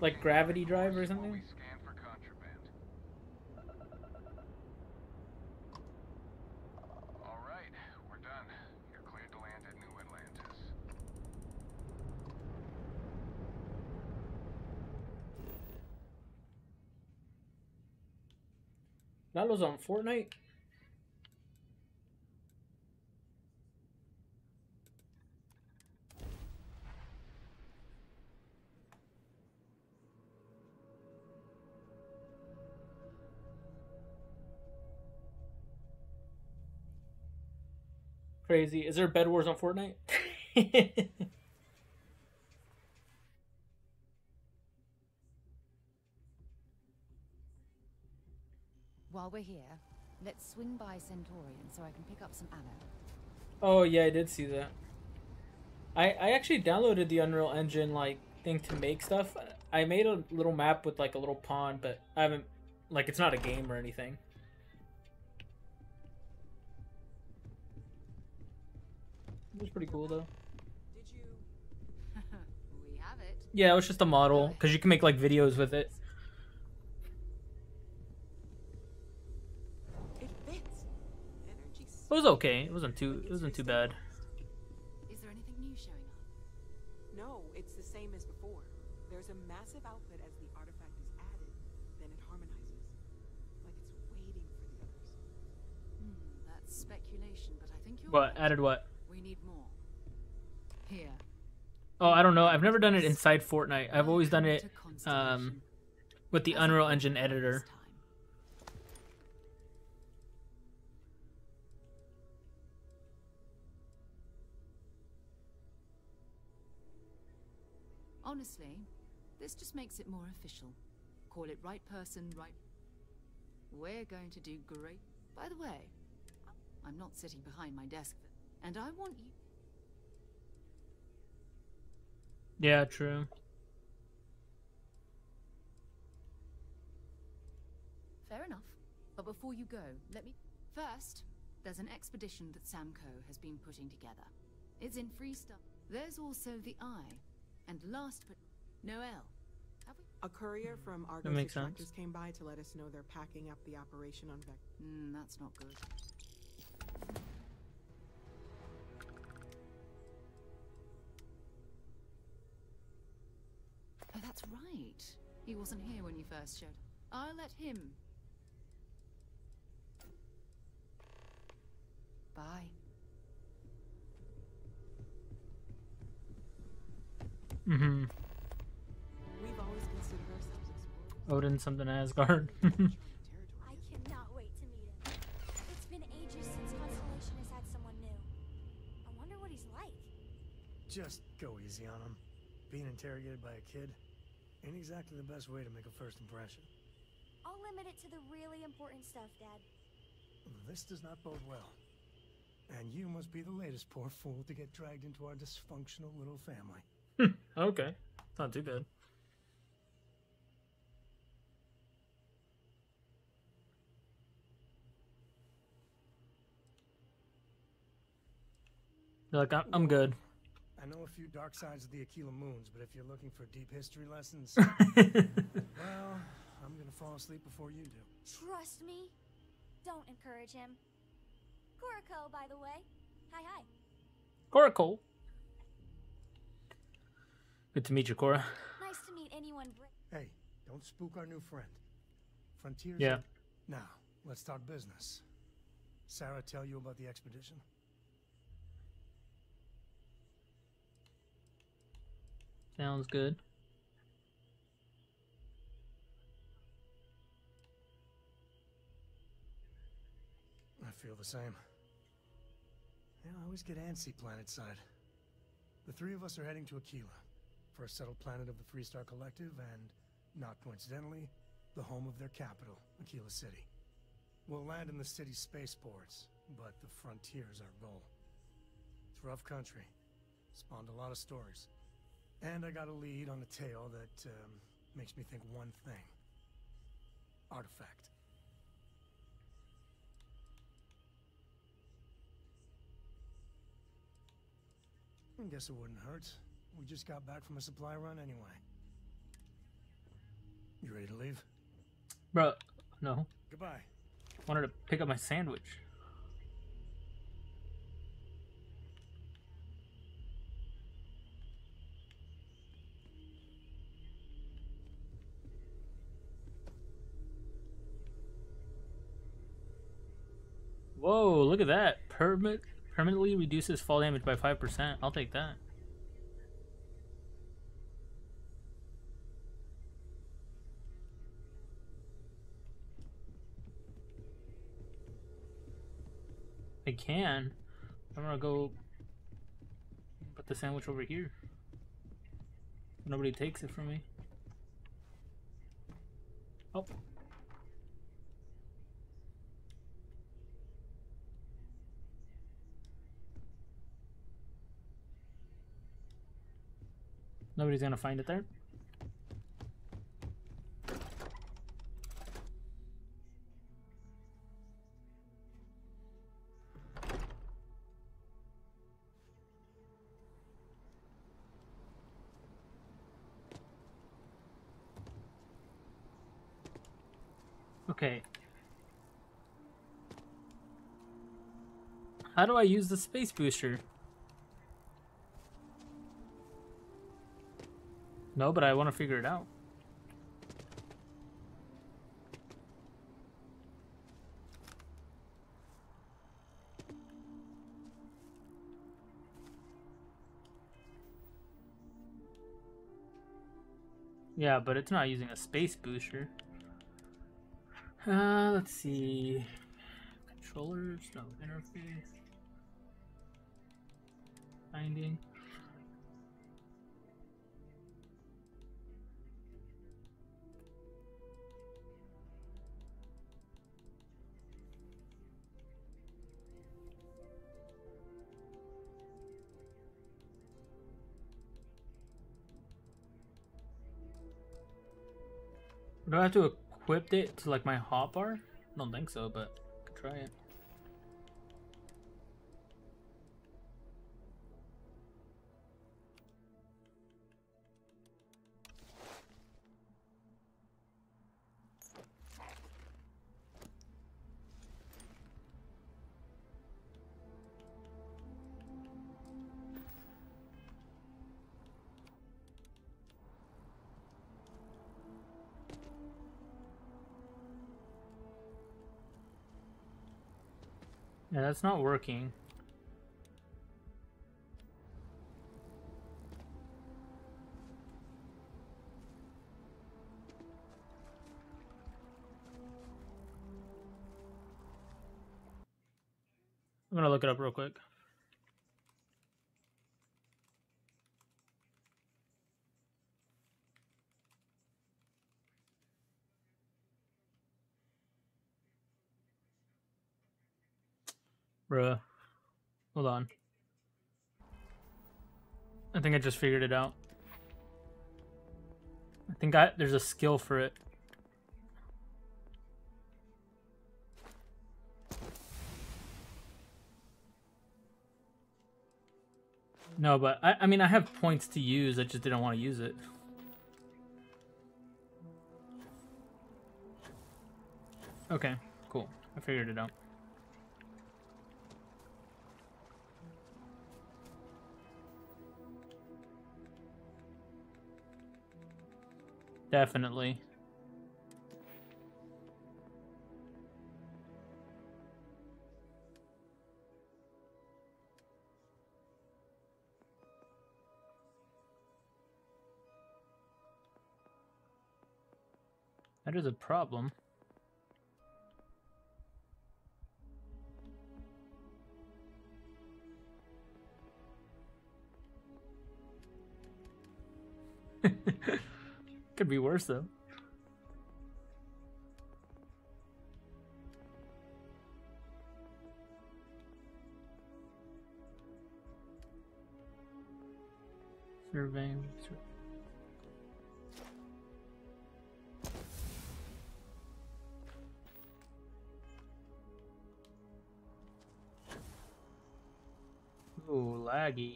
Like gravity drive or something? Lalo's on Fortnite. Crazy. Is there Bed Wars on Fortnite? While we're here, let's swing by Centaurian so I can pick up some ammo. oh yeah, I did see that. I I actually downloaded the Unreal Engine like thing to make stuff. I made a little map with like a little pond, but I haven't like it's not a game or anything. It was pretty cool though. we have it. Yeah, it was just a model because you can make like videos with it. It fits. Energy. It was okay. It wasn't too. It wasn't too bad. Is there anything new showing up? No, it's the same as before. There's a massive output as the artifact is added, then it harmonizes. Like it's waiting for the others. Hmm, that's speculation, but I think you're What right. added? What? Oh, I don't know. I've never done it inside Fortnite. I've always done it um, with the Unreal Engine editor. Honestly, this just makes it more official. Call it right person, right. We're going to do great. By the way, I'm not sitting behind my desk, and I want you. Yeah, true. Fair enough. But before you go, let me. First, there's an expedition that Sam Coe has been putting together. It's in free stuff. There's also the Eye. And last but. Noel. Have we? A courier from Argos makes sense. Extractors came by to let us know they're packing up the operation on Vec. Mm, that's not good. Right. He wasn't here when you first showed. I'll let him. Bye. Mm-hmm. We've always considered ourselves explorers. Odin something Asgard. I cannot wait to meet him. It's been ages since Constellation has had someone new. I wonder what he's like. Just go easy on him. Being interrogated by a kid ain't exactly the best way to make a first impression. I'll limit it to the really important stuff, Dad. This does not bode well. And you must be the latest poor fool to get dragged into our dysfunctional little family. Hmm, okay, not too bad. You're like, I'm, I'm good. I know a few dark sides of the Aquila Moons, but if you're looking for deep history lessons, well, I'm gonna fall asleep before you do. Trust me. Don't encourage him. Kuriko, by the way. Hi, hi. Cora Coe. Good to meet you, Cora. Nice to meet anyone. Hey, don't spook our new friend. Frontiers. Yeah. Now, let's talk business. Sarah tell you about the expedition? Sounds good. I feel the same. Yeah, I always get antsy planet side. The three of us are heading to Aquila, for a settled planet of the Freestar Collective, and, not coincidentally, the home of their capital, Aquila City. We'll land in the city's spaceports, but the frontier's our goal. It's rough country. Spawned a lot of stories. And I got a lead on a tale that um, makes me think one thing. Artifact. I guess it wouldn't hurt. We just got back from a supply run anyway. You ready to leave? Bro, no. Goodbye. Wanted to pick up my sandwich. Whoa, look at that. Permit permanently reduces fall damage by 5%. I'll take that. I can. I'm gonna go put the sandwich over here. Nobody takes it from me. Oh. Nobody's gonna find it there. Okay. How do I use the space booster? No, but I want to figure it out. Yeah, but it's not using a space booster. Uh, let's see. Controllers, no interface. Finding. Do I have to equip it to like my hotbar? I don't think so, but I could try it. That's not working. I'm gonna look it up real quick. Bruh. Hold on. I think I just figured it out. I think I there's a skill for it. No, but I, I mean I have points to use, I just didn't want to use it. Okay, cool. I figured it out. Definitely. That is a problem. Could be worse though. Surveying. Ooh, laggy.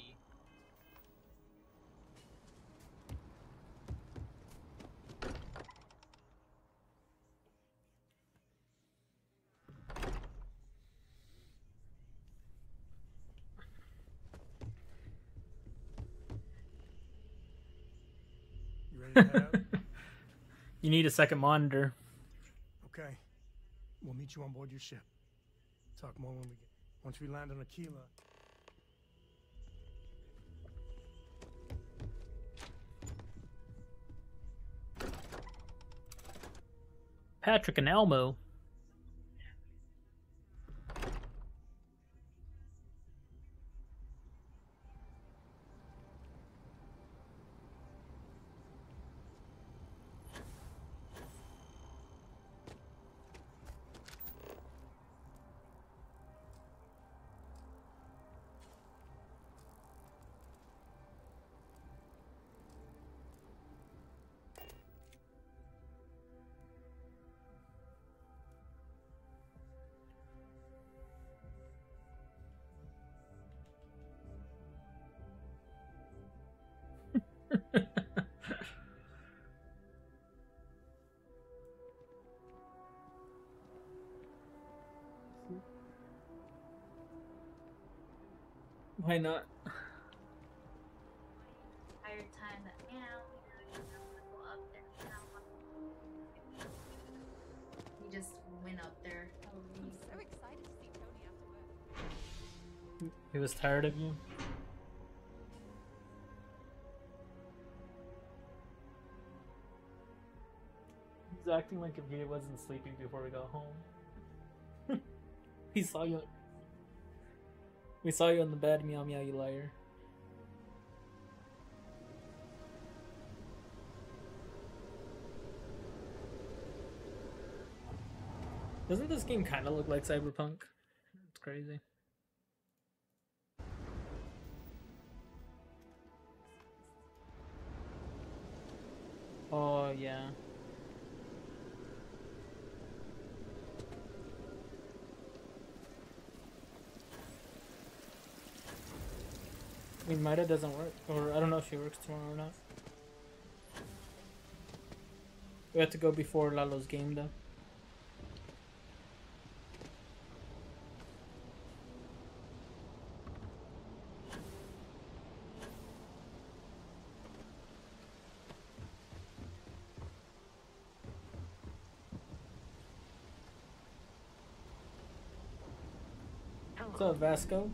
You ready to head out? You need a second monitor. okay. We'll meet you on board your ship. Talk more when we get. Once we land on Aquila. Patrick and Elmo. Don't want- We just went up there. I'm so excited to see Tony after work. He was tired of you. He's acting like if he wasn't sleeping before we got home. he saw you. We saw you on the bed, meow meow, you liar. Doesn't this game kind of look like Cyberpunk? It's crazy. Oh yeah. I mean, Maida doesn't work, or I don't know if she works tomorrow or not. We have to go before Lalo's game though. What's up, Vasco?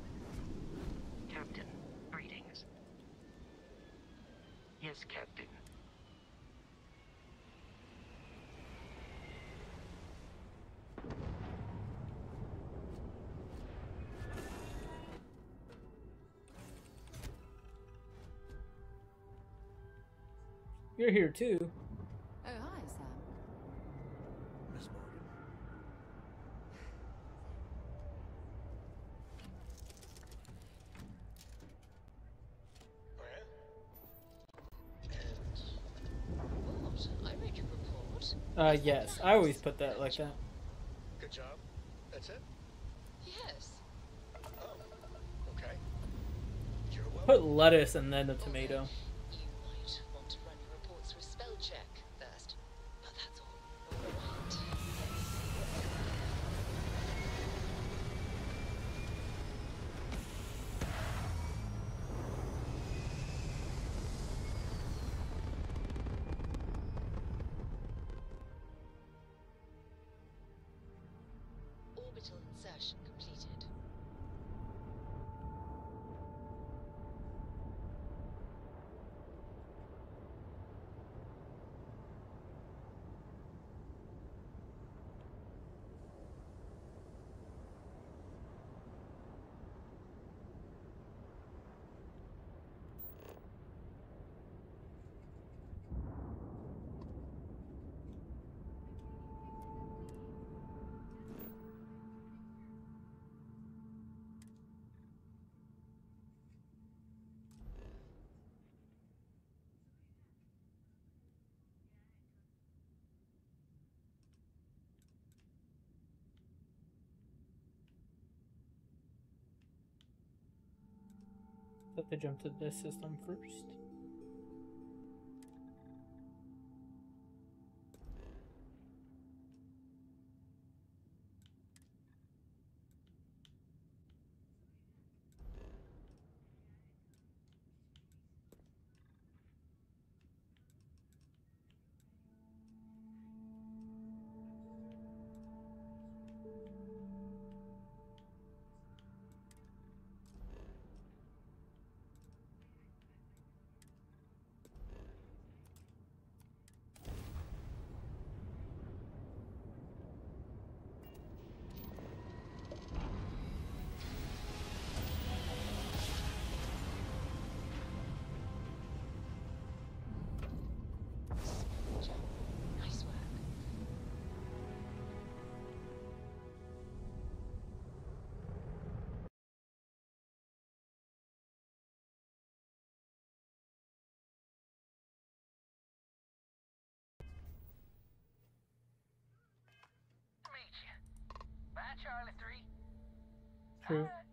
You're here too. Oh, hi, Sam. Miss Morgan. What? I read your report. Uh, yes, I always put that like that. Good job. That's it? Yes. Oh, okay. You're welcome. Put lettuce and then the tomato. jump to this system first. Charlie 3. True. Ah.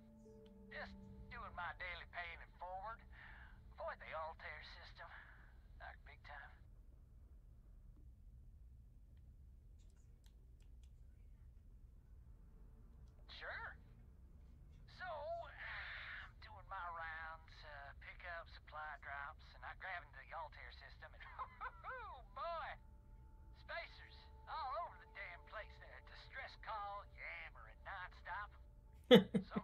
so.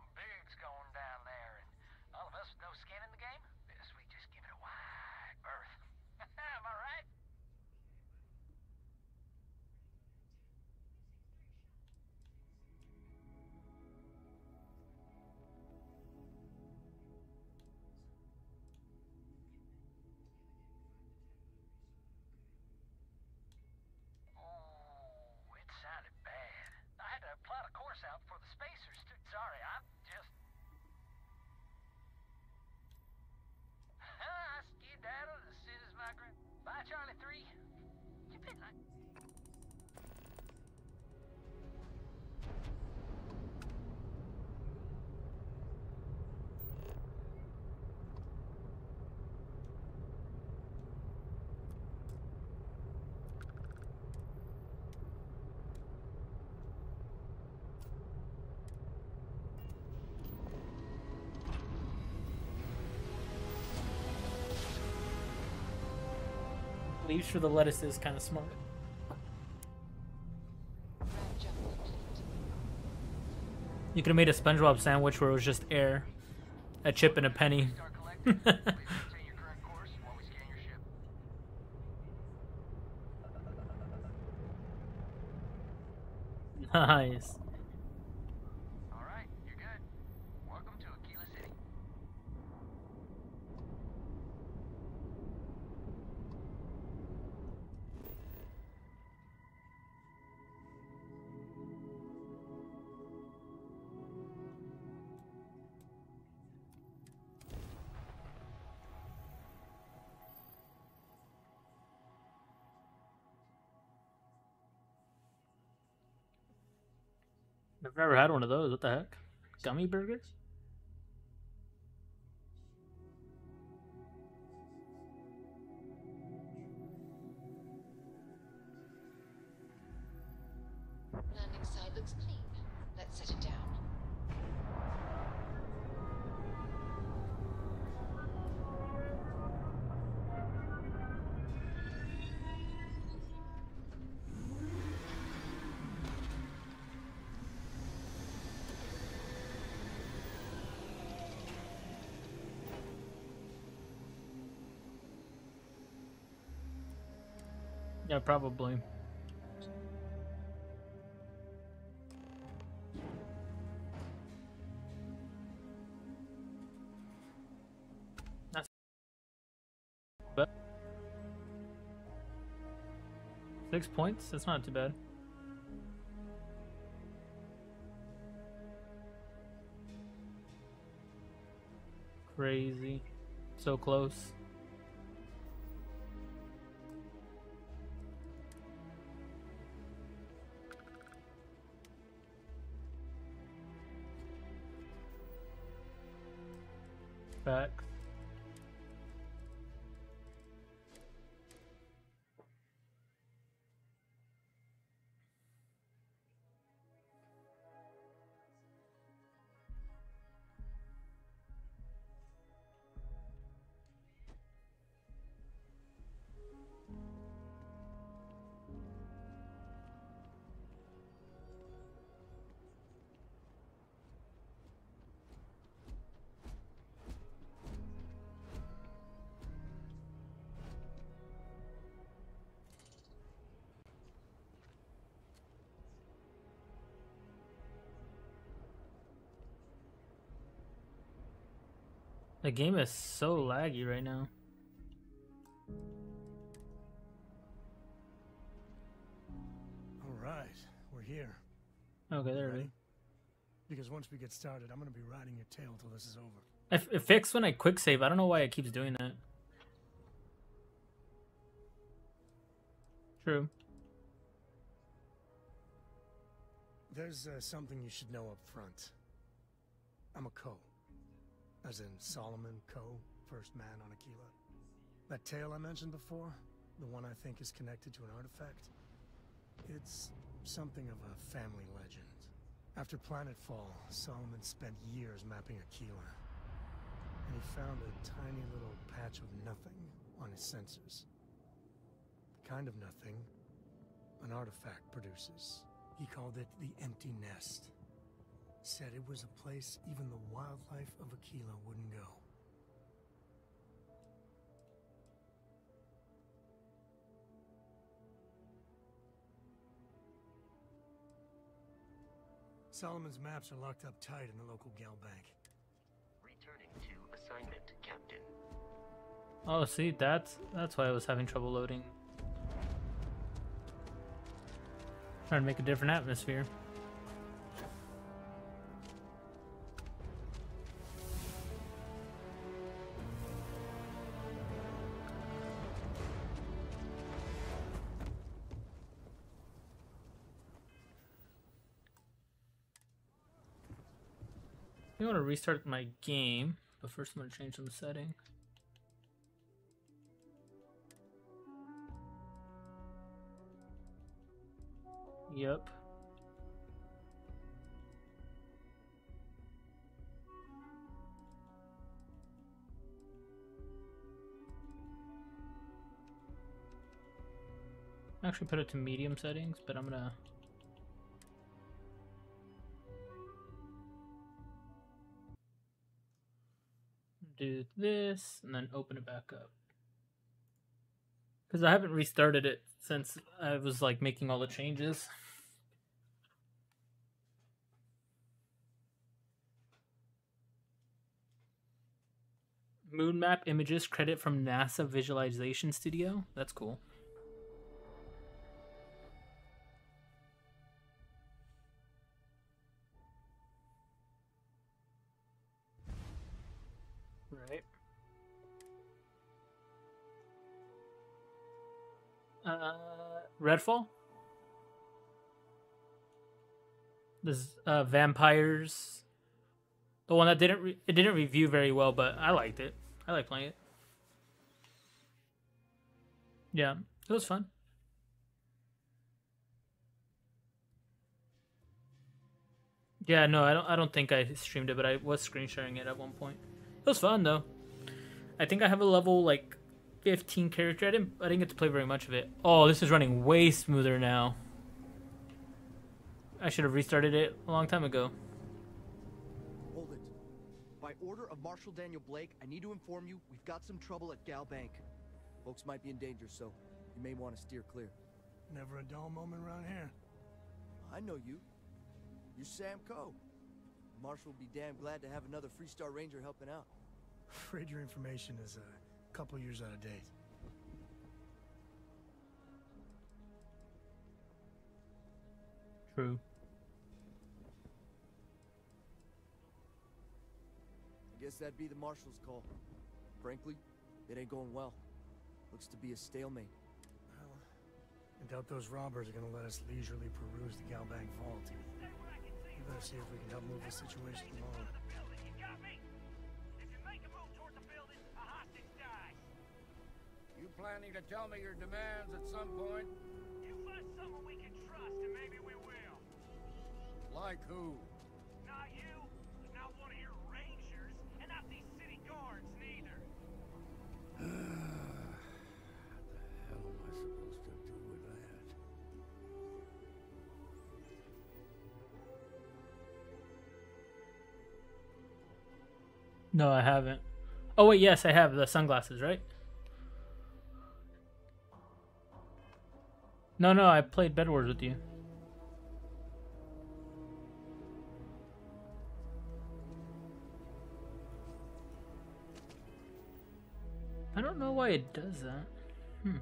want. leaves for the lettuce is kind of smart. You could have made a SpongeBob sandwich where it was just air, a chip, and a penny. never had one of those. What the heck? Gummy burgers? Yeah, probably. But Six points? That's not too bad. Crazy. So close. The game is so laggy right now. All right, we're here. Okay, there we go. Because once we get started, I'm gonna be riding your tail till this is over. It, it fixed when I quick save. I don't know why it keeps doing that. True. There's uh, something you should know up front. I'm a Ko. As in Solomon Ko, first man on Akila. That tale I mentioned before, the one I think is connected to an artifact, it's something of a family legend. After Planetfall, Solomon spent years mapping Akila. And he found a tiny little patch of nothing on his sensors. The kind of nothing an artifact produces. He called it the Empty Nest. Said it was a place even the wildlife of Akila wouldn't go. Solomon's maps are locked up tight in the local GalBank. Returning to assignment, Captain. Oh, see, that's that's why I was having trouble loading. Trying to make a different atmosphere. Restart my game, but first I'm to change some settings. Yep. Actually put it to medium settings, but I'm gonna do this and then open it back up. Because I haven't restarted it since I was like making all the changes. Moon map images credit from NASA Visualization Studio. That's cool. Redfall. This uh, vampires. The one that didn't it didn't review very well, but I liked it. I like playing it. Yeah, it was fun. Yeah, no, I don't. I don't think I streamed it, but I was screen sharing it at one point. It was fun though. I think I have a level like 15 character. I didn't. I didn't get to play very much of it. Oh, this is running way smoother now. I should have restarted it a long time ago. Hold it. By order of Marshal Daniel Blake, I need to inform you we've got some trouble at GalBank. Folks might be in danger, so you may want to steer clear. Never a dull moment around here. I know you. You're Sam Coe. Marshal will be damn glad to have another Freestar Ranger helping out. Afraid your information is a couple years out of date. True. I guess that'd be the Marshal's call. Frankly, it ain't going well. Looks to be a stalemate. Well, I doubt those robbers are gonna let us leisurely peruse the GalBank vault. We better see if we can help move the situation along. Planning to tell me your demands at some point? You find someone we can trust, and maybe we will. Like who? Not you, not one of your rangers, and not these city guards neither. what the hell am I supposed to do with that? No, I haven't. Oh wait, yes, I have the sunglasses, right? No, no, I played Bed Wars with you. I don't know why it does that. Hmm.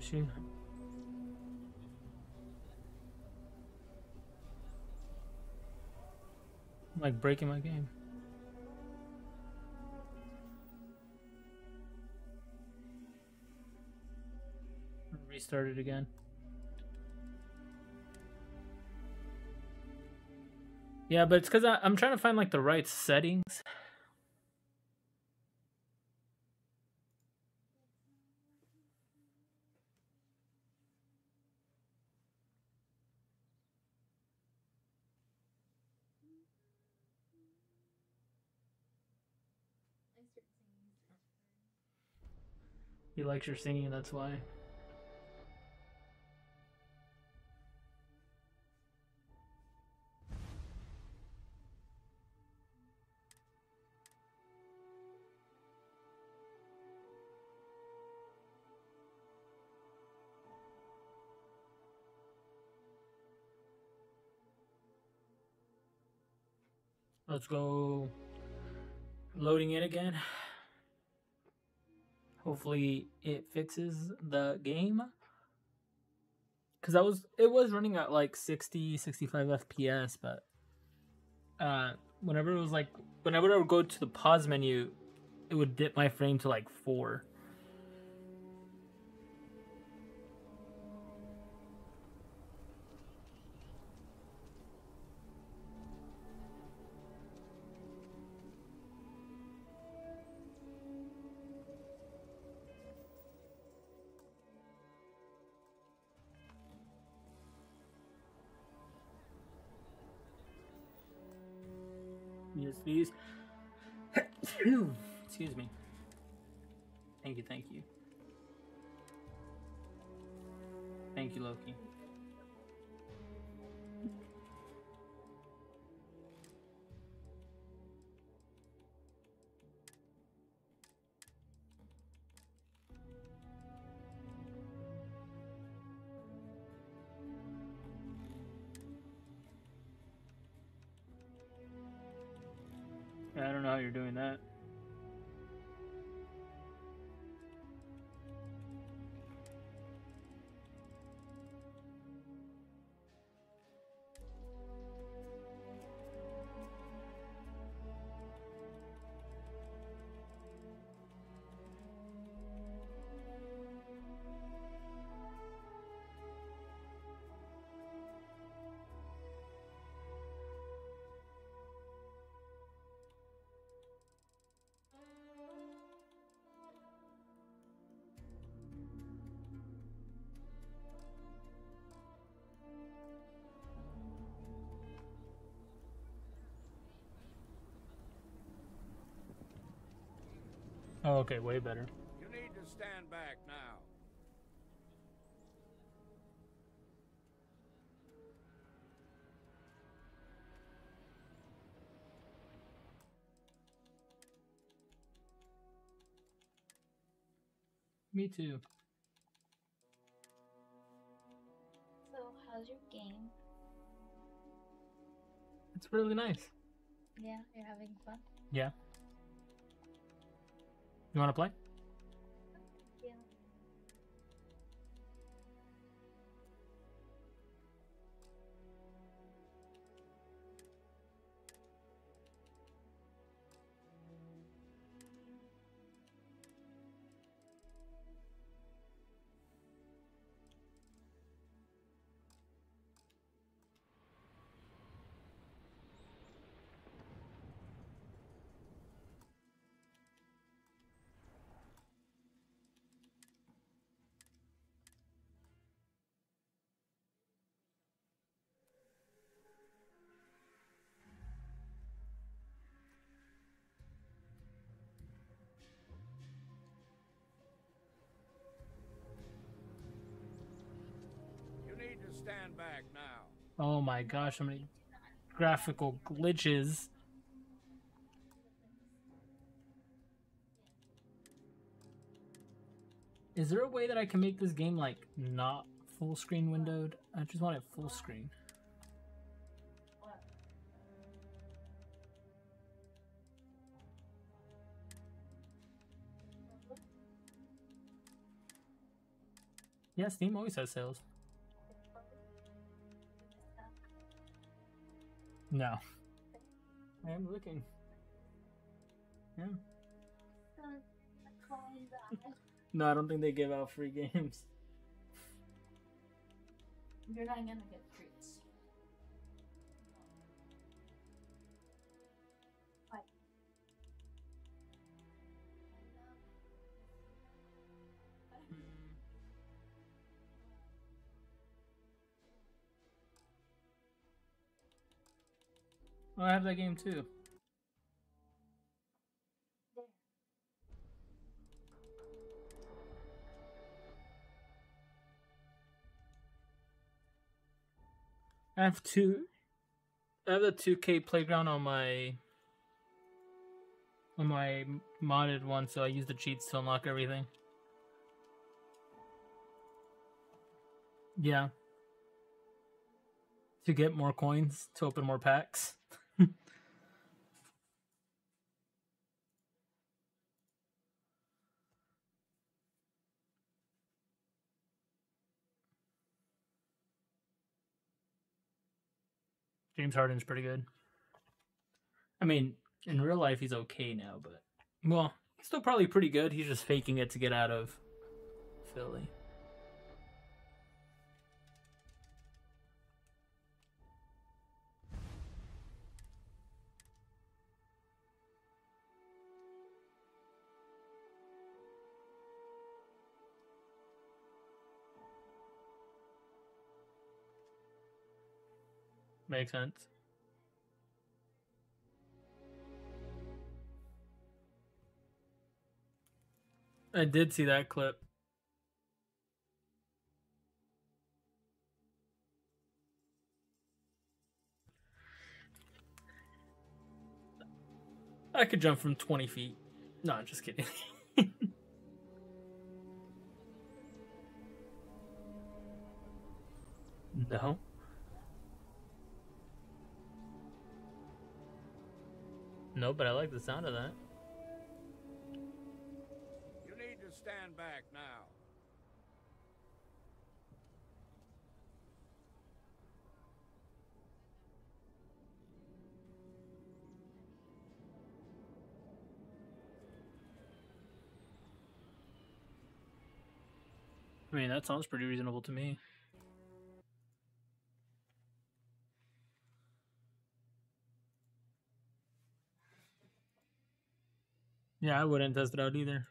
She. I'm like breaking my game. Restart it again. Yeah, but it's because I'm trying to find like the right settings. Likes your singing, that's why. Let's go loading it again. Hopefully it fixes the game. Cause I was it was running at like 60, 65 FPS, but uh whenever it was like whenever I would go to the pause menu, it would dip my frame to like four. Please. Oh, okay, way better. You need to stand back now. Me too. So, how's your game? It's really nice. Yeah, you're having fun? Yeah. You want to play? Back now. Oh my gosh, how many graphical glitches. Is there a way that I can make this game like not full screen windowed? I just want it full screen. Yeah, Steam always has sales. No. I am looking. Yeah. No, I don't think they give out free games. You're not gonna get I have that game too. I have two. I have the 2K playground on my on my modded one, so I use the cheats to unlock everything. Yeah. To get more coins to open more packs. James Harden's pretty good. I mean, in real life he's okay now, but well, he's still probably pretty good. He's just faking it to get out of Philly. Makes sense. I did see that clip. I could jump from 20 feet. No, I'm just kidding. no. No, but I like the sound of that. You need to stand back now. I mean, that sounds pretty reasonable to me. Yeah, I wouldn't test it out either.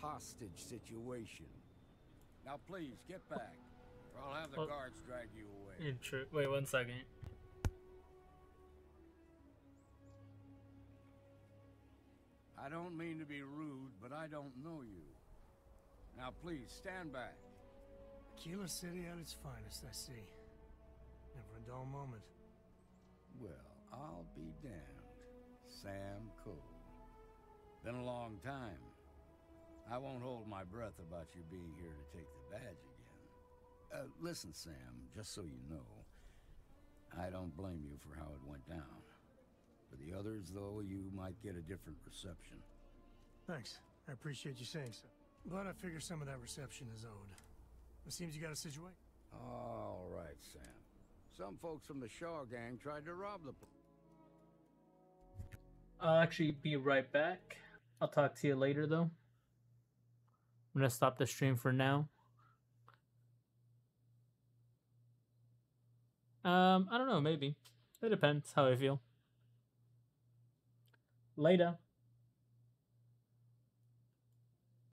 Hostage situation. Now please, get back, or I'll have the Well- guards drag you away. Yeah, true. Wait one second. I don't mean to be rude, but I don't know you. Now please, stand back. Keeler City at its finest, I see. Never a dull moment. Well, I'll be damned. Sam Coe. Been a long time. I won't hold my breath about you being here to take the badge again. Uh, listen, Sam, just so you know, I don't blame you for how it went down. For the others, though, you might get a different reception. Thanks. I appreciate you saying so. But I figure some of that reception is owed. It seems you got a situation. All right, Sam. Some folks from the Shaw gang tried to rob the... pl- I'll actually be right back. I'll talk to you later though. I'm gonna stop the stream for now. Um, I don't know, maybe. It depends how I feel. Later.